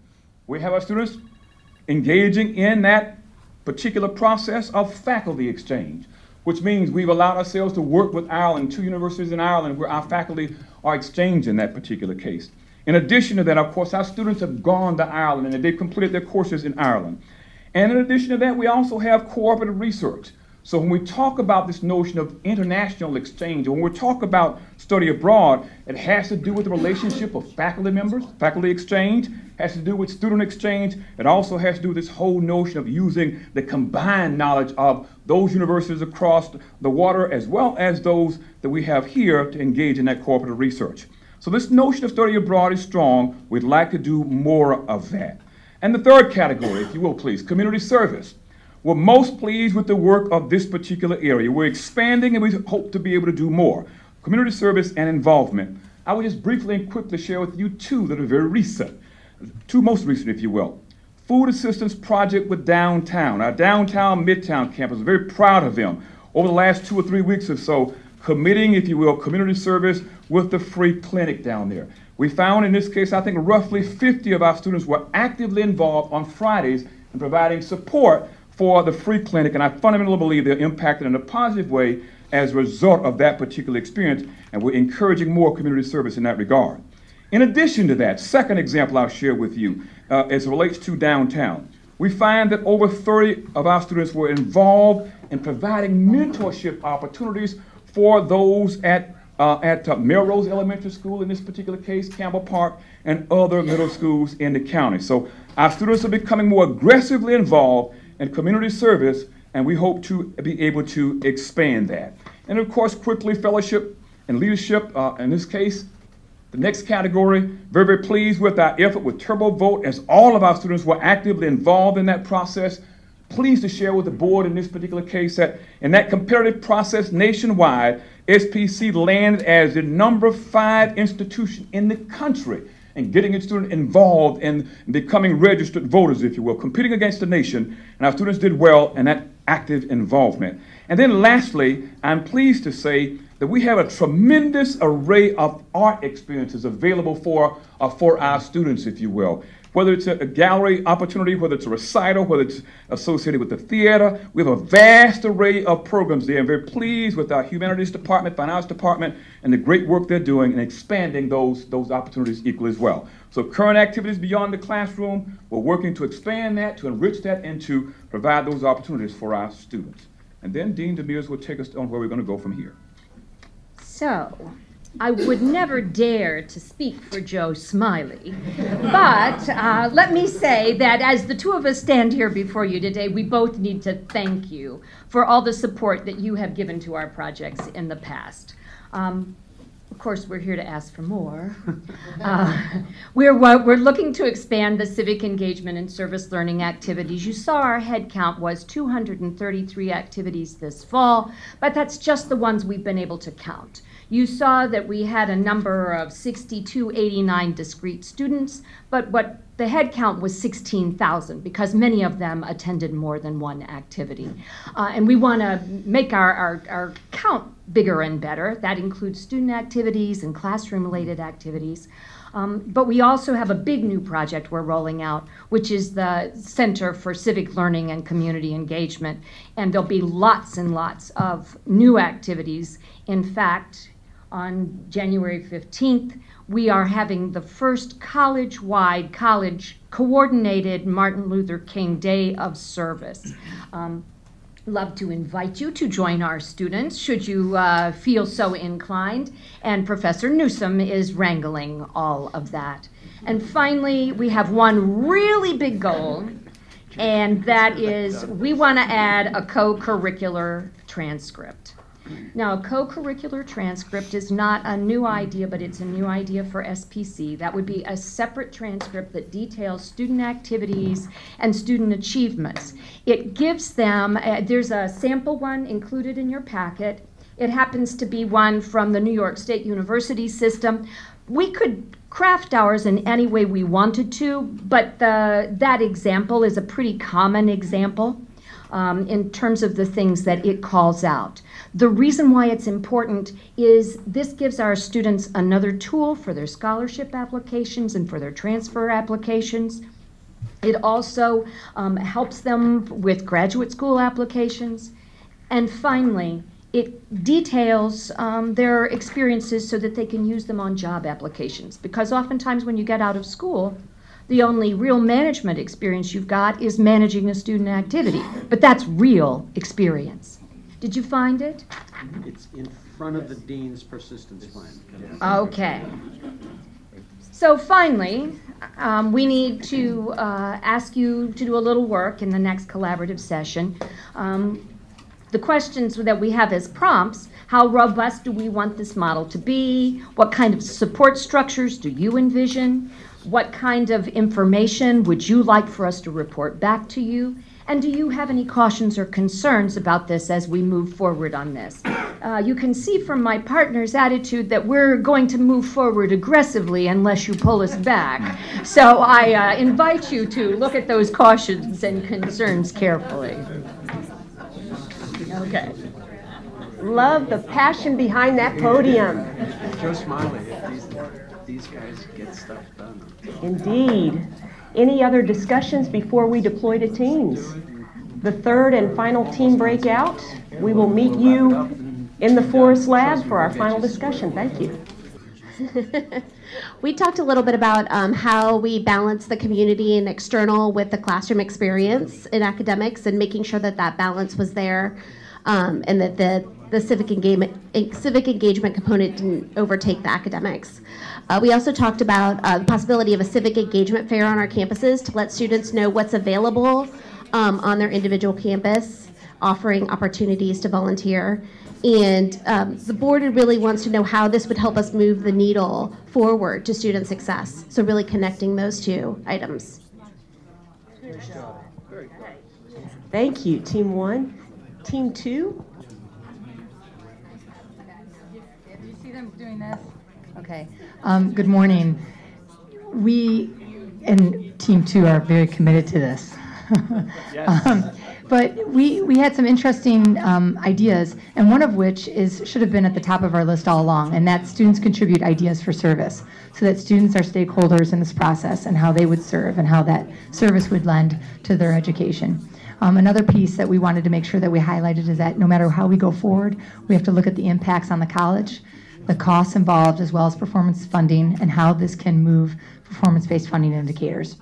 We have our students engaging in that particular process of faculty exchange, which means we've allowed ourselves to work with Ireland, two universities in Ireland where our faculty are exchanged in that particular case. In addition to that, of course, our students have gone to Ireland and they've completed their courses in Ireland. And in addition to that, we also have cooperative research. So when we talk about this notion of international exchange, when we talk about study abroad, it has to do with the relationship of faculty members, faculty exchange, has to do with student exchange. It also has to do with this whole notion of using the combined knowledge of those universities across the water as well as those that we have here to engage in that cooperative research. So this notion of study abroad is strong. We'd like to do more of that. And the third category, if you will please, community service. We're most pleased with the work of this particular area. We're expanding and we hope to be able to do more. Community service and involvement. I will just briefly and quickly share with you two that are very recent. Two most recent, if you will. Food Assistance Project with Downtown. Our downtown Midtown campus, very proud of them. Over the last two or three weeks or so, committing, if you will, community service with the free clinic down there. We found in this case, I think roughly 50 of our students were actively involved on Fridays in providing support for the free clinic, and I fundamentally believe they're impacted in a positive way as a result of that particular experience, and we're encouraging more community service in that regard. In addition to that, second example I'll share with you uh, as it relates to downtown. We find that over 30 of our students were involved in providing mentorship opportunities for those at uh, at uh, Melrose Elementary School in this particular case, Campbell Park, and other middle schools in the county. So our students are becoming more aggressively involved in community service, and we hope to be able to expand that. And of course, quickly, fellowship and leadership, uh, in this case, the next category, very, very pleased with our effort with Turbo Vote, as all of our students were actively involved in that process. Pleased to share with the board in this particular case that in that competitive process nationwide, SPC landed as the number five institution in the country and getting its students involved in becoming registered voters, if you will, competing against the nation. And our students did well in that active involvement. And then lastly, I'm pleased to say that we have a tremendous array of art experiences available for, uh, for our students, if you will whether it's a, gallery opportunity, whether it's a recital, whether it's associated with the theater. We have a vast array of programs there. I'm very pleased with our humanities department, finance department, and the great work they're doing in expanding those, those opportunities equally as well. So current activities beyond the classroom, we're working to expand that, to enrich that, and to provide those opportunities for our students. And then Dean Demers will take us on where we're going to go from here. So, I would never dare to speak for Joe Smiley. But uh, let me say that as the two of us stand here before you today, we both need to thank you for all the support that you have given to our projects in the past. Um, of course, we're here to ask for more. [laughs] Uh, we're, we're looking to expand the civic engagement and service learning activities. You saw our head count was 233 activities this fall, but that's just the ones we've been able to count. You saw that we had a number of 6289 discrete students, but what the head count was 16,000 because many of them attended more than one activity. Uh, and we want to make our, our, our count bigger and better. That includes student activities and classroom related activities. Um, but we also have a big new project we're rolling out, which is the Center for Civic Learning and Community Engagement. And there'll be lots and lots of new activities. In fact, on January 15th, we are having the first college-wide, college coordinated Martin Luther King Day of Service. Um, love to invite you to join our students should you uh, feel so inclined. And Professor Newsom is wrangling all of that. And finally, we have one really big goal, and that is we want to add a co curricular transcript. Now, a co-curricular transcript is not a new idea, but it's a new idea for SPC. That would be a separate transcript that details student activities and student achievements. It gives them, uh, there's a sample one included in your packet. It happens to be one from the New York State University system. We could craft ours in any way we wanted to, but the, that example is a pretty common example um, in terms of the things that it calls out. The reason why it's important is this gives our students another tool for their scholarship applications and for their transfer applications. It also um, helps them with graduate school applications. And finally, it details um, their experiences so that they can use them on job applications. Because oftentimes when you get out of school, the only real management experience you've got is managing a student activity. But that's real experience. Did you find it? It's in front of the dean's persistence plan. Okay. So finally, um, we need to uh, ask you to do a little work in the next collaborative session. Um, the questions that we have as prompts how robust do we want this model to be? What kind of support structures do you envision? What kind of information would you like for us to report back to you? And do you have any cautions or concerns about this as we move forward on this? Uh, you can see from my partner's attitude that we're going to move forward aggressively unless you pull us back. So I uh, invite you to look at those cautions and concerns carefully. Okay. Love the passion behind that podium. Joe Smiley, these, these guys get stuff done. Indeed. Any other discussions before we deploy to teams? The third and final team breakout, we will meet you in the Forest Lab for our final discussion. Thank you. [laughs] we talked a little bit about um, how we balance the community and external with the classroom experience in academics and making sure that that balance was there um, and that the, the civic engagement, civic engagement component didn't overtake the academics. Uh, we also talked about uh, the possibility of a civic engagement fair on our campuses to let students know what's available um, on their individual campus, offering opportunities to volunteer. And um, the board really wants to know how this would help us move the needle forward to student success. So really connecting those two items. Thank you, Team One. Team Two? Do you see them doing this? Okay. Um, good morning. We and Team Two are very committed to this. [laughs] Um, but we, we had some interesting um, ideas, and one of which is should have been at the top of our list all along, and that students contribute ideas for service, so that students are stakeholders in this process and how they would serve and how that service would lend to their education. Um, another piece that we wanted to make sure that we highlighted is that no matter how we go forward, we have to look at the impacts on the college, the costs involved, as well as performance funding, and how this can move performance-based funding indicators,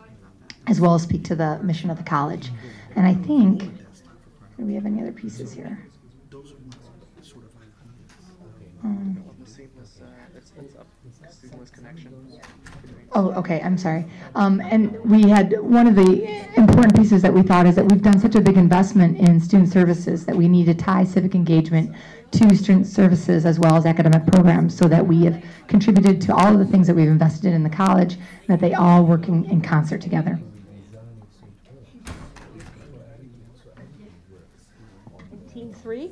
as well as speak to the mission of the college. And I think, do we have any other pieces here? Um, Oh, okay, I'm sorry. Um, and we had, one of the important pieces that we thought is that we've done such a big investment in student services that we need to tie civic engagement to student services as well as academic programs so that we have contributed to all of the things that we've invested in in the college that they all work in, in concert together. Team Three?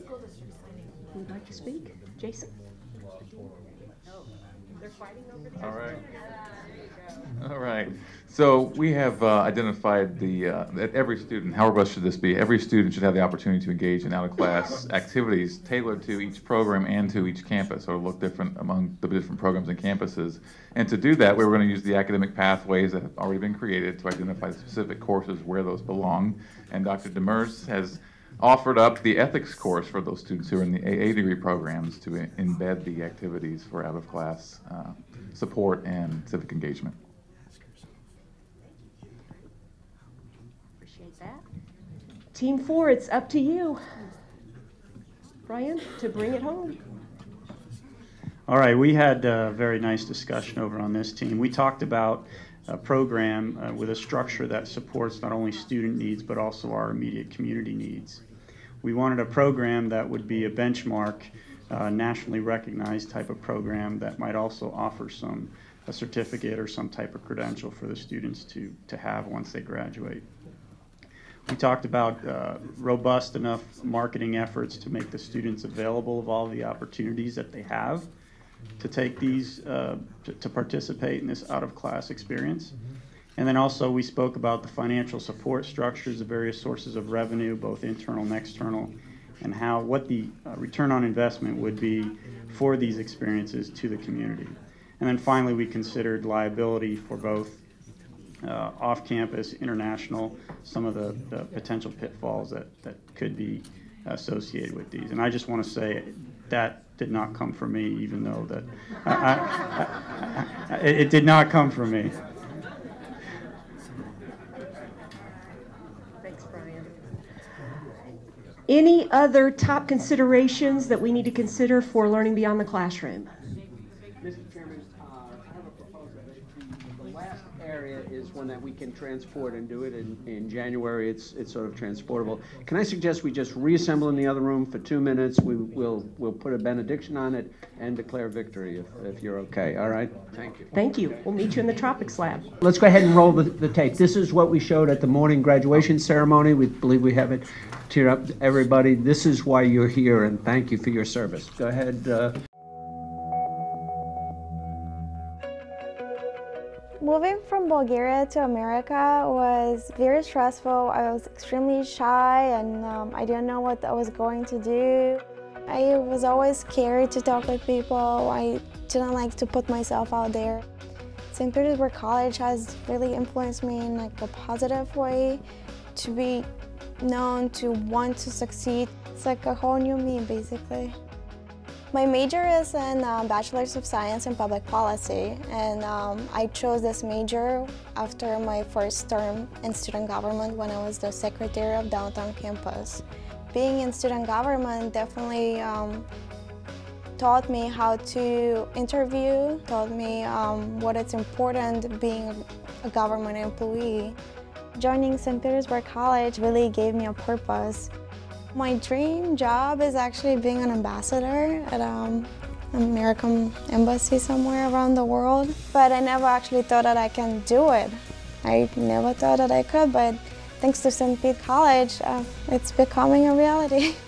Would like to speak? Jason? All right. So we have uh, identified the, uh, that every student, how robust should this be? Every student should have the opportunity to engage in out-of-class [laughs] activities tailored to each program and to each campus, or look different among the different programs and campuses. And to do that, we were going to use the academic pathways that have already been created to identify specific courses where those belong. And Dr. Demers has offered up the ethics course for those students who are in the AA degree programs to embed the activities for out-of-class uh, support and civic engagement. Appreciate that. Team four, it's up to you. Brian, to bring it home. All right, we had a very nice discussion over on this team. We talked about a program uh, with a structure that supports not only student needs but also our immediate community needs. We wanted a program that would be a benchmark, uh, nationally recognized type of program that might also offer some a certificate or some type of credential for the students to, to have once they graduate. We talked about uh, robust enough marketing efforts to make the students available of all the opportunities that they have to take these, uh, to, to participate in this out-of-class experience. And then also we spoke about the financial support structures, the various sources of revenue, both internal and external, and how, what the uh, return on investment would be for these experiences to the community. And then finally, we considered liability for both uh, off-campus, international, some of the, the potential pitfalls that, that could be associated with these. And I just want to say that did not come from me, even though that I, I, I, it did not come from me. Thanks, Brian. Any other top considerations that we need to consider for learning beyond the classroom? Mr. Chairman, uh, I have a proposal. The- The last area is one that we can transport and do it in, in January. It's, it's sort of transportable. Can I suggest we just reassemble in the other room for two minutes? We will, we'll put a benediction on it and declare victory if, if you're okay. All right? Thank you. Thank you. We'll meet you in the Tropics Lab. Let's go ahead and roll the, the tape. This is what we showed at the morning graduation ceremony. We believe we have it teared up. Everybody, this is why you're here, and thank you for your service. Go ahead. Uh, Moving from Bulgaria to America was very stressful. I was extremely shy and um, I didn't know what I was going to do. I was always scared to talk with people. I didn't like to put myself out there. St. Petersburg College has really influenced me in like a positive way to be known, to want to succeed. It's like a whole new me basically. My major is in uh, Bachelor's of Science in Public Policy, and um, I chose this major after my first term in student government when I was the secretary of downtown campus. Being in student government definitely um, taught me how to interview, taught me um, what it's important being a government employee. Joining St. Petersburg College really gave me a purpose. My dream job is actually being an ambassador at um, an American embassy somewhere around the world. But I never actually thought that I can do it. I never thought that I could, but thanks to St. Pete College, uh, it's becoming a reality. [laughs]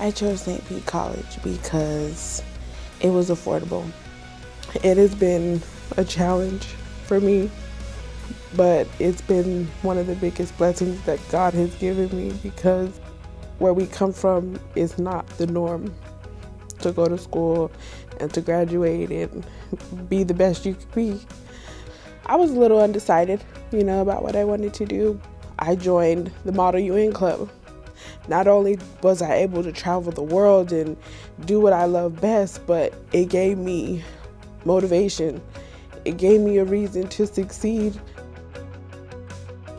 I chose St. Pete College because it was affordable. It has been a challenge for me, but it's been one of the biggest blessings that God has given me because where we come from is not the norm to go to school and to graduate and be the best you could be. I was a little undecided, you know, about what I wanted to do. I joined the Model UN Club. Not only was I able to travel the world and do what I love best, but it gave me motivation. It gave me a reason to succeed.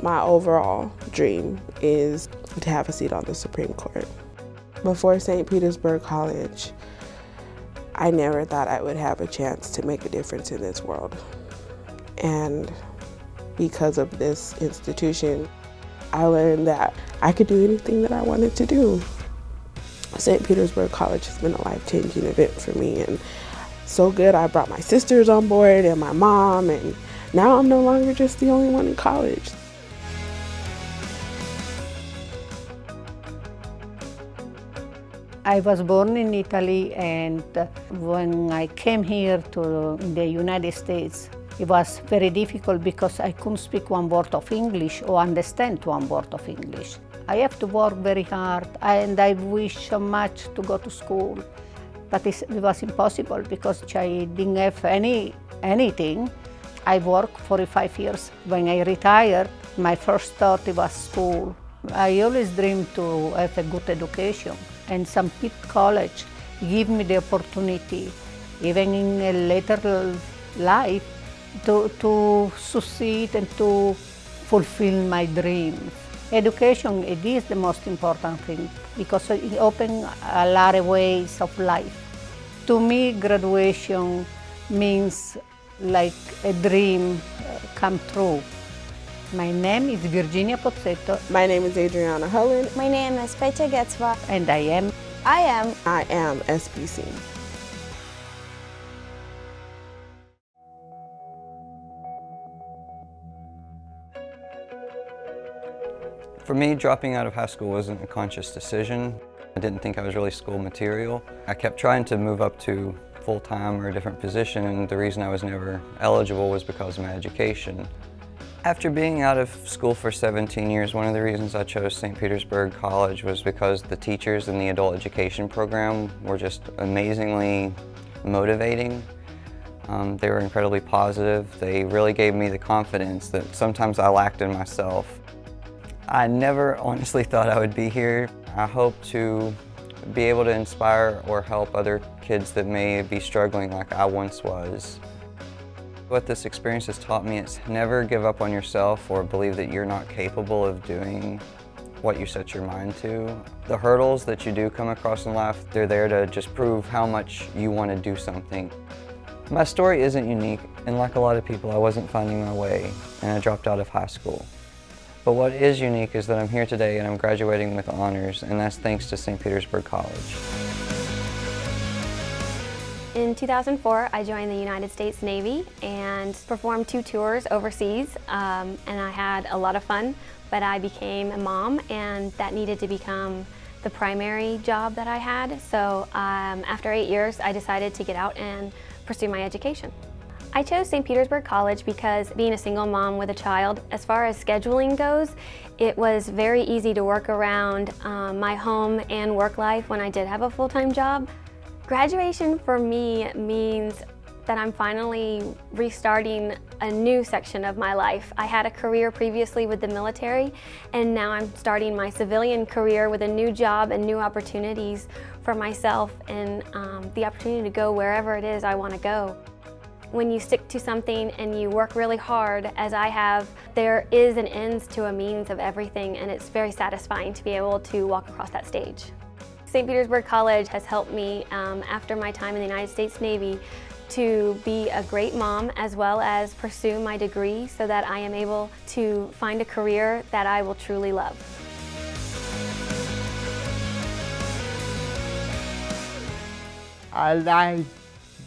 My overall dream is to have a seat on the Supreme Court. Before St. Petersburg College, I never thought I would have a chance to make a difference in this world. And because of this institution, I learned that I could do anything that I wanted to do. St. Petersburg College has been a life changing event for me, and so good. I brought my sisters on board and my mom, and now I'm no longer just the only one in college. I was born in Italy, and uh, when I came here to the United States, it was very difficult because I couldn't speak one word of English or understand one word of English. I have to work very hard, and I wish so much to go to school, but it was impossible because I didn't have any anything. I worked 45 years. When I retired, my first thought was school. I always dreamed to have a good education, and St. Pete College give me the opportunity, even in a later life, to, to succeed and to fulfill my dreams. Education, it is the most important thing because it opens a lot of ways of life. To me, graduation means like a dream uh, come true. My name is Virginia Pozzetto. My name is Adriana Hullen. My name is Pecha Getzva. And I am. I am. I am SPC. For me, dropping out of high school wasn't a conscious decision. I didn't think I was really school material. I kept trying to move up to full-time or a different position, and the reason I was never eligible was because of my education. After being out of school for 17 years, one of the reasons I chose St. Petersburg College was because the teachers in the adult education program were just amazingly motivating. Um, they were incredibly positive. They really gave me the confidence that sometimes I lacked in myself. I never [laughs] honestly thought I would be here. I hope to be able to inspire or help other kids that may be struggling like I once was. What this experience has taught me is never give up on yourself or believe that you're not capable of doing what you set your mind to. The hurdles that you do come across in life, they're there to just prove how much you want to do something. My story isn't unique, and like a lot of people, I wasn't finding my way, and I dropped out of high school. But what is unique is that I'm here today and I'm graduating with honors, and that's thanks to St. Petersburg College. In 2004, I joined the United States Navy and performed two tours overseas, um, and I had a lot of fun, but I became a mom, and that needed to become the primary job that I had. So um, after eight years, I decided to get out and pursue my education. I chose St. Petersburg College because being a single mom with a child, as far as scheduling goes, it was very easy to work around um, my home and work life when I did have a full-time job. Graduation for me means that I'm finally restarting a new section of my life. I had a career previously with the military and now I'm starting my civilian career with a new job and new opportunities for myself and um, the opportunity to go wherever it is I want to go. When you stick to something and you work really hard, as I have, there is an ends to a means of everything and it's very satisfying to be able to walk across that stage. St. Petersburg College has helped me um, after my time in the United States Navy to be a great mom as well as pursue my degree so that I am able to find a career that I will truly love. I like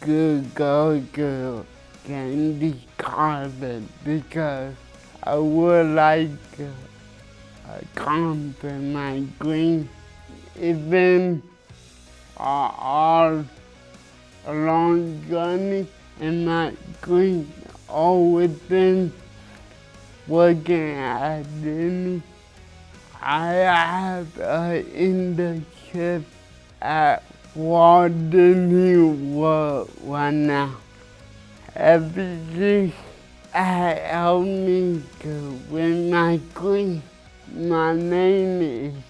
to go to Candy College because I would like to accomplish my dream. It's been all a long journey and my dream always been working at Disney. I have an internship at Walt Disney World right now. Everything helped me to win my dream. My name is.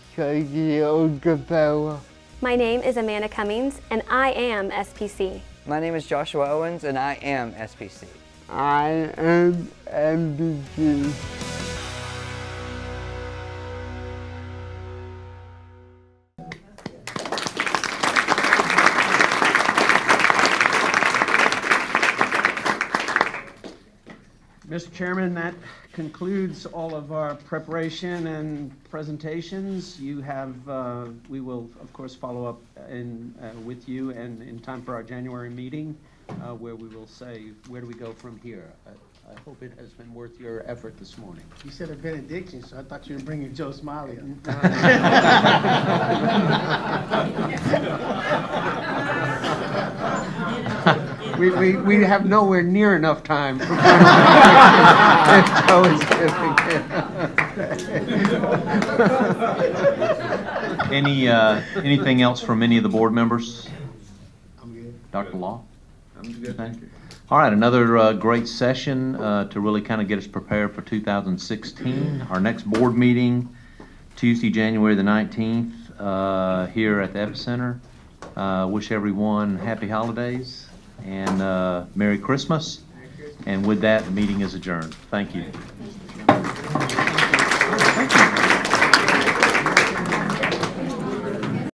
My name is Amanda Cummings and I am SPC. My name is Joshua Owens and I am SPC. I am SPC. Mr. Chairman, that concludes all of our preparation and presentations. You have, uh, we will, of course, follow up in, uh, with you and in time for our January meeting, uh, where we will say, where do we go from here? I hope it has been worth your effort this morning. You said a benediction, so I thought you were bringing Joe Smiley. [laughs] We, we, we have nowhere near enough time. for- Joe is giving. Any, uh, anything else from any of the board members? I'm good. Dr. Law? I'm good, thank you. All right, another uh, great session uh, to really kind of get us prepared for 2016. Our next board meeting, Tuesday, January the 19th, uh, here at the Epicenter. Uh, Wish everyone happy holidays and uh, Merry Christmas. And with that, the meeting is adjourned. Thank you.